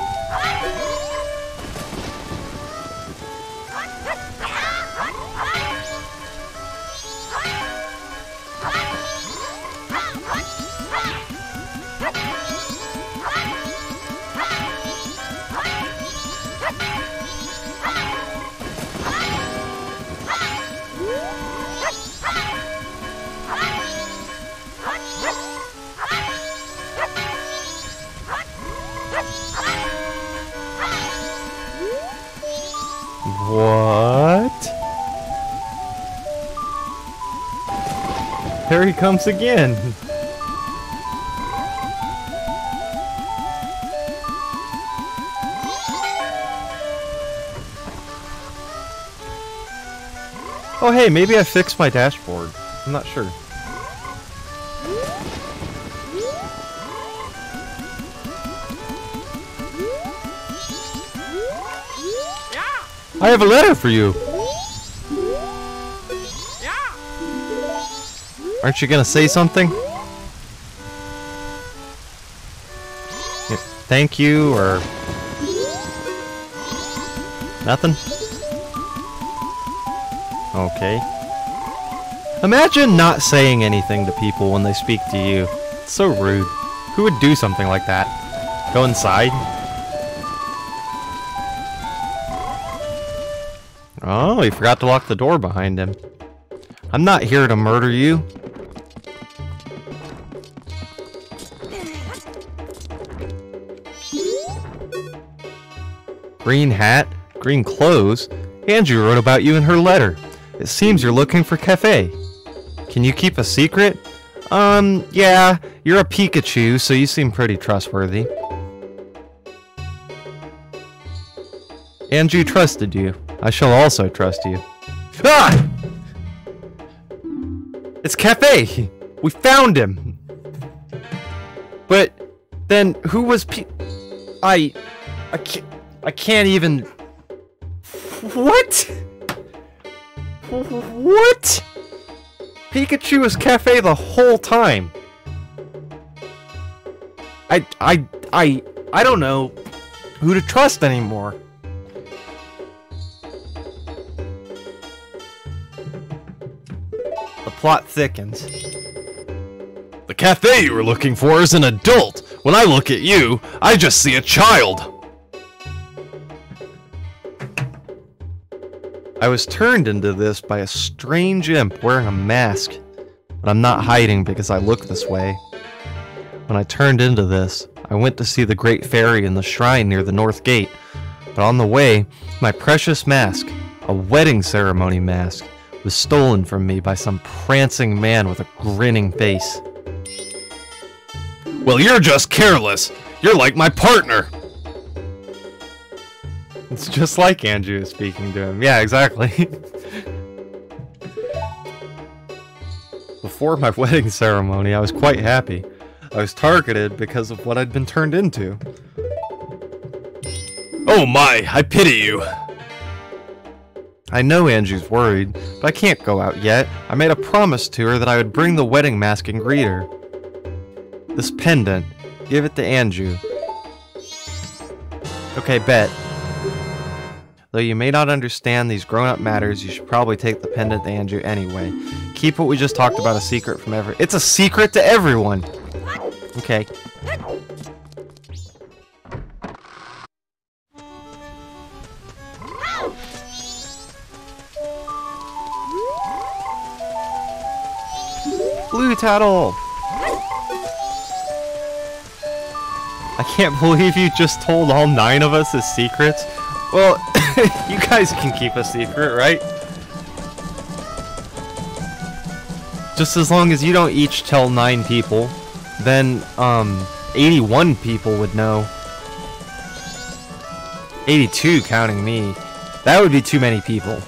Comes again. Oh hey, maybe I fixed my dashboard. I'm not sure. I have a letter for you. Aren't you gonna say something? Thank you, or... Nothing? Okay. Imagine not saying anything to people when they speak to you. It's so rude. Who would do something like that? Go inside? Oh, he forgot to lock the door behind him. I'm not here to murder you. Green hat, green clothes. Anju wrote about you in her letter. It seems you're looking for Kafei. Can you keep a secret? Um, yeah, you're a Pikachu, so you seem pretty trustworthy. Anju trusted you. I shall also trust you. Ah! It's Kafei! We found him! But then who was P- I I can't I can't even What? What? Pikachu was Kafei the whole time. I I I I don't know who to trust anymore. The plot thickens. The Kafei you were looking for is an adult. When I look at you, I just see a child. I was turned into this by a strange imp wearing a mask. But I'm not hiding because I look this way. When I turned into this, I went to see the Great Fairy in the shrine near the North Gate. But on the way, my precious mask, a wedding ceremony mask, was stolen from me by some prancing man with a grinning face. Well, you're just careless. You're like my partner. It's just like Anju is speaking to him. Yeah, exactly. Before my wedding ceremony, I was quite happy. I was targeted because of what I'd been turned into. Oh my, I pity you. I know Anju's worried, but I can't go out yet. I made a promise to her that I would bring the wedding mask and greet her. This pendant, give it to Anju. Okay, bet. Though you may not understand these grown-up matters, you should probably take the pendant to Anju anyway. Keep what we just talked about a secret from every- It's a secret to everyone! Okay. Blue Tattle! I can't believe you just told all nine of us his secrets. Well, you guys can keep a secret, right? Just as long as you don't each tell nine people, then, um, 81 people would know. 82 counting me. That would be too many people.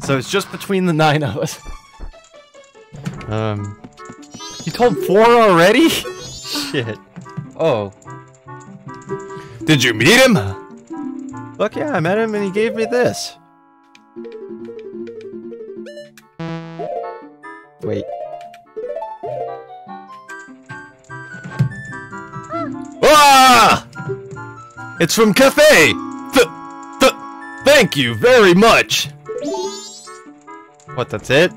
So it's just between the nine of us. Um, you told four already? Shit. Oh. Did you meet him? Look, yeah, I met him and he gave me this. Wait. Ah! It's from Kafei! Th th thank you very much! What, that's it?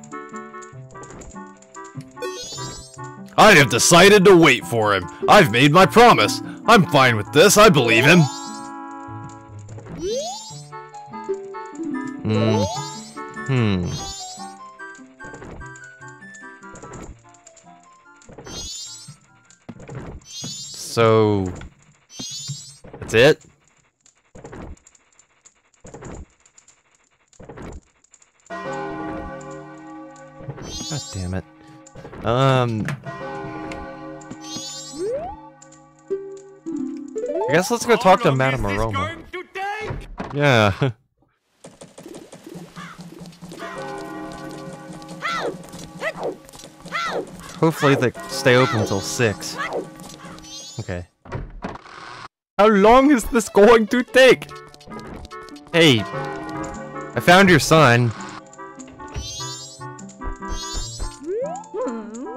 I have decided to wait for him. I've made my promise. I'm fine with this, I believe him. Hmm. Hmm. So... That's it? God damn it. Um... I guess let's go talk to Madame Aroma. Yeah. Hopefully they stay open until 6. Okay. How long is this going to take? Hey, I found your son.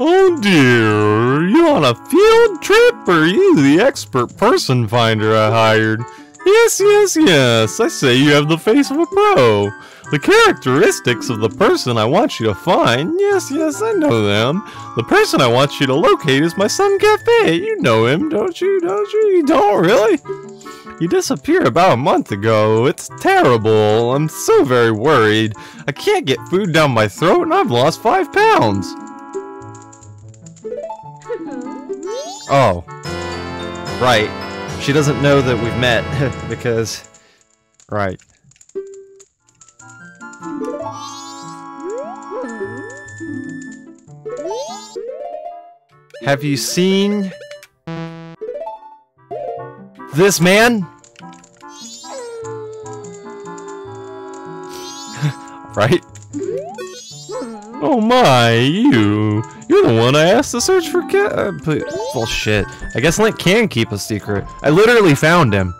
Oh dear, you on a field trip or you the expert person finder I hired? Yes, yes, yes, I say you have the face of a pro. The characteristics of the person I want you to find, yes, yes, I know them. The person I want you to locate is my son Kafei. You know him, don't you? Don't you? You don't really? He disappeared about a month ago. It's terrible. I'm so very worried. I can't get food down my throat and I've lost five pounds. Oh. Right. She doesn't know that we've met because... Right. Have you seen this man? right? Oh my, you. You're the one I asked to search for cat. Uh, but. I guess Link can keep a secret. I literally found him.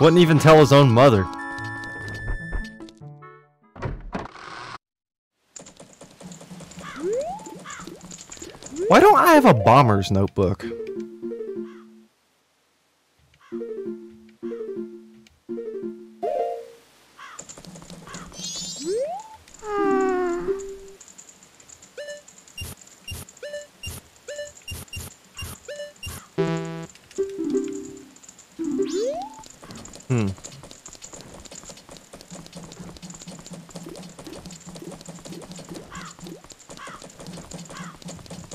Wouldn't even tell his own mother. Why don't I have a bomber's notebook? Hmm.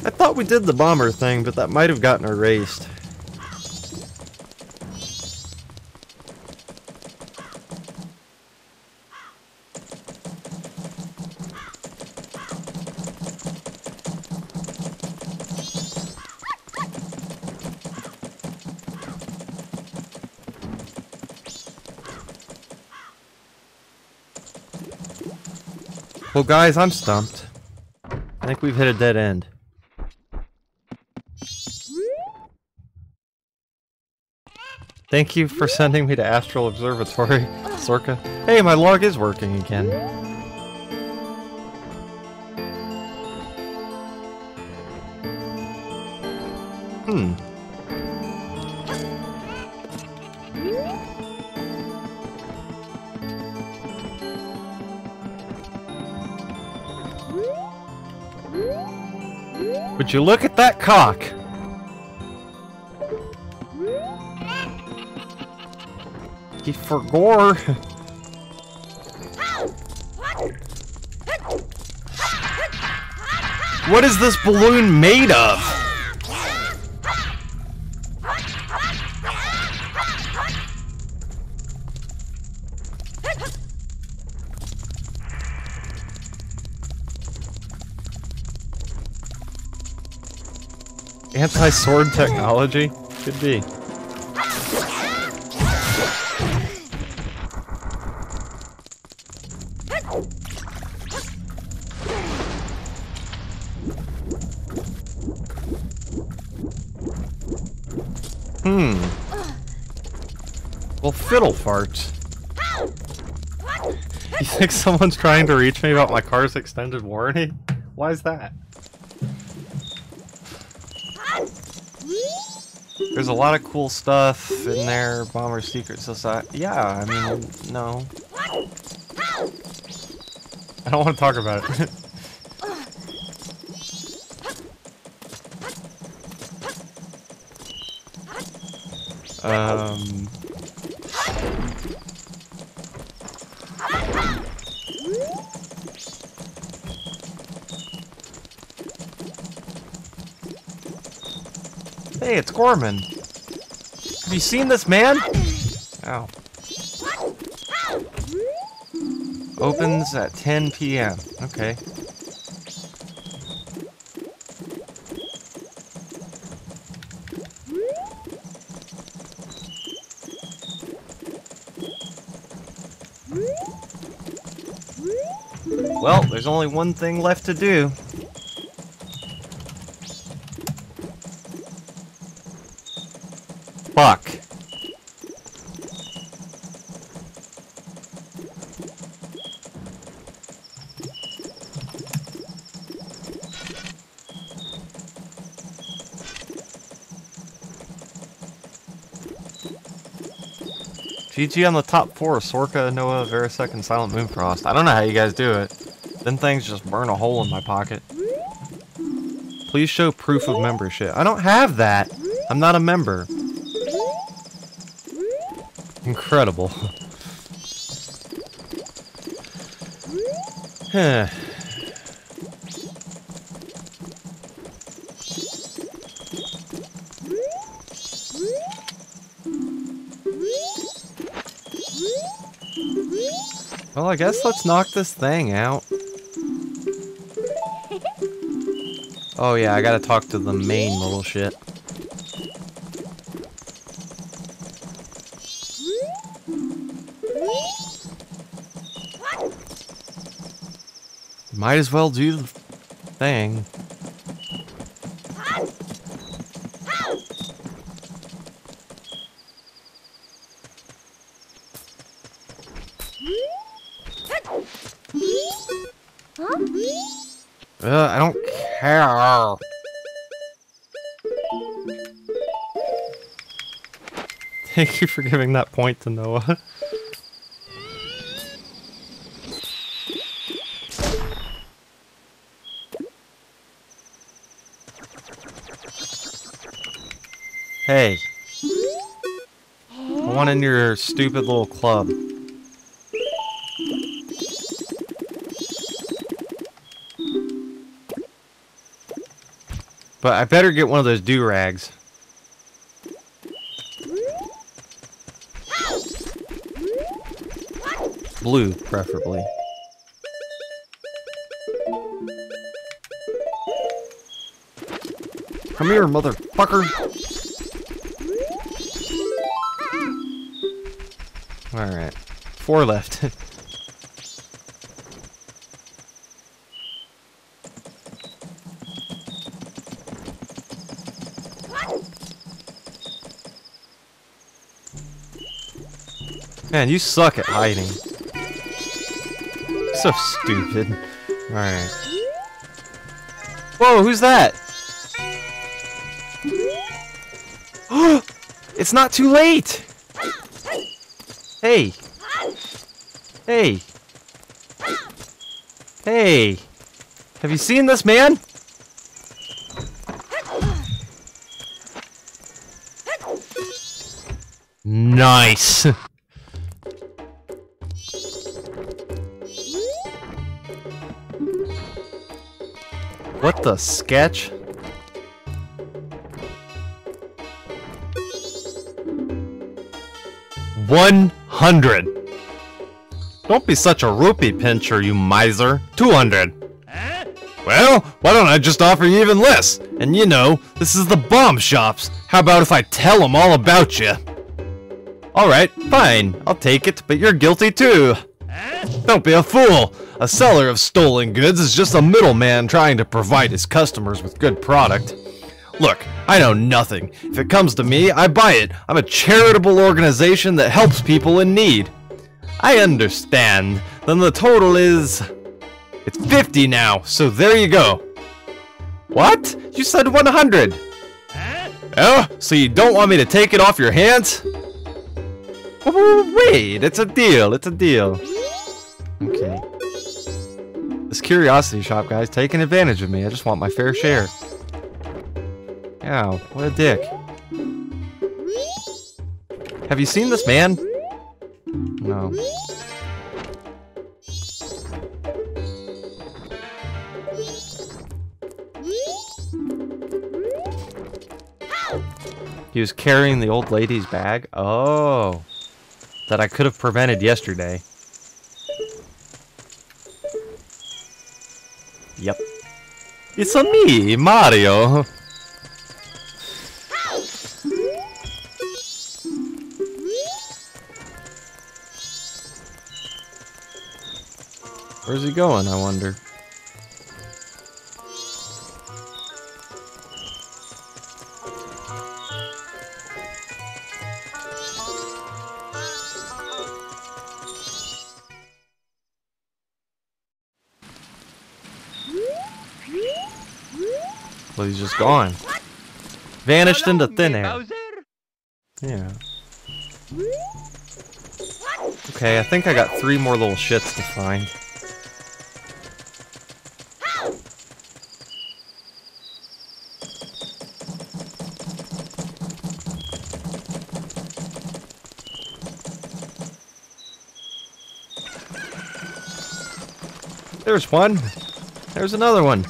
I thought we did the bomber thing, but that might have gotten erased. Guys, I'm stumped. I think we've hit a dead end. Thank you for sending me to Astral Observatory, Sorka. Hey, my log is working again. Hmm. Would you look at that cock? He forgore. What is this balloon made of? Anti-sword technology? Could be. Hmm. Well, fiddle farts. You think someone's trying to reach me about my car's extended warranty? Why is that? There's a lot of cool stuff in there. Bomber Secret Society. Yeah, I mean, no. I don't want to talk about it. um. Hey, it's Gorman. Have you seen this man? Ow. Opens at 10 p.m. Okay. Well, there's only one thing left to do. GG on the top four, Sorka, Noah, Verisec, and Silent Moonfrost. I don't know how you guys do it. Then things just burn a hole in my pocket. Please show proof of membership. I don't have that. I'm not a member. Incredible. I guess let's knock this thing out. Oh yeah, I gotta talk to the main little shit. Might as well do the thing. Ugh, I don't care. Thank you for giving that point to Noah. Hey. I want in your stupid little club. But I better get one of those do-rags. Blue, preferably. Come here, motherfucker! Alright. Four left. Man, you suck at hiding. So stupid. Alright. Whoa, who's that? it's not too late! Hey! Hey! Hey! Have you seen this man? Nice! the sketch? One hundred. Don't be such a rupee pincher, you miser. Two hundred. Well, why don't I just offer you even less? And you know, this is the bomb shops. How about if I tell them all about you? Alright, fine. I'll take it, but you're guilty too. Don't be a fool. A seller of stolen goods is just a middleman trying to provide his customers with good product. Look, I know nothing. If it comes to me, I buy it. I'm a charitable organization that helps people in need. I understand. Then the total is... It's 50 now, so there you go. What? You said 100. Oh, so you don't want me to take it off your hands? Wait, it's a deal, it's a deal. Okay. This curiosity shop guy's taking advantage of me. I just want my fair share. Ow, what a dick. Have you seen this man? No. He was carrying the old lady's bag? Oh. That I could have prevented yesterday. Yep. It's a me, Mario. Where's he going, I wonder? Well, he's just gone. Vanished into thin air. Yeah. Okay, I think I got three more little shits to find. There's one. There's another one.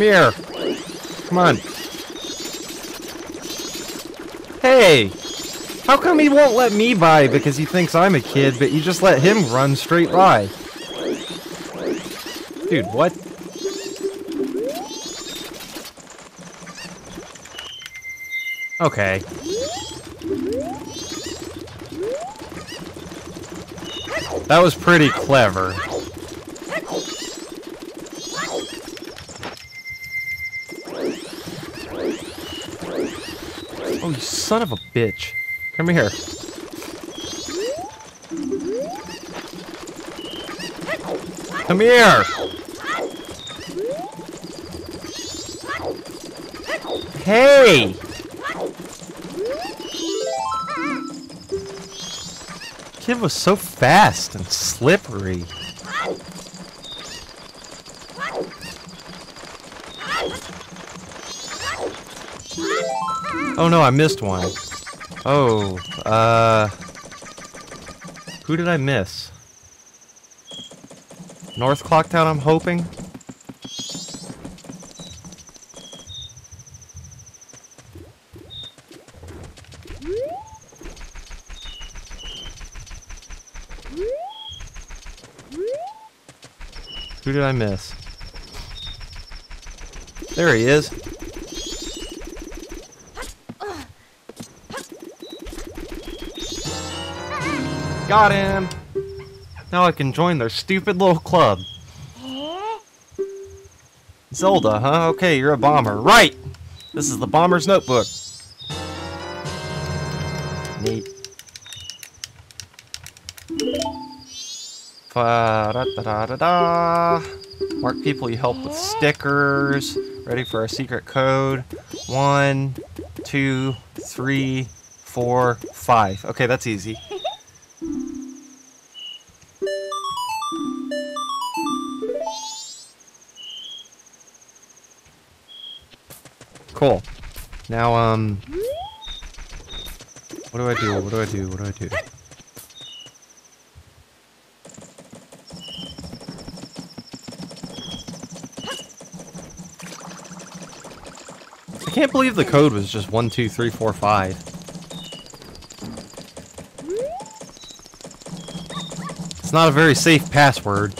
Come here. Come on. Hey! How come he won't let me by because he thinks I'm a kid, but you just let him run straight by? Dude, what? Okay. That was pretty clever. Son of a bitch. Come here. Come here! Hey! Kid was so fast and slippery. Oh no, I missed one. Oh, uh... Who did I miss? North Clocktown, I'm hoping? Who did I miss? There he is. Got him! Now I can join their stupid little club. Zelda, huh? Okay, you're a bomber. Right! This is the bomber's notebook. Neat. Da da da. Mark people you help with stickers. Ready for our secret code. One, two, three, four, five. Okay, that's easy. Cool. Now, um... What do I do? What do I do? What do I do? I can't believe the code was just one, two, three, four, five. It's not a very safe password.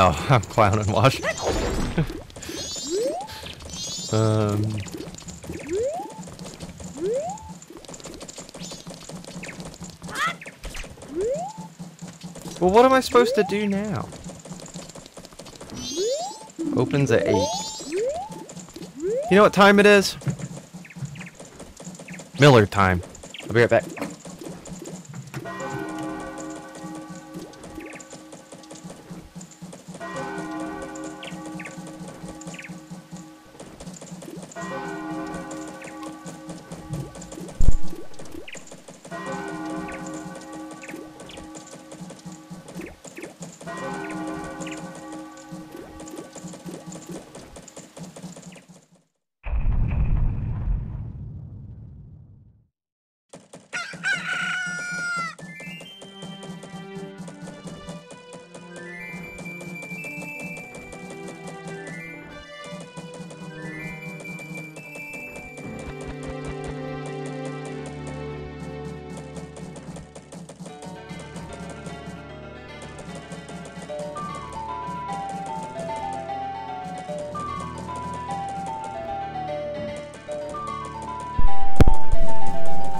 No, I'm clowning, Wash. um... Well, what am I supposed to do now? Opens at 8. You know what time it is? Miller time. I'll be right back.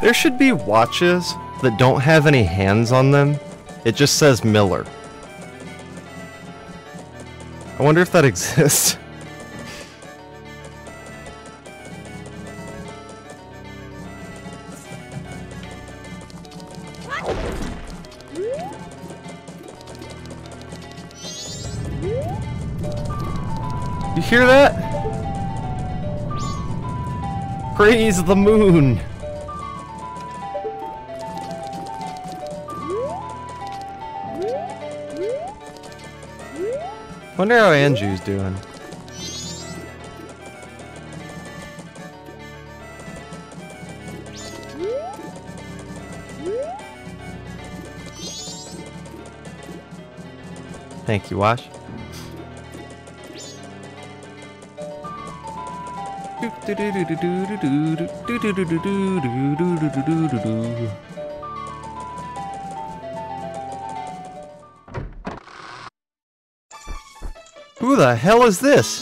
There should be watches that don't have any hands on them. It just says Miller. I wonder if that exists. You hear that? Praise the moon! Wonder how Andrew's doing. Thank you, Wash. Who the hell is this?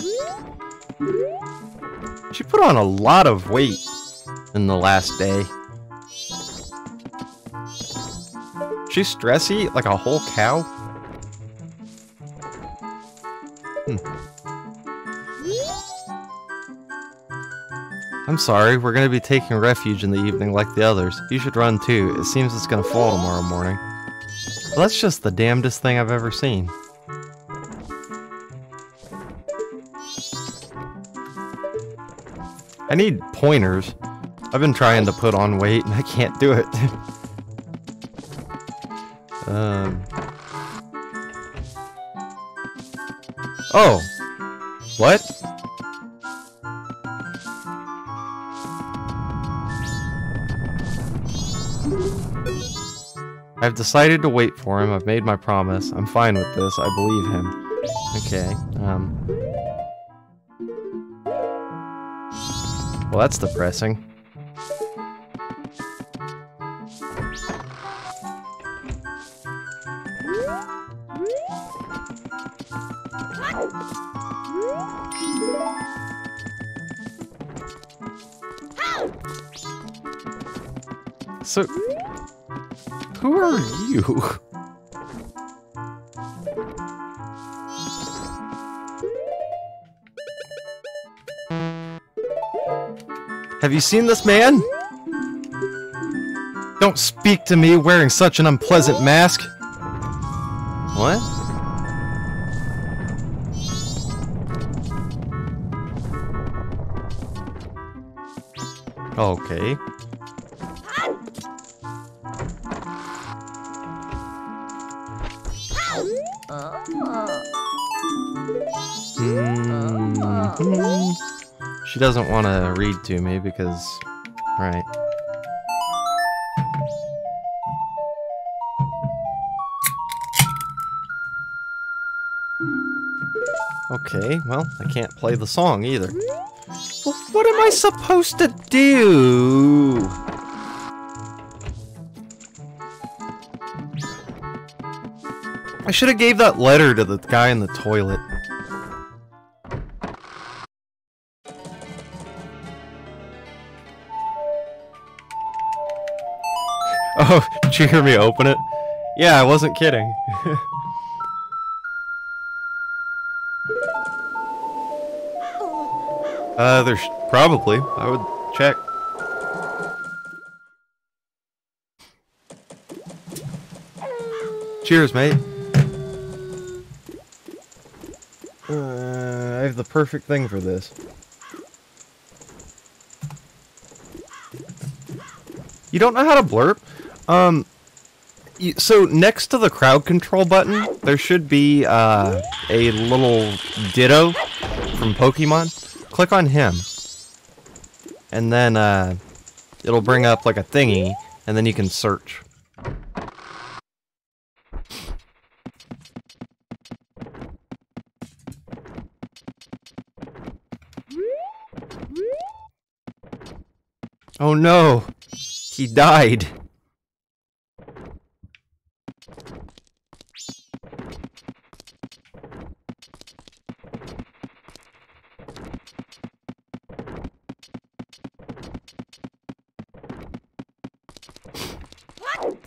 She put on a lot of weight in the last day. She's stressy like a whole cow? Hmm. I'm sorry, we're gonna be taking refuge in the evening like the others. You should run too. It seems it's gonna fall tomorrow morning. Well, that's just the damnedest thing I've ever seen. I need pointers. I've been trying to put on weight and I can't do it. um. Oh. What? I've decided to wait for him. I've made my promise. I'm fine with this. I believe him. Okay. Well, that's depressing. So, who are you? Have you seen this man? Don't speak to me wearing such an unpleasant mask. What? Okay. Doesn't want to read to me because, right. Okay, well, I can't play the song either. Well, what am I supposed to do? I should have gave that letter to the guy in the toilet. You hear me open it? Yeah, I wasn't kidding. uh, there's probably. I would check. Cheers, mate. Uh, I have the perfect thing for this. You don't know how to blurp? Um, so next to the crowd control button, there should be uh, a little Ditto from Pokemon. Click on him, and then uh, it'll bring up like a thingy, and then you can search. Oh no! He died!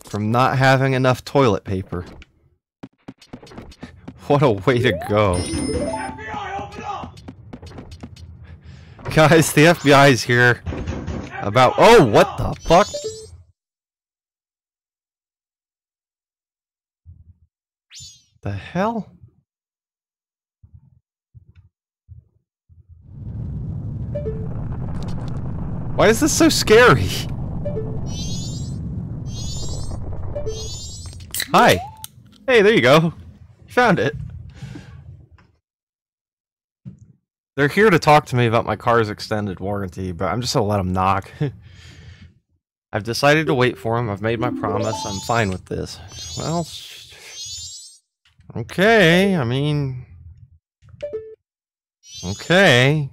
From not having enough toilet paper. What a way to go. Guys, the FBI's here. About- Oh, what the fuck? The hell? Why is this so scary? Hi. Hey, there you go. Found it. They're here to talk to me about my car's extended warranty, but I'm just gonna let them knock. I've decided to wait for him. I've made my promise. I'm fine with this. Well, okay. I mean, okay.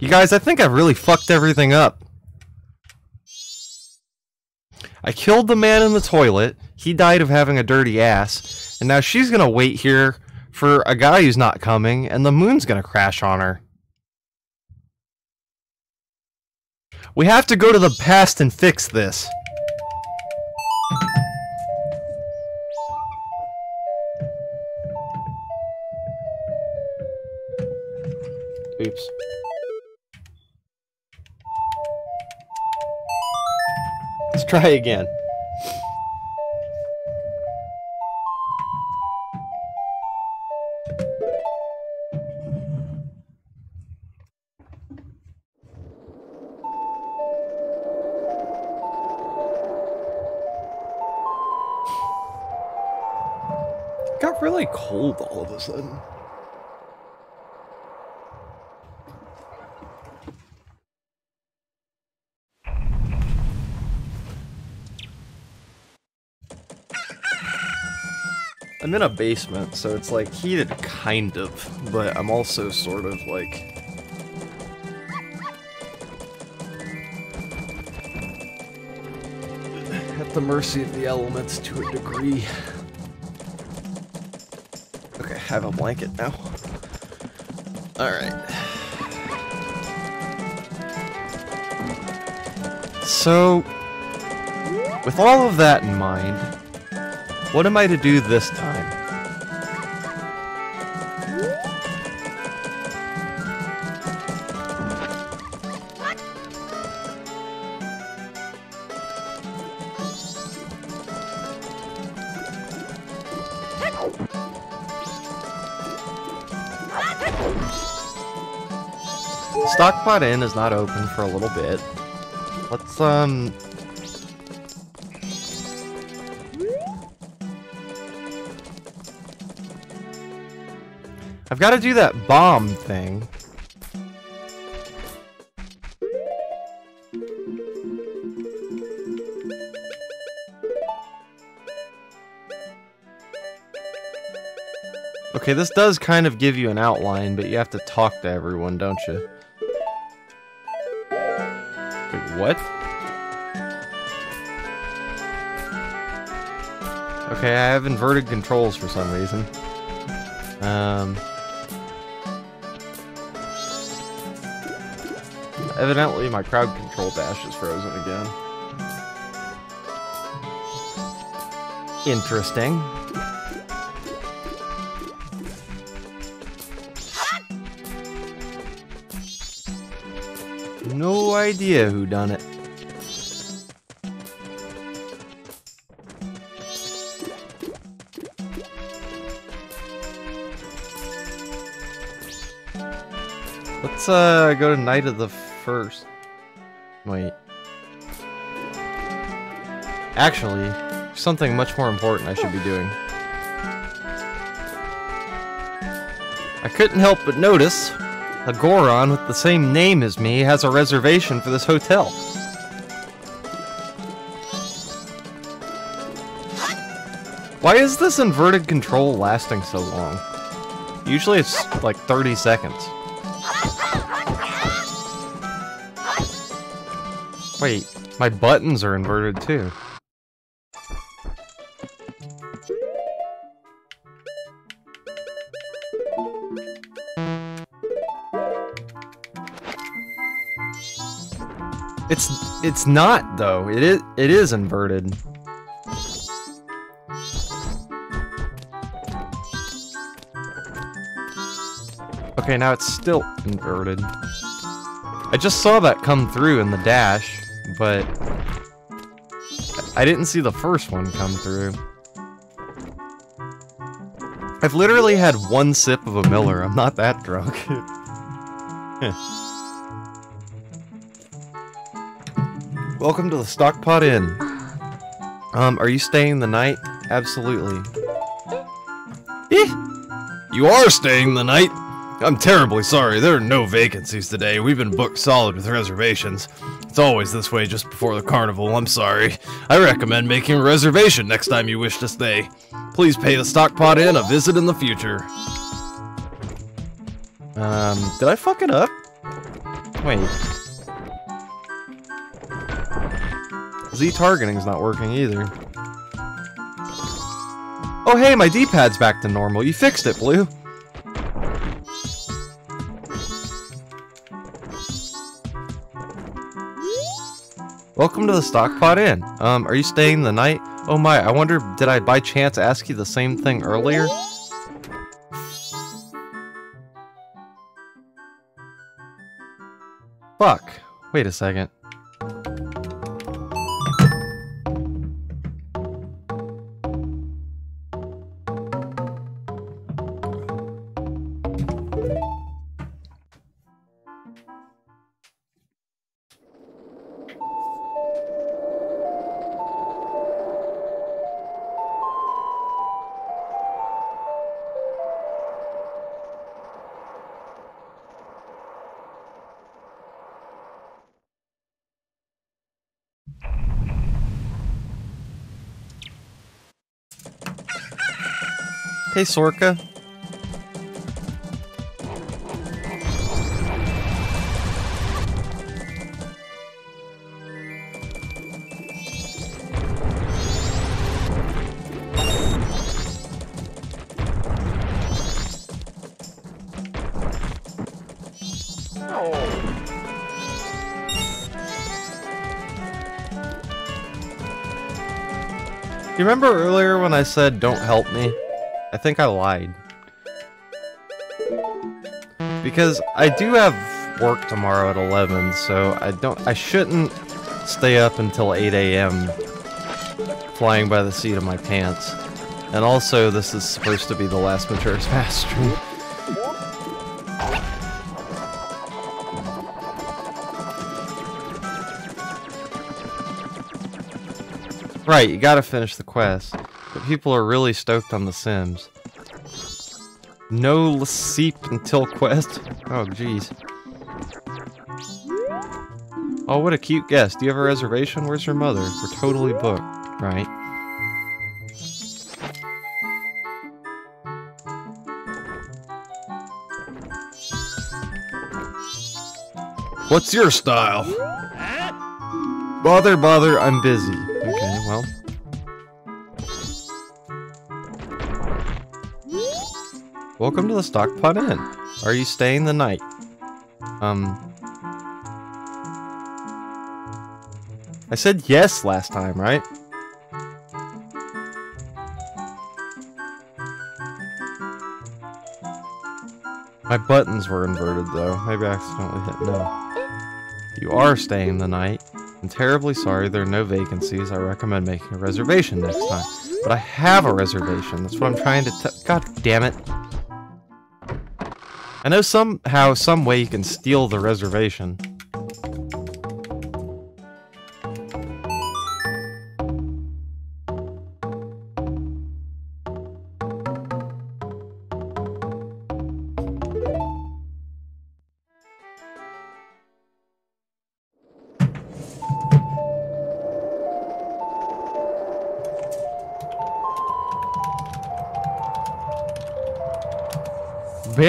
You guys, I think I've really fucked everything up. I killed the man in the toilet. He died of having a dirty ass. And now she's gonna wait here for a guy who's not coming, and the moon's gonna crash on her. We have to go to the past and fix this. Oops. Let's try again. got really cold all of a sudden. I'm in a basement, so it's like heated kind of, but I'm also sort of like at the mercy of the elements to a degree. Okay, I have a blanket now. Alright. So, with all of that in mind, what am I to do this time? Stockpot Inn is not open for a little bit. Let's, um... I've got to do that bomb thing. Okay, this does kind of give you an outline, but you have to talk to everyone, don't you? What? Okay, I have inverted controls for some reason. Um... Evidently, my crowd control dash is frozen again. Interesting. Idea who done it. Let's uh go to night of the first. Wait. Actually, something much more important I should be doing. I couldn't help but notice a Goron with the same name as me has a reservation for this hotel. Why is this inverted control lasting so long? Usually it's like 30 seconds. Wait, my buttons are inverted too. It's not though. It is it is inverted. Okay, now it's still inverted. I just saw that come through in the dash, but I didn't see the first one come through. I've literally had one sip of a Miller. I'm not that drunk. Welcome to the Stockpot Inn. Um, are you staying the night? Absolutely. Eh? You are staying the night? I'm terribly sorry, there are no vacancies today. We've been booked solid with reservations. It's always this way just before the carnival, I'm sorry. I recommend making a reservation next time you wish to stay. Please pay the Stockpot Inn a visit in the future. Um, did I fuck it up? Wait. Z targeting's not working either. Oh hey, my D-pad's back to normal. You fixed it, Blue. Welcome to the Stockpot Inn. Um, are you staying the night? Oh my, I wonder, did I by chance ask you the same thing earlier? Fuck. Wait a second. Hey, Sorka. You remember earlier when I said, don't help me? I think I lied. Because I do have work tomorrow at 11, so I don't I shouldn't stay up until 8 a.m. flying by the seat of my pants. And also, this is supposed to be the last Majora's Mask stream. Right, you gotta finish the quest. But people are really stoked on The Sims. No seep until quest? Oh, jeez. Oh, what a cute guest. Do you have a reservation? Where's your mother? We're totally booked. Right. What's your style? Bother, bother, I'm busy. Welcome to the Stockpot Inn. Are you staying the night? Um. I said yes last time, right? My buttons were inverted though. Maybe I accidentally hit no. You are staying the night. I'm terribly sorry there are no vacancies. I recommend making a reservation next time. But I have a reservation. That's what I'm trying to God damn it. I know somehow, some way you can steal the reservation.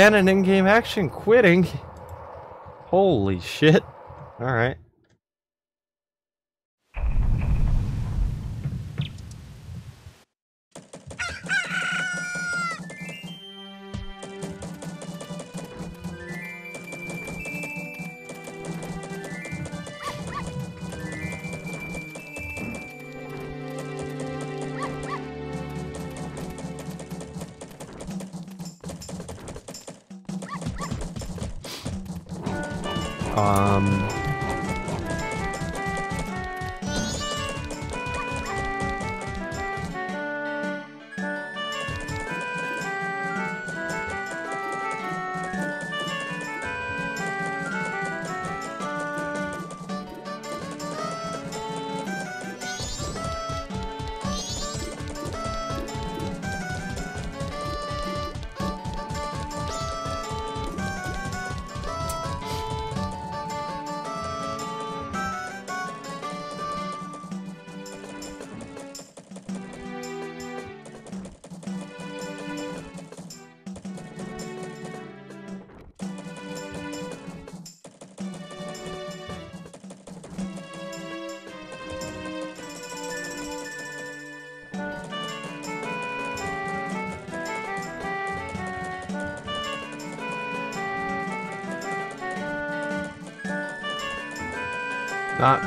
Ban an in-game action quitting. Holy shit. Alright.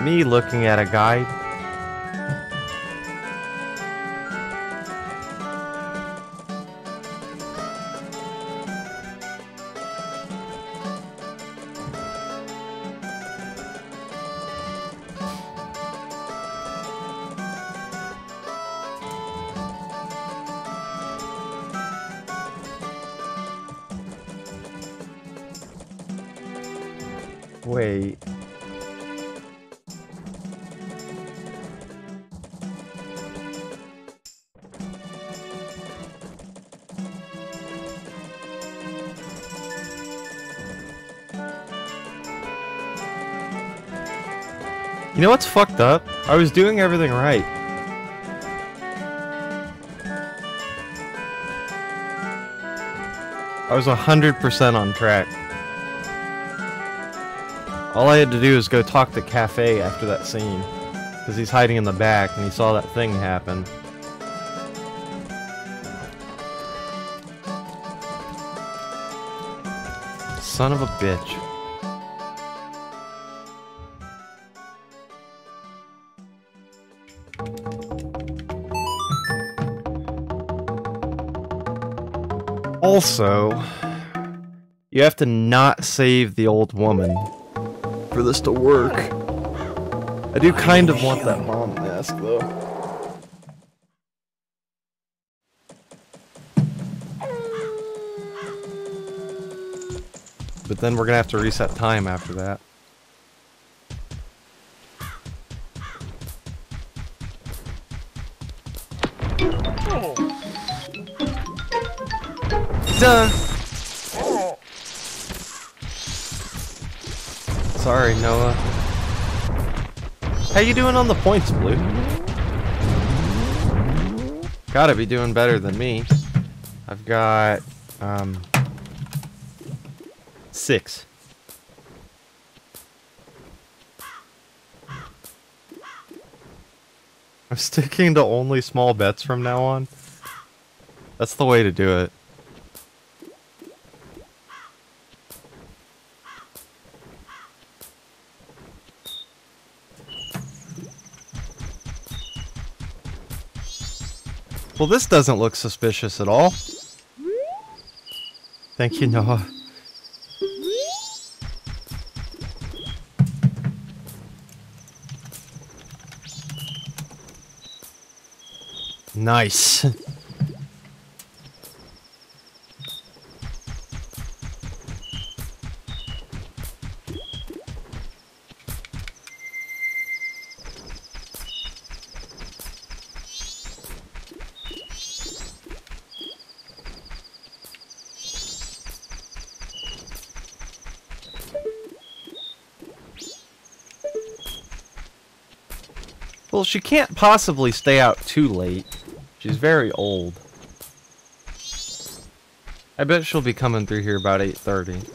Me looking at a guide. Wait. You know what's fucked up? I was doing everything right. I was 100% on track. All I had to do was go talk to Kafei after that scene. Because he's hiding in the back and he saw that thing happen. Son of a bitch. Also, you have to not save the old woman for this to work. I do kind of want that mom mask though. But then we're gonna have to reset time after that. Doing on the points, Blue? Gotta be doing better than me. I've got, um... Six. I'm sticking to only small bets from now on. That's the way to do it. Well, this doesn't look suspicious at all. Thank you, Noah. Nice. She can't possibly stay out too late. She's very old. I bet she'll be coming through here about 8.30.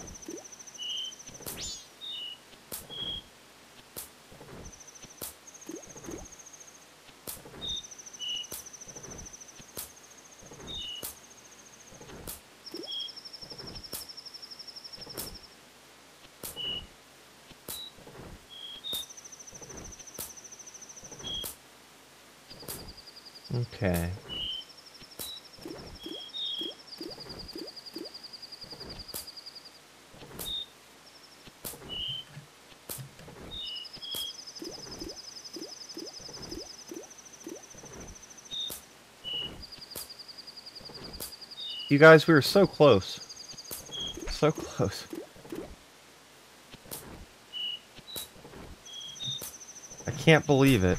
Okay. You guys, we were so close. So close. I can't believe it.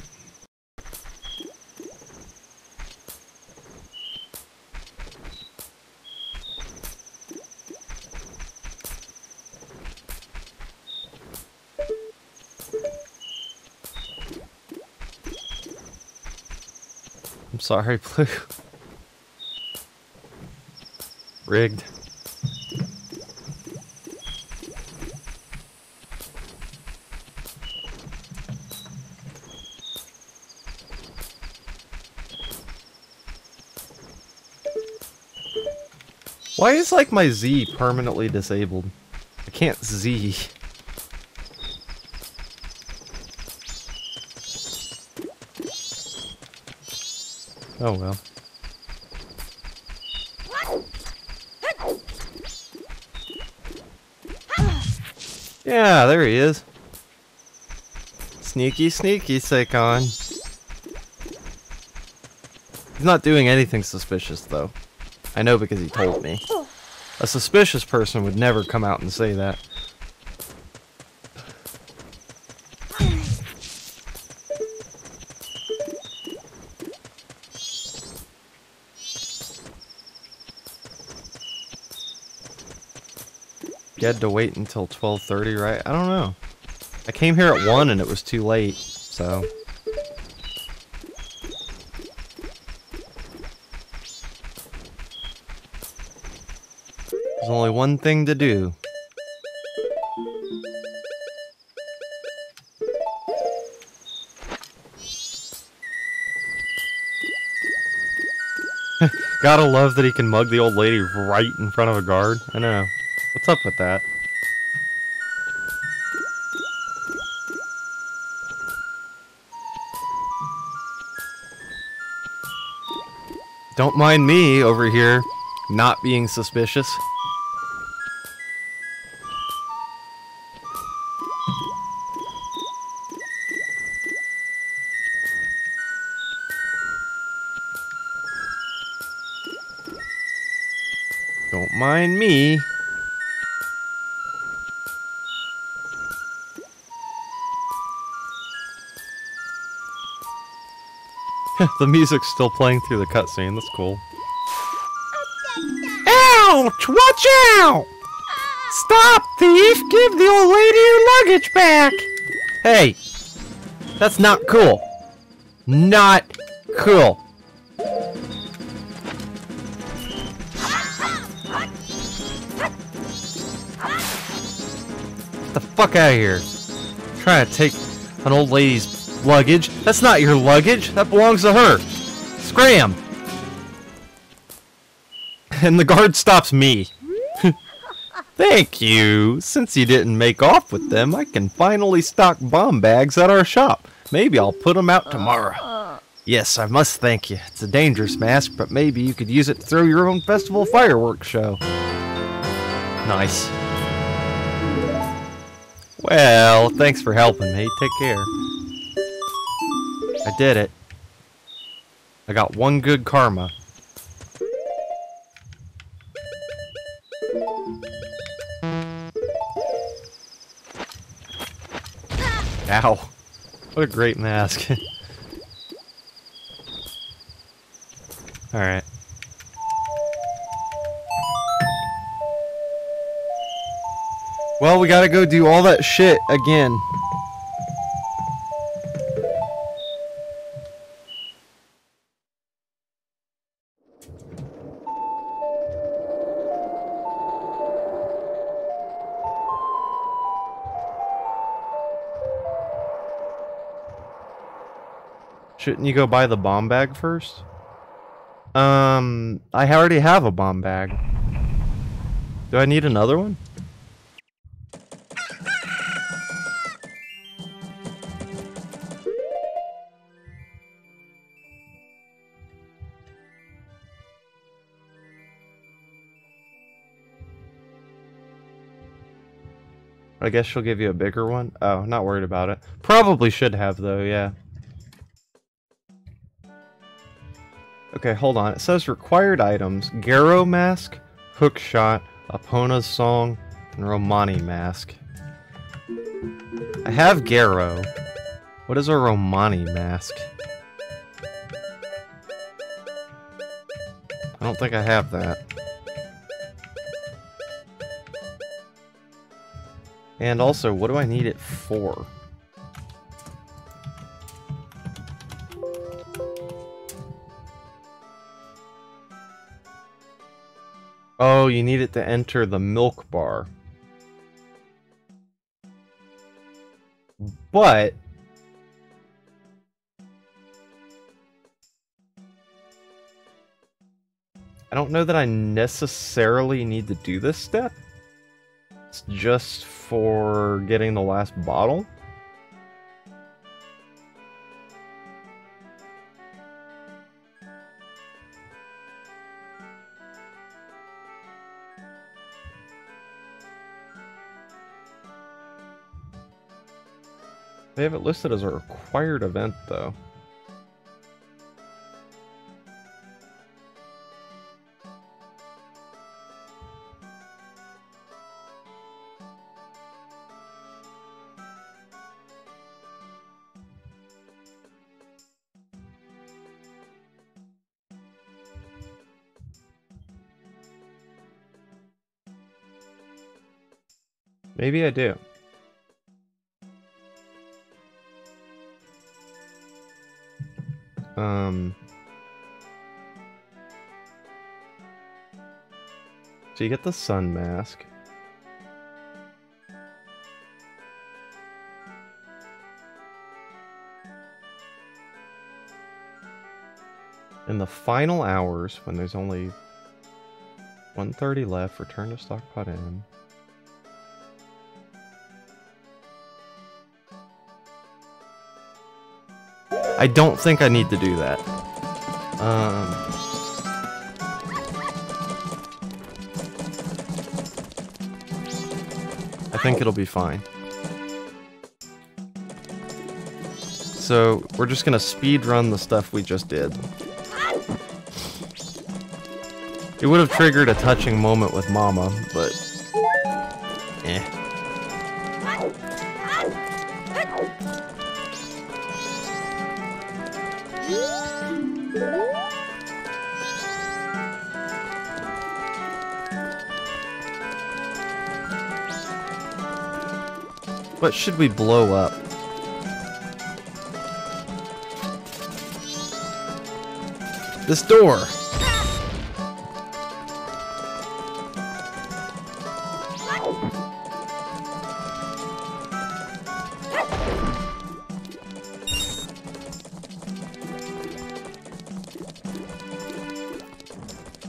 I'm sorry, Blue. Rigged. Why is like my Z permanently disabled? I can't Z. Oh well. Yeah, there he is. Sneaky, sneaky, Sakon. He's not doing anything suspicious, though. I know because he told me. A suspicious person would never come out and say that. You had to wait until 12.30, right? I don't know. I came here at 1 and it was too late, so... There's only one thing to do. Gotta love that he can mug the old lady right in front of a guard. I know. What's up with that? Don't mind me over here not being suspicious. Don't mind me. the music's still playing through the cutscene. That's cool. Ouch! Watch out! Stop, thief! Give the old lady your luggage back! Hey! That's not cool. Not cool. Get the fuck out of here. trying to take an old lady's luggage. That's not your luggage. That belongs to her. Scram! And the guard stops me. Thank you. Since you didn't make off with them, I can finally stock bomb bags at our shop. Maybe I'll put them out tomorrow. Yes, I must thank you. It's a dangerous mask, but maybe you could use it to throw your own festival fireworks show. Nice. Well, thanks for helping me. Take care. I did it. I got one good karma. Ow. What a great mask. Alright. Well, we gotta go do all that shit again. Shouldn't you go buy the bomb bag first? Um, I already have a bomb bag. Do I need another one? I guess she'll give you a bigger one. Oh, not worried about it. Probably should have though, yeah. Okay, hold on. It says required items. Garo mask, hook shot, Epona's song, and Romani mask. I have Garo. What is a Romani mask? I don't think I have that. And also, what do I need it for? Oh, you need it to enter the milk bar. But... I don't know that I necessarily need to do this step. It's just for getting the last bottle. They have it listed as a required event, though. Maybe I do. Um... So you get the sun mask. In the final hours, when there's only 130 left, return to stockpot inn. I don't think I need to do that. Um... I think it'll be fine. So, we're just gonna speed run the stuff we just did. It would have triggered a touching moment with Mama, but What should we blow up? This door.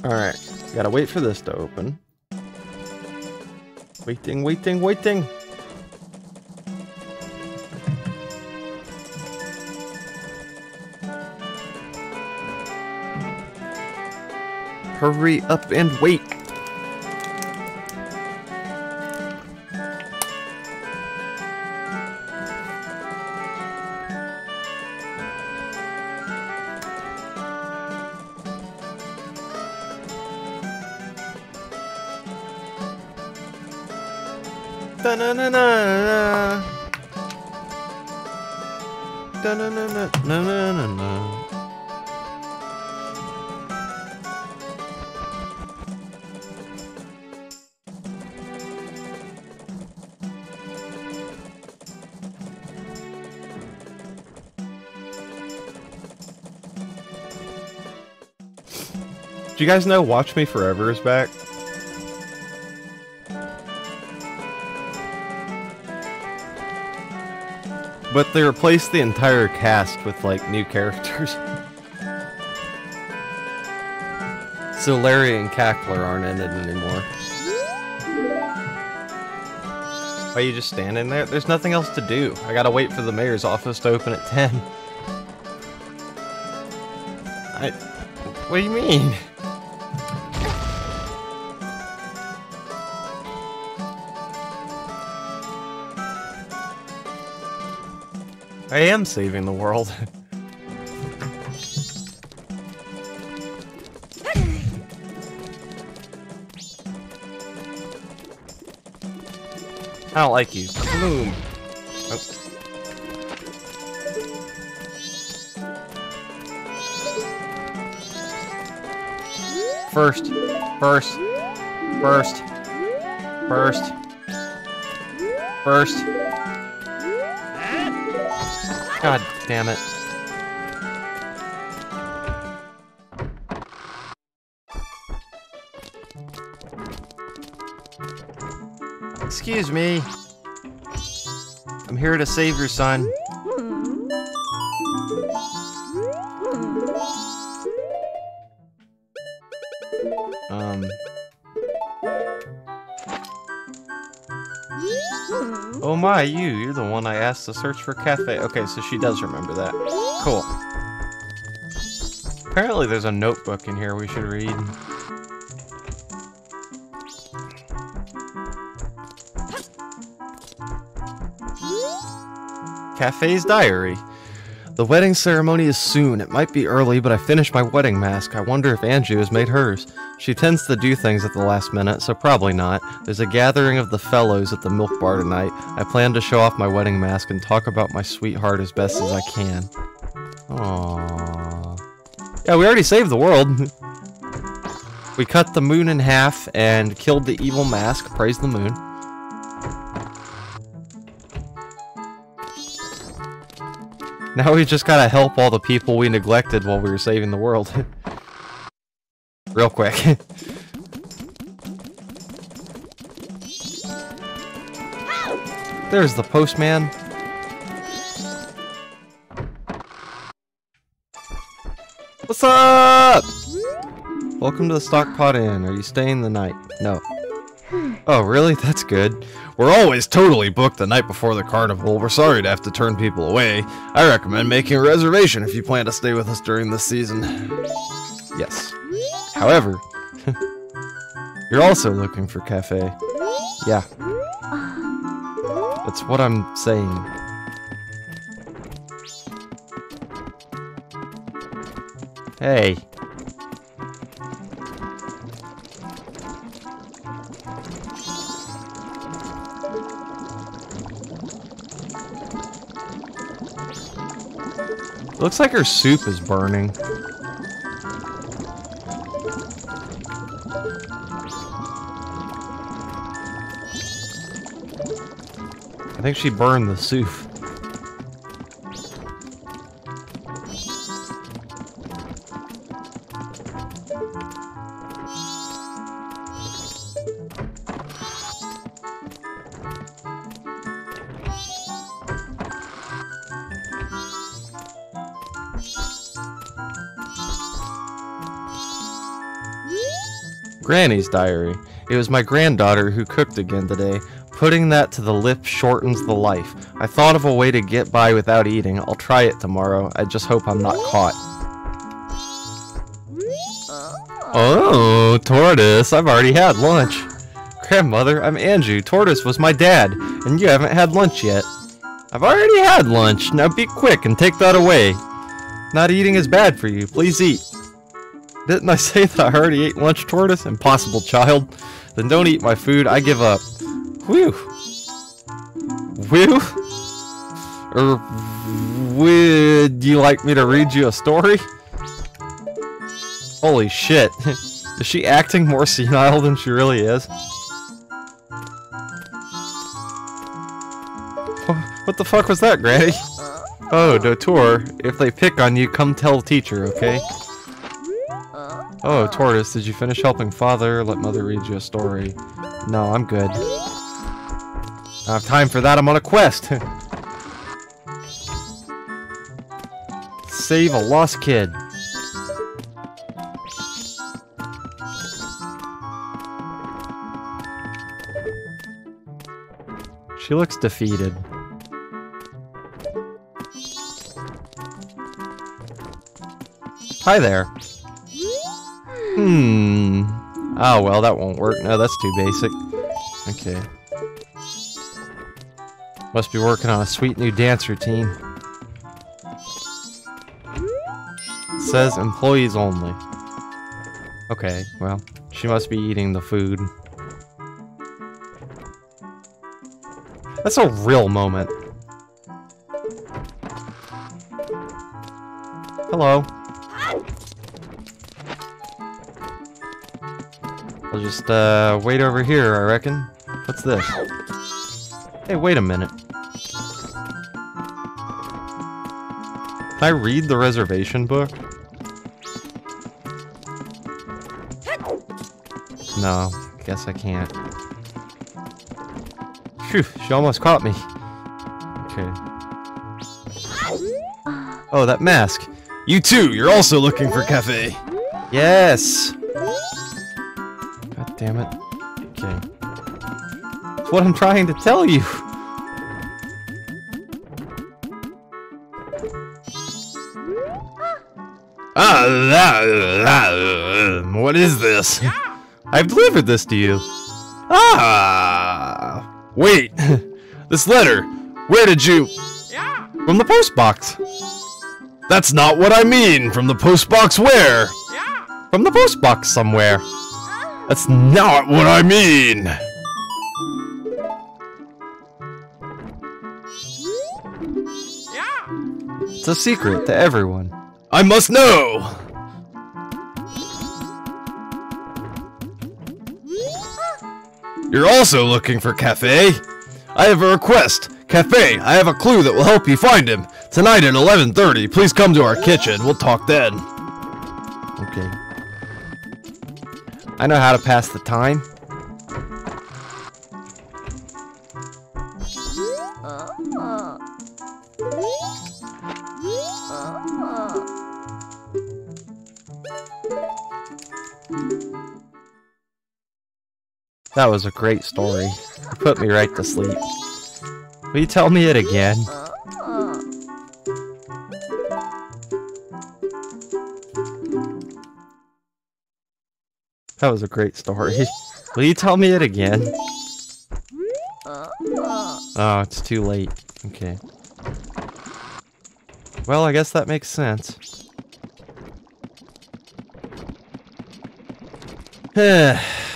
Alright, gotta wait for this to open. Waiting, waiting, waiting! Hurry up and wait! You guys know Watch Me Forever is back? But they replaced the entire cast with like new characters. so Larry and Cackler aren't in it anymore. Why are you just standing there? There's nothing else to do. I gotta wait for the mayor's office to open at 10. I... What do you mean? I am saving the world. I don't like you. Bloom. Oh. First. First. First. First. First. God damn it. Excuse me. I'm here to save your son. My, you, you're the one I asked to search for Kafei. Okay, so she does remember that. Cool. Apparently there's a notebook in here we should read. Kafei's diary. The wedding ceremony is soon. It might be early, but I finished my wedding mask. I wonder if Anju has made hers. She tends to do things at the last minute, so probably not. There's a gathering of the fellows at the milk bar tonight. I plan to show off my wedding mask and talk about my sweetheart as best as I can. Aww. Yeah, we already saved the world. we cut the moon in half and killed the evil mask. Praise the moon. Now we just gotta help all the people we neglected while we were saving the world. Real quick. There's the postman. What's up? Welcome to the Stockpot Inn. Are you staying the night? No. Oh, really? That's good. We're always totally booked the night before the carnival. We're sorry to have to turn people away. I recommend making a reservation if you plan to stay with us during this season. Yes. However, you're also looking for Kafei. Yeah. That's what I'm saying. Hey. Looks like her soup is burning. Think she burned the soup. Granny's diary. It was my granddaughter who cooked again today. Putting that to the lip shortens the life. I thought of a way to get by without eating. I'll try it tomorrow. I just hope I'm not caught. Oh, Tortoise, I've already had lunch. Grandmother, I'm Anju. Tortoise was my dad, and you haven't had lunch yet. I've already had lunch. Now be quick and take that away. Not eating is bad for you. Please eat. Didn't I say that I already ate lunch, Tortoise? Impossible, child. Then don't eat my food. I give up. Whew. Whew? Or would you like me to read you a story? Holy shit. is she acting more senile than she really is? What the fuck was that, Granny? Oh, Dotour, if they pick on you, come tell the teacher, okay? Oh, Tortoise, did you finish helping father? Let mother read you a story. No, I'm good. I have time for that, I'm on a quest! Save a lost kid. She looks defeated. Hi there. Hmm. Oh, well, that won't work. No, that's too basic. Okay. Must be working on a sweet new dance routine. says employees only. Okay, well, she must be eating the food. That's a real moment. Hello. I'll just, uh, wait over here, I reckon. What's this? Hey, wait a minute. Can I read the reservation book? No, guess I can't. Phew, she almost caught me. Okay. Oh, that mask. You too, you're also looking for Kafei. Yes! God damn it. Okay. That's what I'm trying to tell you. Ah, la, la, uh, what is this? I've delivered this to you. Ah! Wait! this letter! Where did you... From the post box. That's not what I mean! From the post box where? From the post box somewhere. That's not what I mean! It's a secret to everyone. I must know! You're also looking for Kafei? I have a request. Kafei, I have a clue that will help you find him. Tonight at 11.30, please come to our kitchen. We'll talk then. Okay. I know how to pass the time. That was a great story. It put me right to sleep. Will you tell me it again? That was a great story. Will you tell me it again? Oh, it's too late. Okay. Well, I guess that makes sense.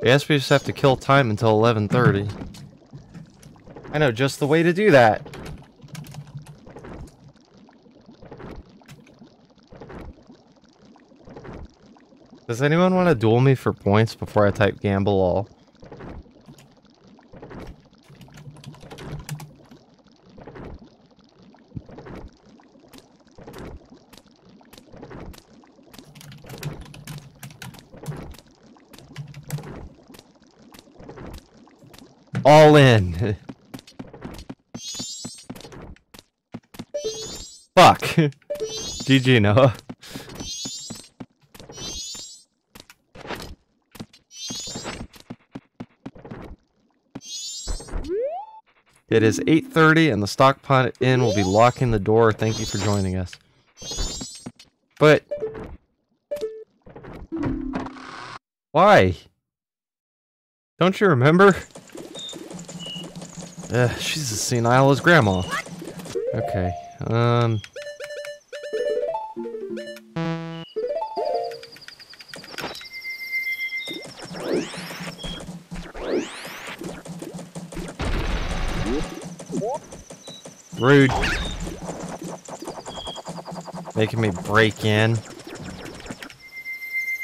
I guess we just have to kill time until 11.30. I know just the way to do that. Does anyone want to duel me for points before I type gamble all? All in. Fuck. GG, Noah. It is 8.30 and the Stockpot Inn will be locking the door. Thank you for joining us. But... Why? Don't you remember? Uh, she's as senile as grandma. Okay, um... Rude. Making me break in.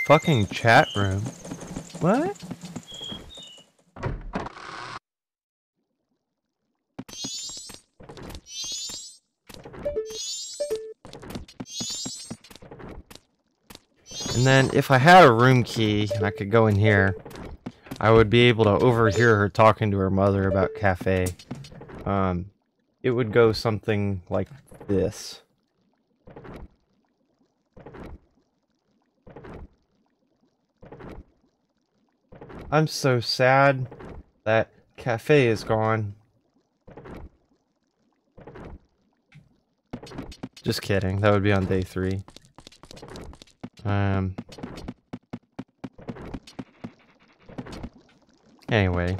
Fucking chat room. What? And then if I had a room key and I could go in here, I would be able to overhear her talking to her mother about Kafei. Um, it would go something like this. I'm so sad that Kafei is gone. Just kidding. That would be on day three. Um. Anyway.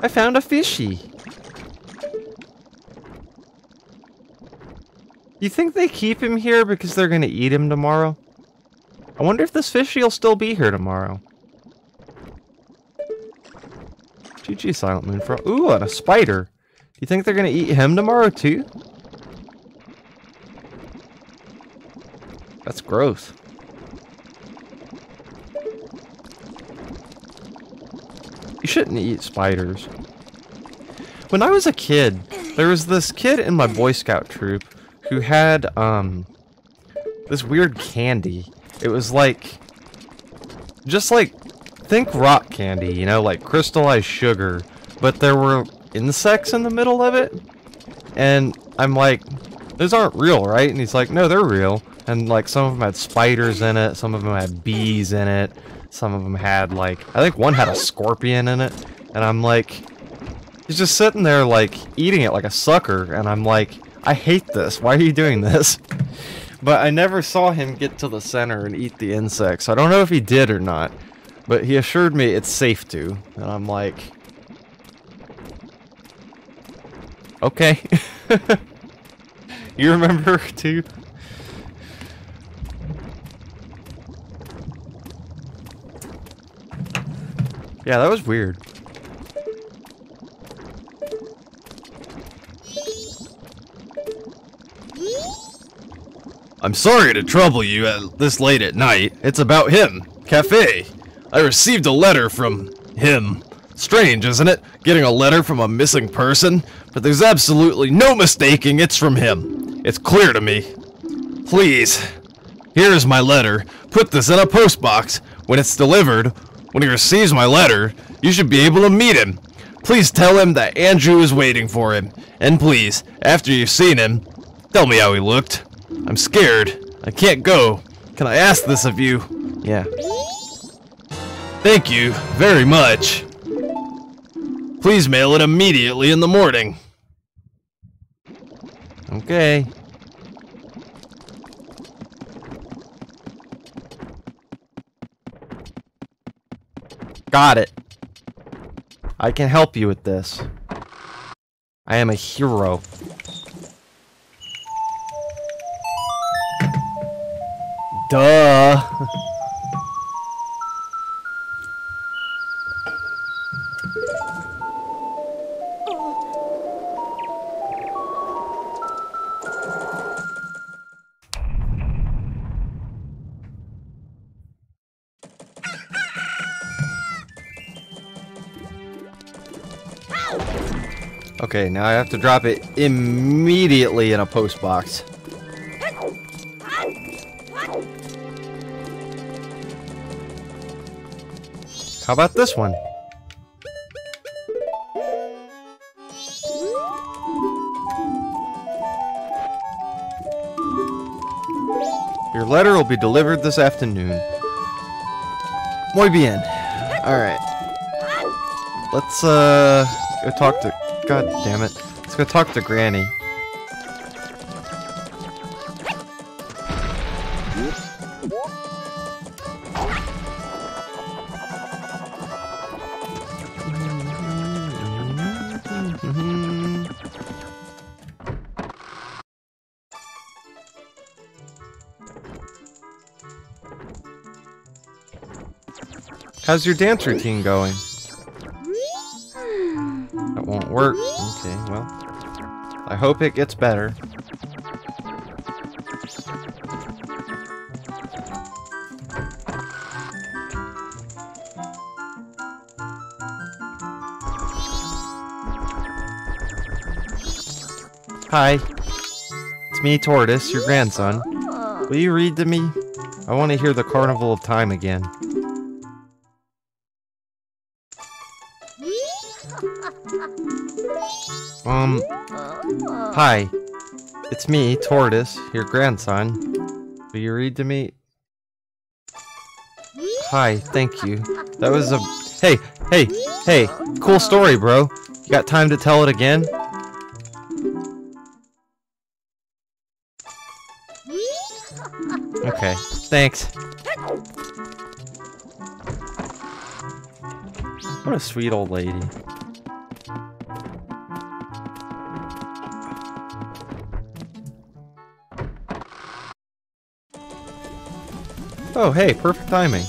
I found a fishy. You think they keep him here because they're gonna eat him tomorrow? I wonder if this fishy will still be here tomorrow. GG Silent Moon Frog. Ooh, and a spider. Do you think they're gonna eat him tomorrow too? That's gross. You shouldn't eat spiders. When I was a kid, there was this kid in my Boy Scout troop who had, um, this weird candy. It was like, just like, think rock candy, you know, like crystallized sugar, but there were insects in the middle of it. And I'm like, those aren't real, right? And he's like, no, they're real. And like some of them had spiders in it, some of them had bees in it, some of them had like, I think one had a scorpion in it. And I'm like, he's just sitting there like eating it like a sucker. And I'm like, I hate this. Why are you doing this? But I never saw him get to the center and eat the insects. I don't know if he did or not. But he assured me it's safe to. And I'm like... Okay. you remember too? Yeah, that was weird. I'm sorry to trouble you at this late at night. It's about him, Kafei. I received a letter from him Strange, isn't it? Getting a letter from a missing person? But there's absolutely no mistaking it's from him. It's clear to me. Please, here is my letter. Put this in a postbox. When it's delivered, when he receives my letter, you should be able to meet him. Please tell him that Anju is waiting for him. And please, after you've seen him, tell me how he looked. I'm scared. I can't go. Can I ask this of you? Yeah. Thank you very much. Please mail it immediately in the morning. Okay. Got it. I can help you with this. I am a hero. Duh. Okay, now I have to drop it immediately in a post box. How about this one? Your letter will be delivered this afternoon. Muy bien. Alright. Let's, uh, go talk to... God damn it. Let's go talk to Granny. How's your dance routine going? Work. Okay, well. I hope it gets better. Hi. It's me, Tortoise, your grandson. Will you read to me? I want to hear the Carnival of Time again. Um, hi. It's me, Tortoise, your grandson. Will you read to me? Hi, thank you. That was a... Hey, hey, hey, cool story, bro. You got time to tell it again? Okay, thanks. What a sweet old lady. Oh, hey, perfect timing.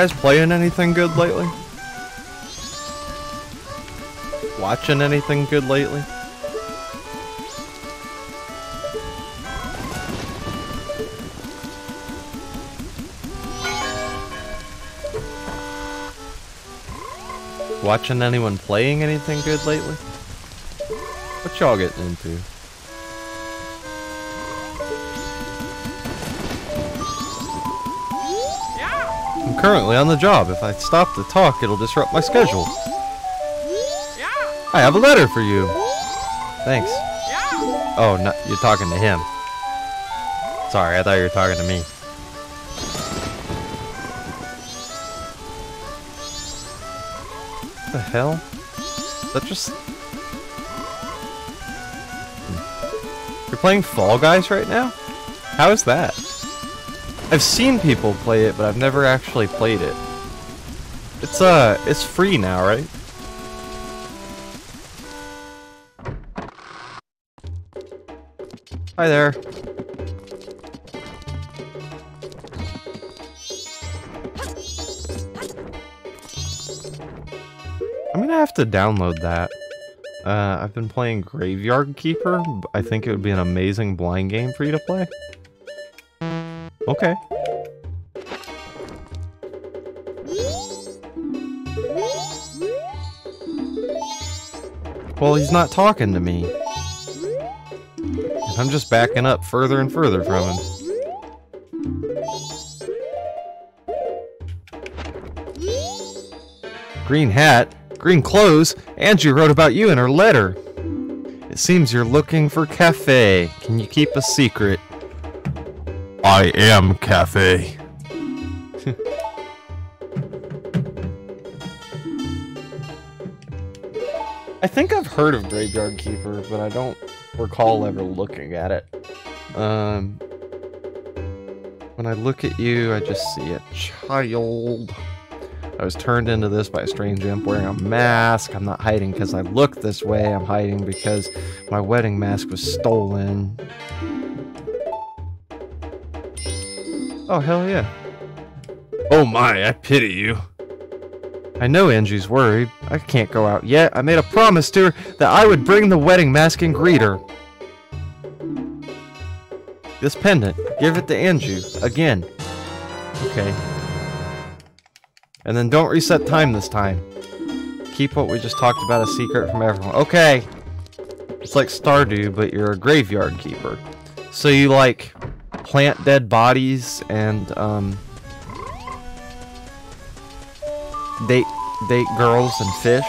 Guys playing anything good lately? Watching anything good lately? Watching anyone playing anything good lately? What y'all getting into? Currently on the job. If I stop to talk, it'll disrupt my schedule. I have a letter for you. Thanks. Oh, no, you're talking to him. Sorry, I thought you were talking to me. What the hell? Is that just... Hmm. You're playing Fall Guys right now? How is that? I've seen people play it, but I've never actually played it. It's, uh, it's free now, right? Hi there. I'm gonna have to download that. Uh, I've been playing Graveyard Keeper. I think it would be an amazing blind game for you to play. Okay. Well, he's not talking to me. And I'm just backing up further and further from him. Green hat, green clothes, Anju wrote about you in her letter. It seems you're looking for Kafei. Can you keep a secret? I am Kafei. I think I've heard of Graveyard Keeper, but I don't recall ever looking at it. Um, when I look at you, I just see a child. I was turned into this by a strange imp wearing a mask. I'm not hiding because I look this way. I'm hiding because my wedding mask was stolen. Oh, hell yeah. Oh my, I pity you. I know Anju's worried. I can't go out yet. I made a promise to her that I would bring the wedding mask and greet her. This pendant, give it to Anju. Again. Okay. And then don't reset time this time. Keep what we just talked about a secret from everyone. Okay. It's like Stardew, but you're a graveyard keeper. So you like plant dead bodies and um date date girls and fish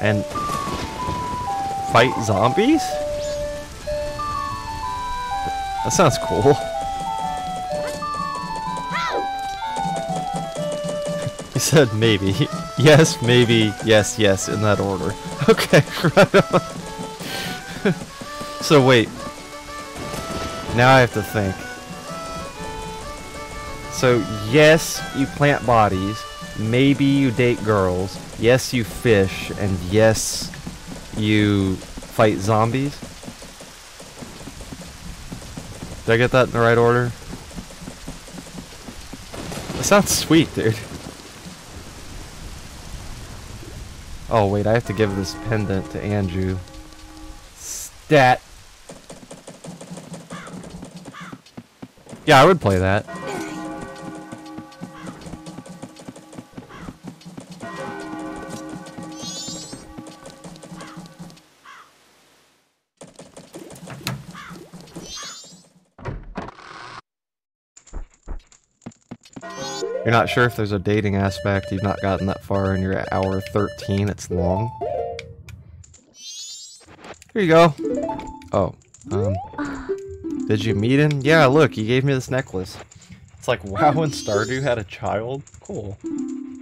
and fight zombies? That sounds cool. He said maybe. Yes, maybe, yes, yes, in that order. Okay, right on. so wait. Now I have to think. So yes, you plant bodies. Maybe you date girls. Yes, you fish. And yes, you fight zombies. Did I get that in the right order? That sounds sweet, dude. Oh, wait, I have to give this pendant to Anju. Stat. Yeah, I would play that. You're not sure if there's a dating aspect, you've not gotten that far, and you're at hour 13, it's long. Here you go. Oh, um, did you meet him? Yeah, look, he gave me this necklace. It's like, wow, and Stardew had a child? Cool.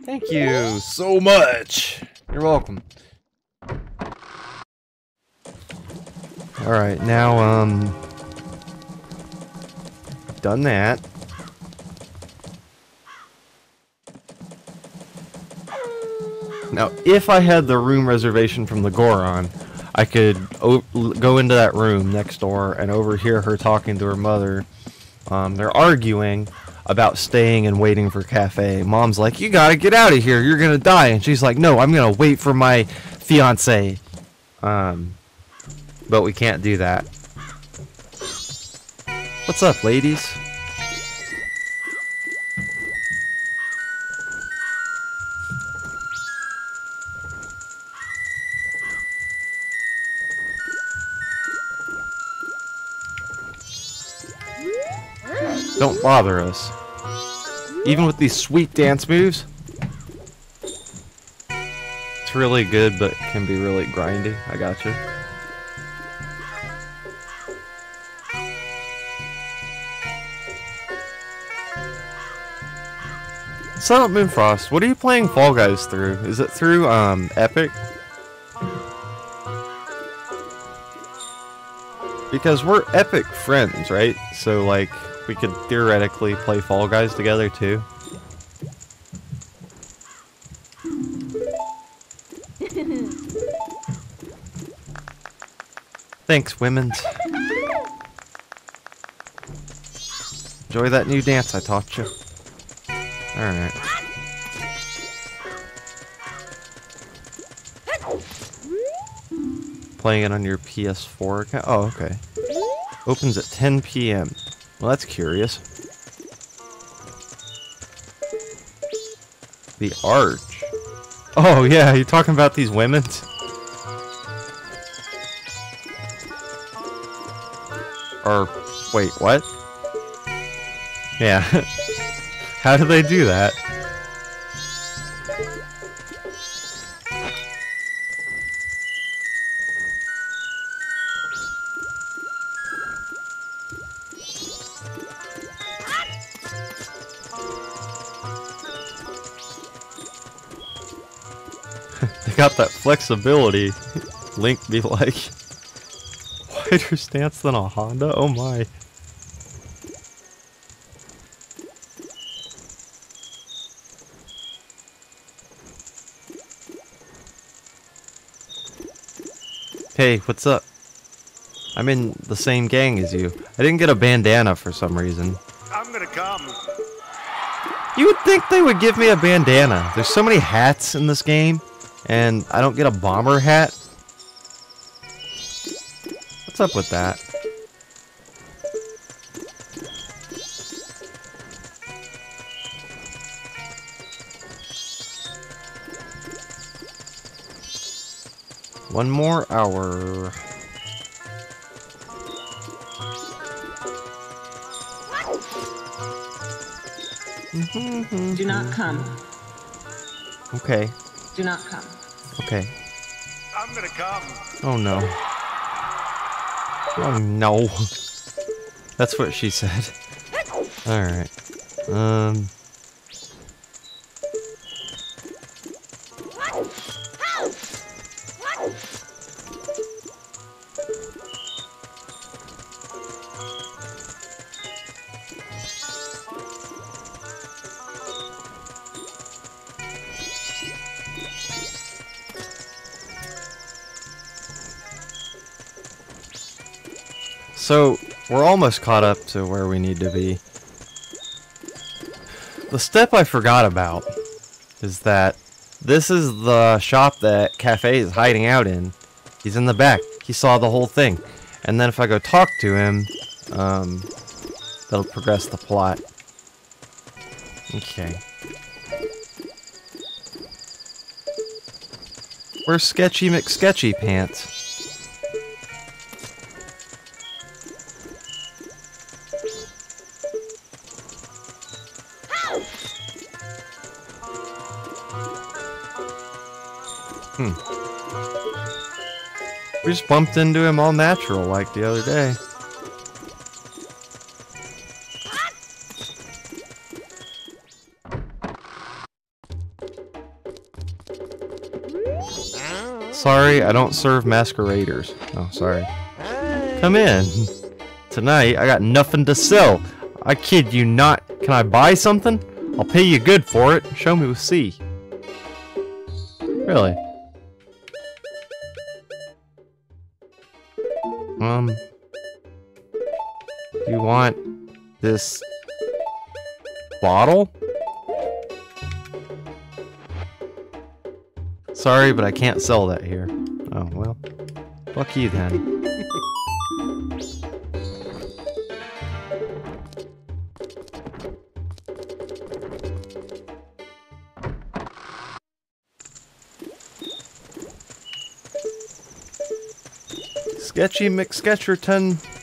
Thank you so much. You're welcome. Alright, now, um, done that. Now, if I had the room reservation from the Goron, I could go into that room next door and overhear her talking to her mother. Um, they're arguing about staying and waiting for Kafei. Mom's like, you gotta get out of here, you're gonna die. And she's like, no, I'm gonna wait for my fiance. Um, but we can't do that. What's up, ladies? Don't bother us. Even with these sweet dance moves. It's really good, but can be really grindy. I gotcha. Up Moonfrost, what are you playing Fall Guys through? Is it through um Epic? Because we're Epic friends, right? So like we could theoretically play Fall Guys together too. Thanks, women's. Enjoy that new dance I taught you. Alright. Playing it on your PS4 account? Oh, okay. Opens at 10 p.m. Well, that's curious. The Arch. Oh, yeah, You're talking about these women's? Or, wait, what? Yeah. How do they do that? That flexibility. Link be like wider stance than a Honda? Oh my. Hey, what's up? I'm in the same gang as you. I didn't get a bandana for some reason. I'm gonna come. You would think they would give me a bandana. There's so many hats in this game, and I don't get a bomber hat. What's up with that? One more hour. Mm-hmm, mm-hmm. Do not come. Okay. Do not come. Okay. I'm gonna come. Oh no. Oh no. That's what she said. Alright. Um. So, we're almost caught up to where we need to be. The step I forgot about is that this is the shop that Kafei is hiding out in. He's in the back. He saw the whole thing. And then if I go talk to him, um, that'll progress the plot. Okay. Where's Sketchy McSketchy Pants? Hmm. We just bumped into him all natural like the other day. Sorry, I don't serve masqueraders. Oh, sorry. Come in. Tonight, I got nothing to sell. I kid you not. Can I buy something? I'll pay you good for it. Show me with C. Really? Um, Do you want this bottle? Sorry, but I can't sell that here. Oh, well. Fuck you then. Sketchy McSketcherton.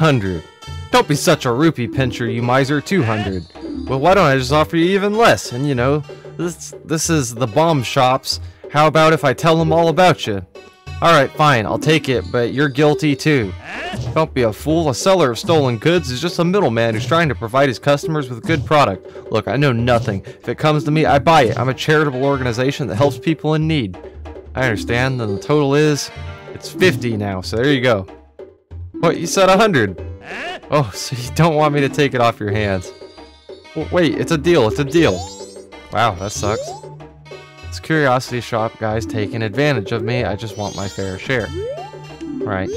100. Don't be such a rupee pincher, you miser. 200. Well, why don't I just offer you even less? And you know, this this is the bomb shops. How about if I tell them all about you? All right, fine. I'll take it, but you're guilty too. Don't be a fool. A seller of stolen goods is just a middleman who's trying to provide his customers with good product. Look, I know nothing. If it comes to me, I buy it. I'm a charitable organization that helps people in need. I understand. Then the total is it's 50 now. So there you go. What, you said 100? Oh, so you don't want me to take it off your hands. Wait, it's a deal, it's a deal. Wow, that sucks. This curiosity shop guy's taking advantage of me. I just want my fair share. Right.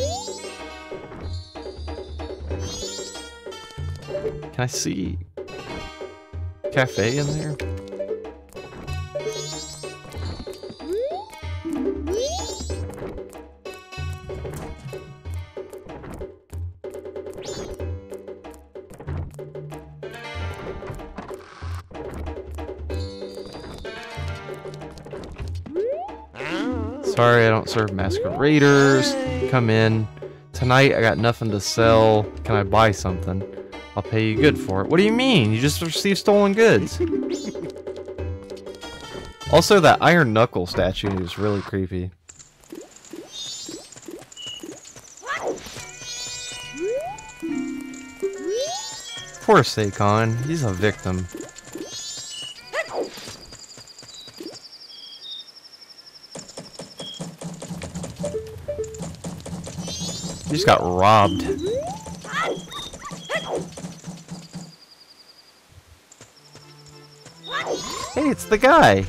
Can I see Kafei in there? Sorry, I don't serve masqueraders. Come in. Tonight, I got nothing to sell. Can I buy something? I'll pay you good for it. What do you mean? You just received stolen goods. Also, that Iron Knuckle statue is really creepy. Poor Sakon. He's a victim. He just got robbed. Hey, it's the guy.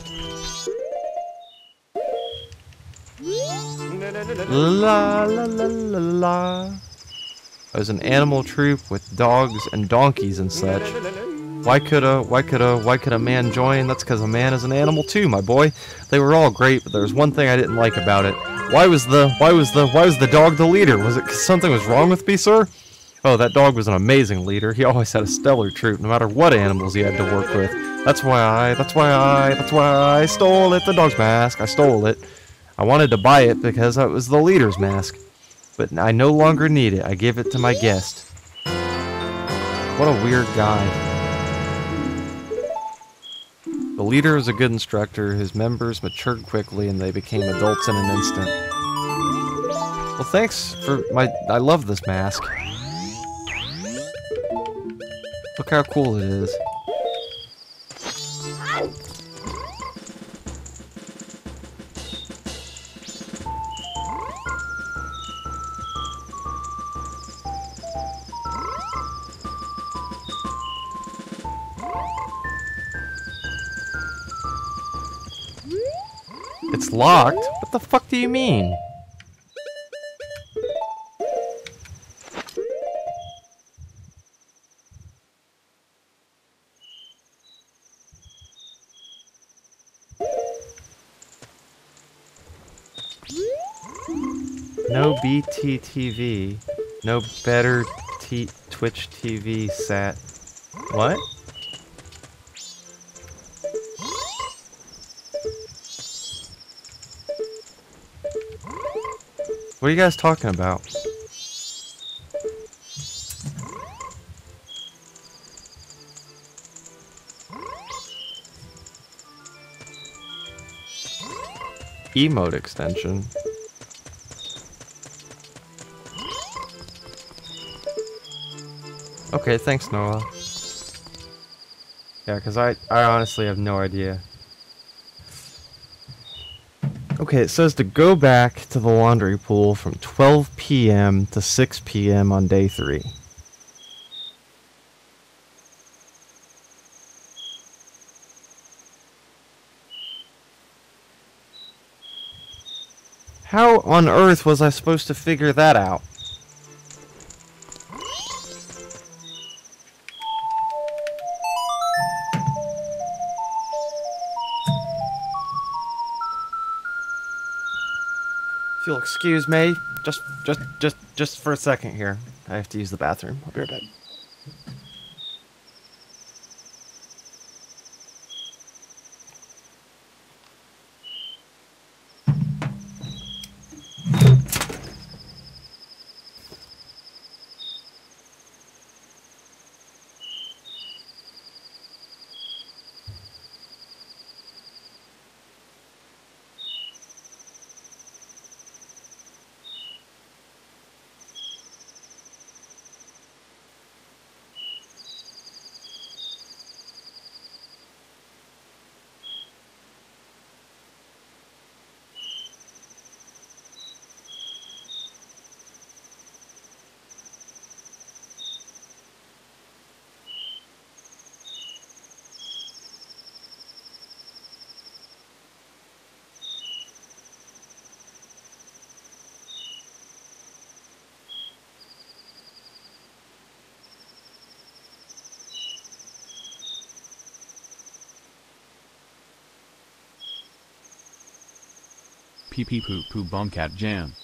La la la la la. I was an animal troupe with dogs and donkeys and such. Why could a why could a why could a man join? That's because a man is an animal too, my boy. They were all great, but there was one thing I didn't like about it. Why was the why was the why was the dog the leader? Was it 'cause something was wrong with me, sir? Oh, that dog was an amazing leader. He always had a stellar troupe, no matter what animals he had to work with. That's why I, that's why I, that's why I stole it. The dog's mask. I stole it. I wanted to buy it because it was the leader's mask. But I no longer need it. I give it to my guest. What a weird guy. The leader was a good instructor. His members matured quickly and they became adults in an instant. Well, thanks for my... I love this mask. Look how cool it is. Locked? What the fuck do you mean? No BTTV. No better T Twitch TV sat. What? What are you guys talking about? Emote extension. Okay, thanks, Noah. Yeah, because I, I honestly have no idea. Okay, it says to go back to the laundry pool from 12 p.m. to 6 p.m. on day three. How on earth was I supposed to figure that out? If you'll excuse me, just, just, just, just for a second here. I have to use the bathroom. I'll be right back. Pee pee poo poo bombcat jam.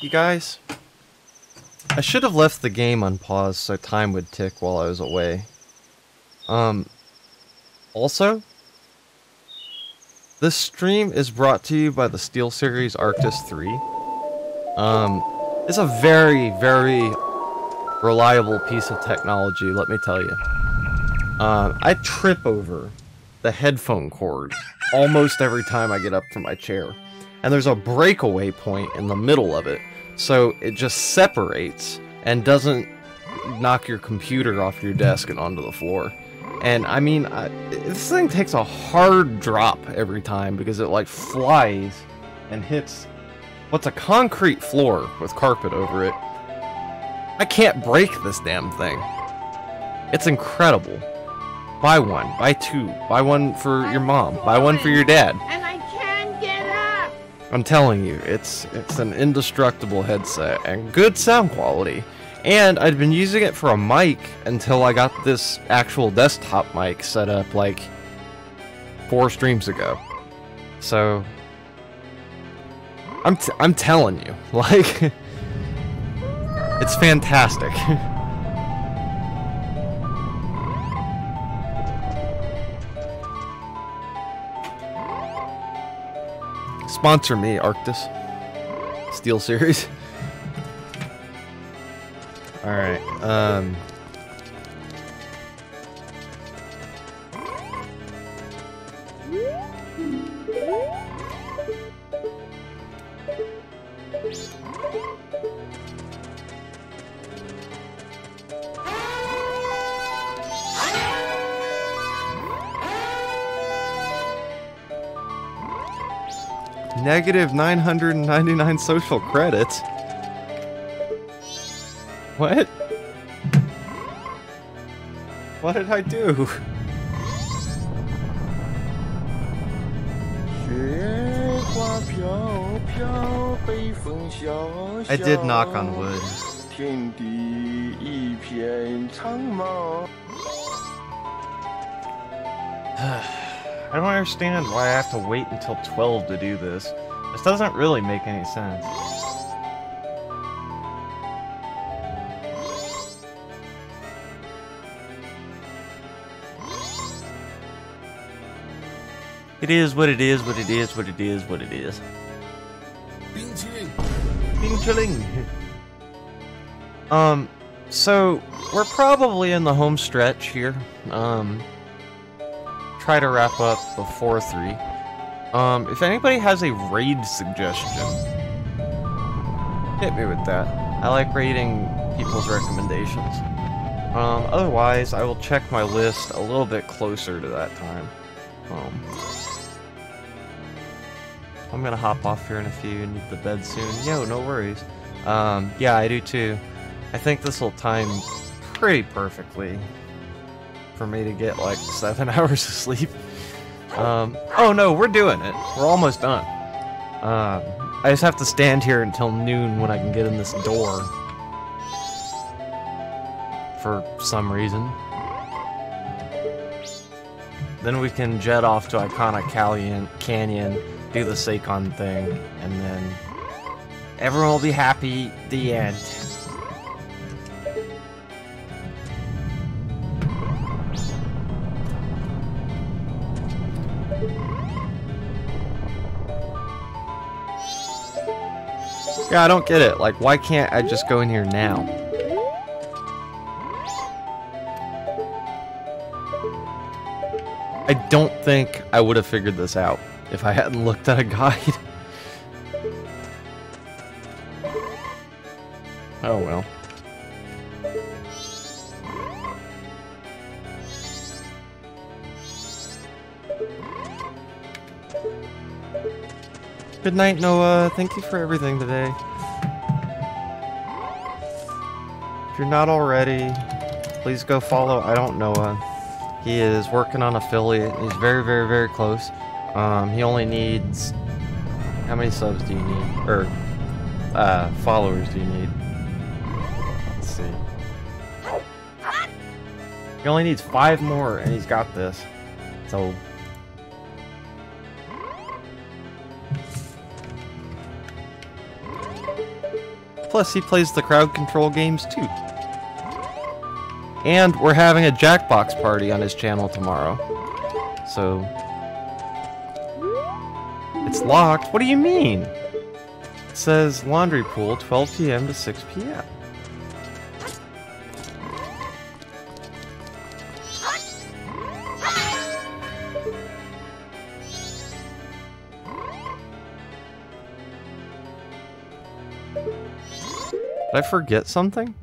You guys, I should have left the game on pause so time would tick while I was away. Um, also, this stream is brought to you by the SteelSeries Arctis 3. Um, it's a very, very reliable piece of technology, let me tell you. Um, I trip over the headphone cord almost every time I get up from my chair. And there's a breakaway point in the middle of it, so it just separates and doesn't knock your computer off your desk and onto the floor. And I mean, I, this thing takes a hard drop every time because it like flies and hits what's a concrete floor with carpet over it. I can't break this damn thing. It's incredible. Buy one, buy two, buy one for your mom, buy one for your dad. And I can't get up. I'm telling you, it's it's an indestructible headset and good sound quality. And I'd been using it for a mic until I got this actual desktop mic set up like four streams ago. So I'm t- I'm telling you, like it's fantastic. Sponsor me, Arctis. Steel Series. Alright, um... Negative 999 social credits. What? What did I do? I did knock on wood. I don't understand why I have to wait until 12 to do this. This doesn't really make any sense. It is what it is, what it is, what it is, what it is. Bing chilling. Bing chilling. um, so we're probably in the home stretch here. Um, try to wrap up before three. Um, if anybody has a raid suggestion, hit me with that. I like raiding people's recommendations. Um, otherwise, I will check my list a little bit closer to that time. Um, I'm gonna hop off here in a few. Need the bed soon. Yo, no worries. Um, yeah, I do too. I think this will time pretty perfectly for me to get like seven hours of sleep. Um, oh no, we're doing it. We're almost done. Um, I just have to stand here until noon when I can get in this door. For some reason. Then we can jet off to Ikana Canyon, Canyon do the Sakon thing, and then everyone will be happy. The end. Yeah, I don't get it. Like, why can't I just go in here now? I don't think I would have figured this out if I hadn't looked at a guide. oh well. Good night, Noah. Thank you for everything today. If you're not already, please go follow I don't Noah. He is working on affiliate. He's very, very, very close. Um, he only needs... How many subs do you need? Or, uh, followers do you need? Let's see. He only needs five more, and he's got this. So... Plus, he plays the crowd control games, too. And we're having a Jackbox party on his channel tomorrow. So... It's locked? What do you mean? It says laundry pool, 12 p.m. to 6 p.m. Did I forget something?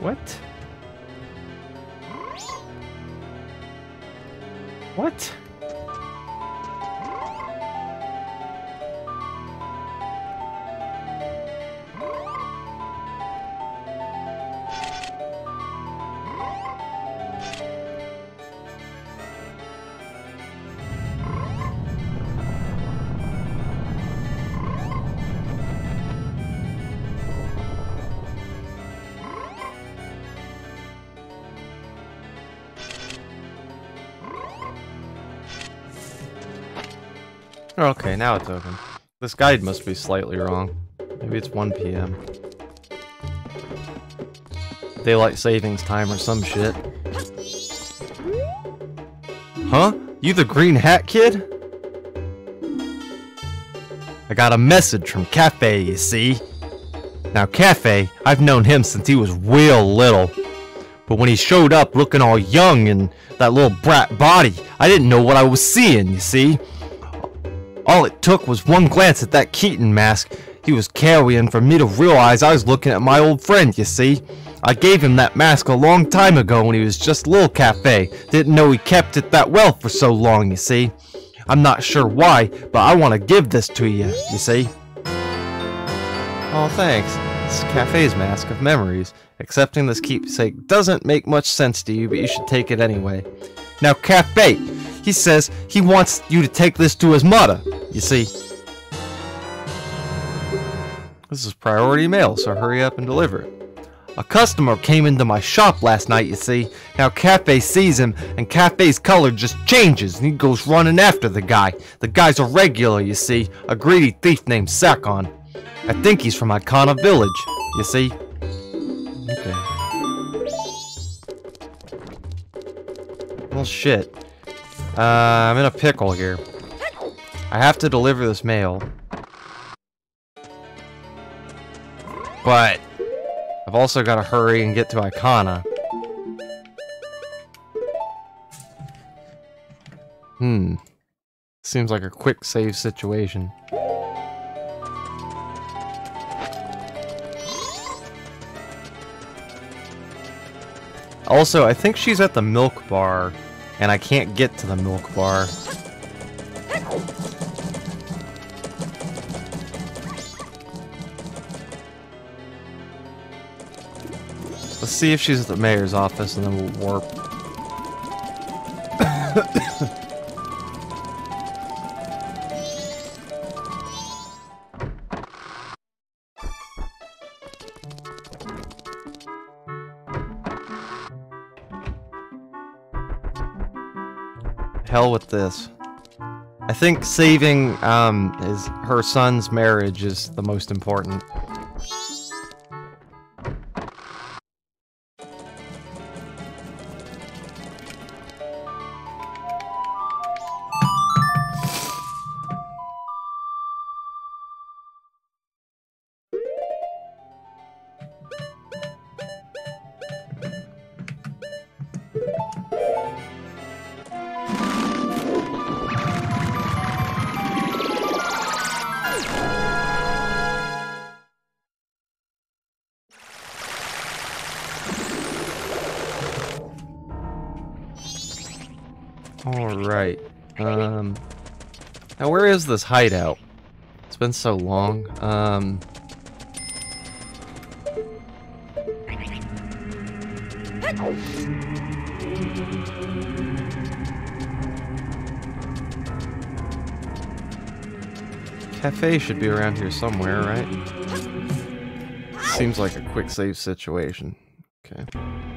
What? Now it's open. This guide must be slightly wrong. Maybe it's 1 p.m. Daylight savings time or some shit. Huh? You the green hat kid? I got a message from Kafei, you see? Now Kafei, I've known him since he was real little. But when he showed up looking all young and that little brat body, I didn't know what I was seeing, you see? All it took was one glance at that Keaton mask he was carrying for me to realize I was looking at my old friend, you see. I gave him that mask a long time ago when he was just Lil Kafei. Didn't know he kept it that well for so long, you see. I'm not sure why, but I want to give this to you, you see. Oh, thanks. Is Kafei's mask of memories. Accepting this keepsake doesn't make much sense to you, but you should take it anyway. Now, Kafei, he says he wants you to take this to his mother, you see. This is priority mail, so hurry up and deliver it. A customer came into my shop last night, you see. Now Kafei sees him, and Kafei's color just changes, and he goes running after the guy. The guy's a regular, you see, a greedy thief named Sakon. I think he's from Ikana Village, you see. Okay. Well, shit. Uh, I'm in a pickle here. I have to deliver this mail. But I've also got to hurry and get to Ikana. Hmm. Seems like a quick save situation. Also, I think she's at the milk bar, and I can't get to the milk bar. Let's see if she's at the mayor's office, and then we'll warp. Hell with this. I think saving um, is her son's marriage is the most important. Is this hideout? It's been so long. Um Kafei should be around here somewhere, right? Seems like a quick save situation. Okay.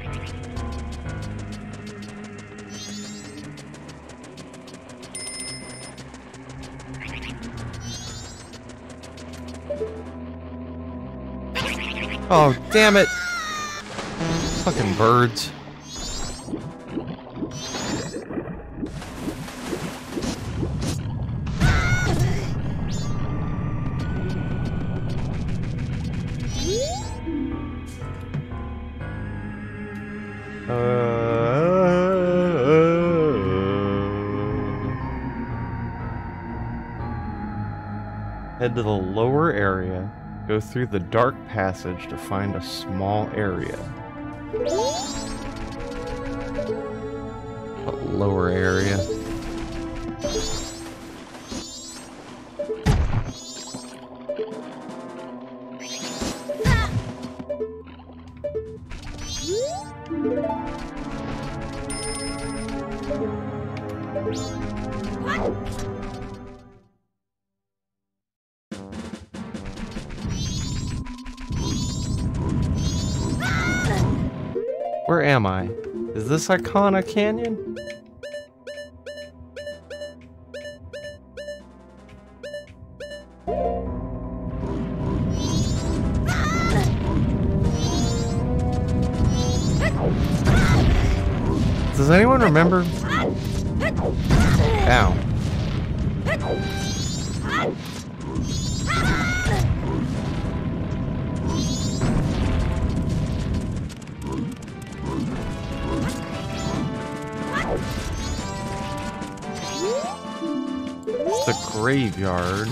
Oh, damn it! Fucking birds. Uh, head to the lower area. Go through the dark passage to find a small area. A lower area? Ikana Canyon? Does anyone remember? Graveyard.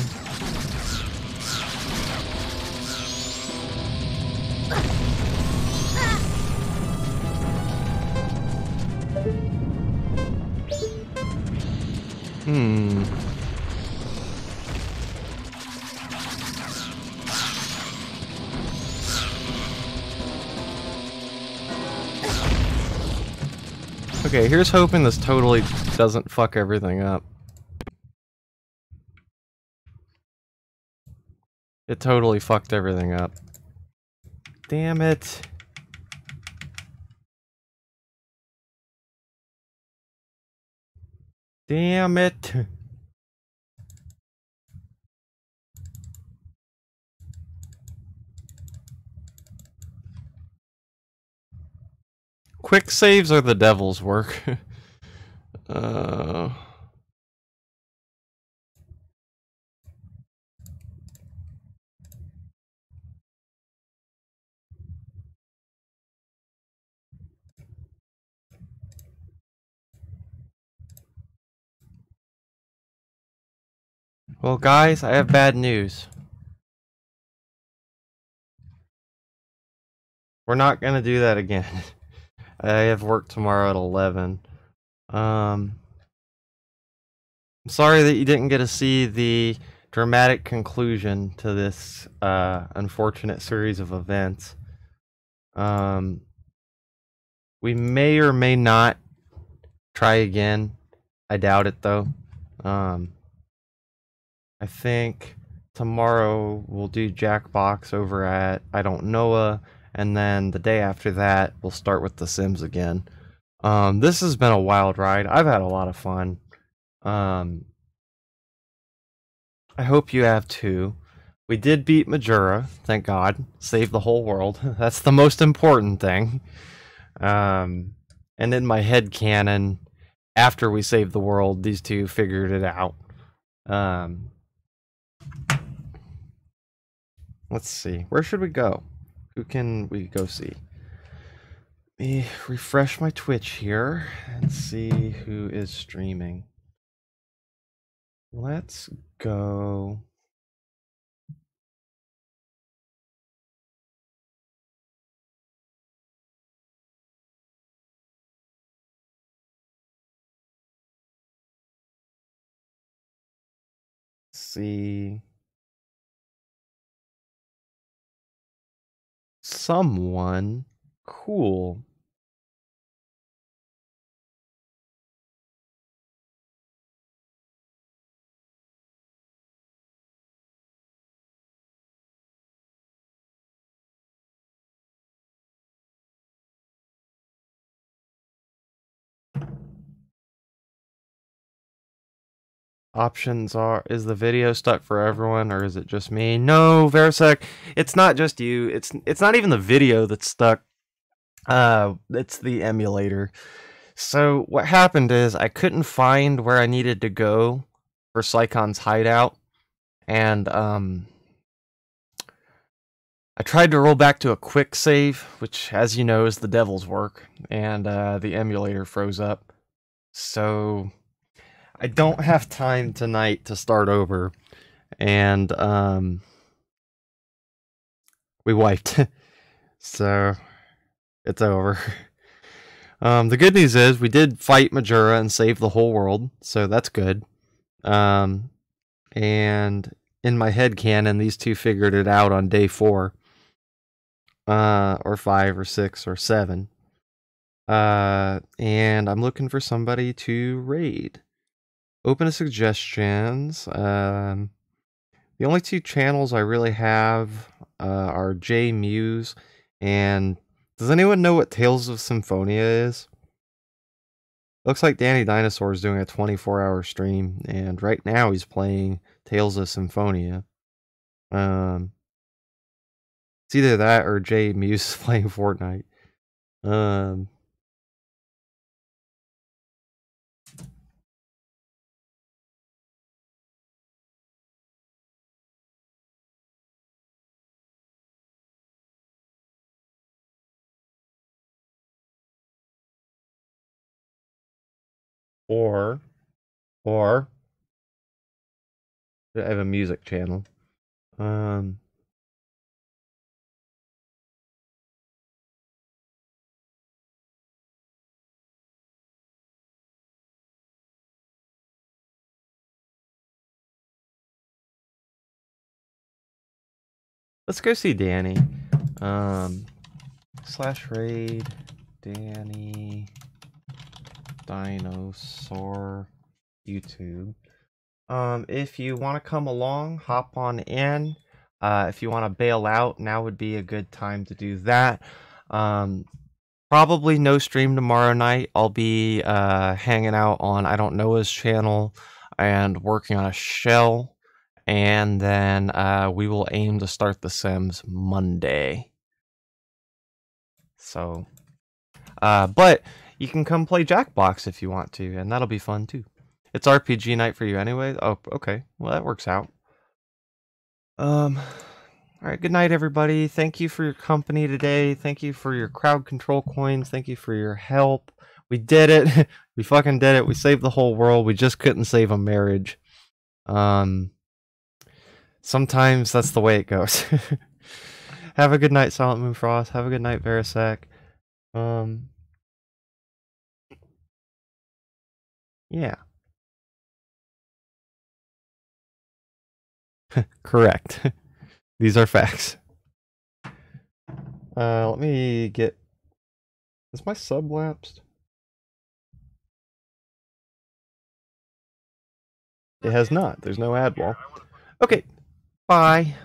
Hmm. Okay, here's hoping this totally doesn't fuck everything up. Totally fucked everything up. Damn it. Damn it. Quick saves are the devil's work. uh... Well, guys, I have bad news. We're not gonna do that again. I have work tomorrow at 11. Um, I'm sorry that you didn't get to see the dramatic conclusion to this uh, unfortunate series of events. Um, we may or may not try again. I doubt it though. Um, I think tomorrow we'll do Jackbox over at I don't Noah, and then the day after that we'll start with The Sims again. Um, this has been a wild ride. I've had a lot of fun. Um, I hope you have too. We did beat Majora, thank God. Saved the whole world. That's the most important thing. Um, and in my head canon, after we saved the world, these two figured it out. Um, let's see. Where should we go? Who can we go see? Let me refresh my Twitch here and see who is streaming. Let's go. See someone cool options are is the video stuck for everyone or is it just me? No Verisec it's not just you. It's it's not even the video that's stuck. Uh it's the emulator. So what happened is i couldn't find where i needed to go for Sakon's hideout and um I tried to roll back to a quick save, which, as you know, is the devil's work, and uh, the emulator froze up. So I don't have time tonight to start over, and um, we wiped, so it's over. Um, the good news is we did fight Majora and save the whole world, so that's good. Um, and in my head canon, these two figured it out on day four, uh, or five, or six, or seven. Uh, and I'm looking for somebody to raid. Open to suggestions. Um, the only two channels I really have uh, are J Muse and does anyone know what Tales of Symphonia is? Looks like Danny Dinosaur is doing a 24 hour stream, and right now he's playing Tales of Symphonia. Um, it's either that or J Muse is playing Fortnite. Um, Or, or, I have a music channel. Um, let's go see Danny. Um, slash raid Danny dinosaur YouTube. Um, if you want to come along, hop on in. Uh, if you want to bail out, now would be a good time to do that. Um, probably no stream tomorrow night. I'll be uh, hanging out on I don't know his channel and working on a shell, and then uh, we will aim to start The Sims Monday. So, uh, but you can come play Jackbox if you want to, and that'll be fun too. It's RPG night for you anyway. Oh, okay. Well, that works out. Um, all right. Good night, everybody. Thank you for your company today. Thank you for your crowd control coins. Thank you for your help. We did it. we fucking did it. We saved the whole world. We just couldn't save a marriage. Um, sometimes that's the way it goes. Have a good night, Silent Moon Frost. Have a good night, Verisec. Um, yeah. Correct. These are facts. Uh, let me get. Is my sub lapsed? It has not. There's no ad wall. Okay. Bye.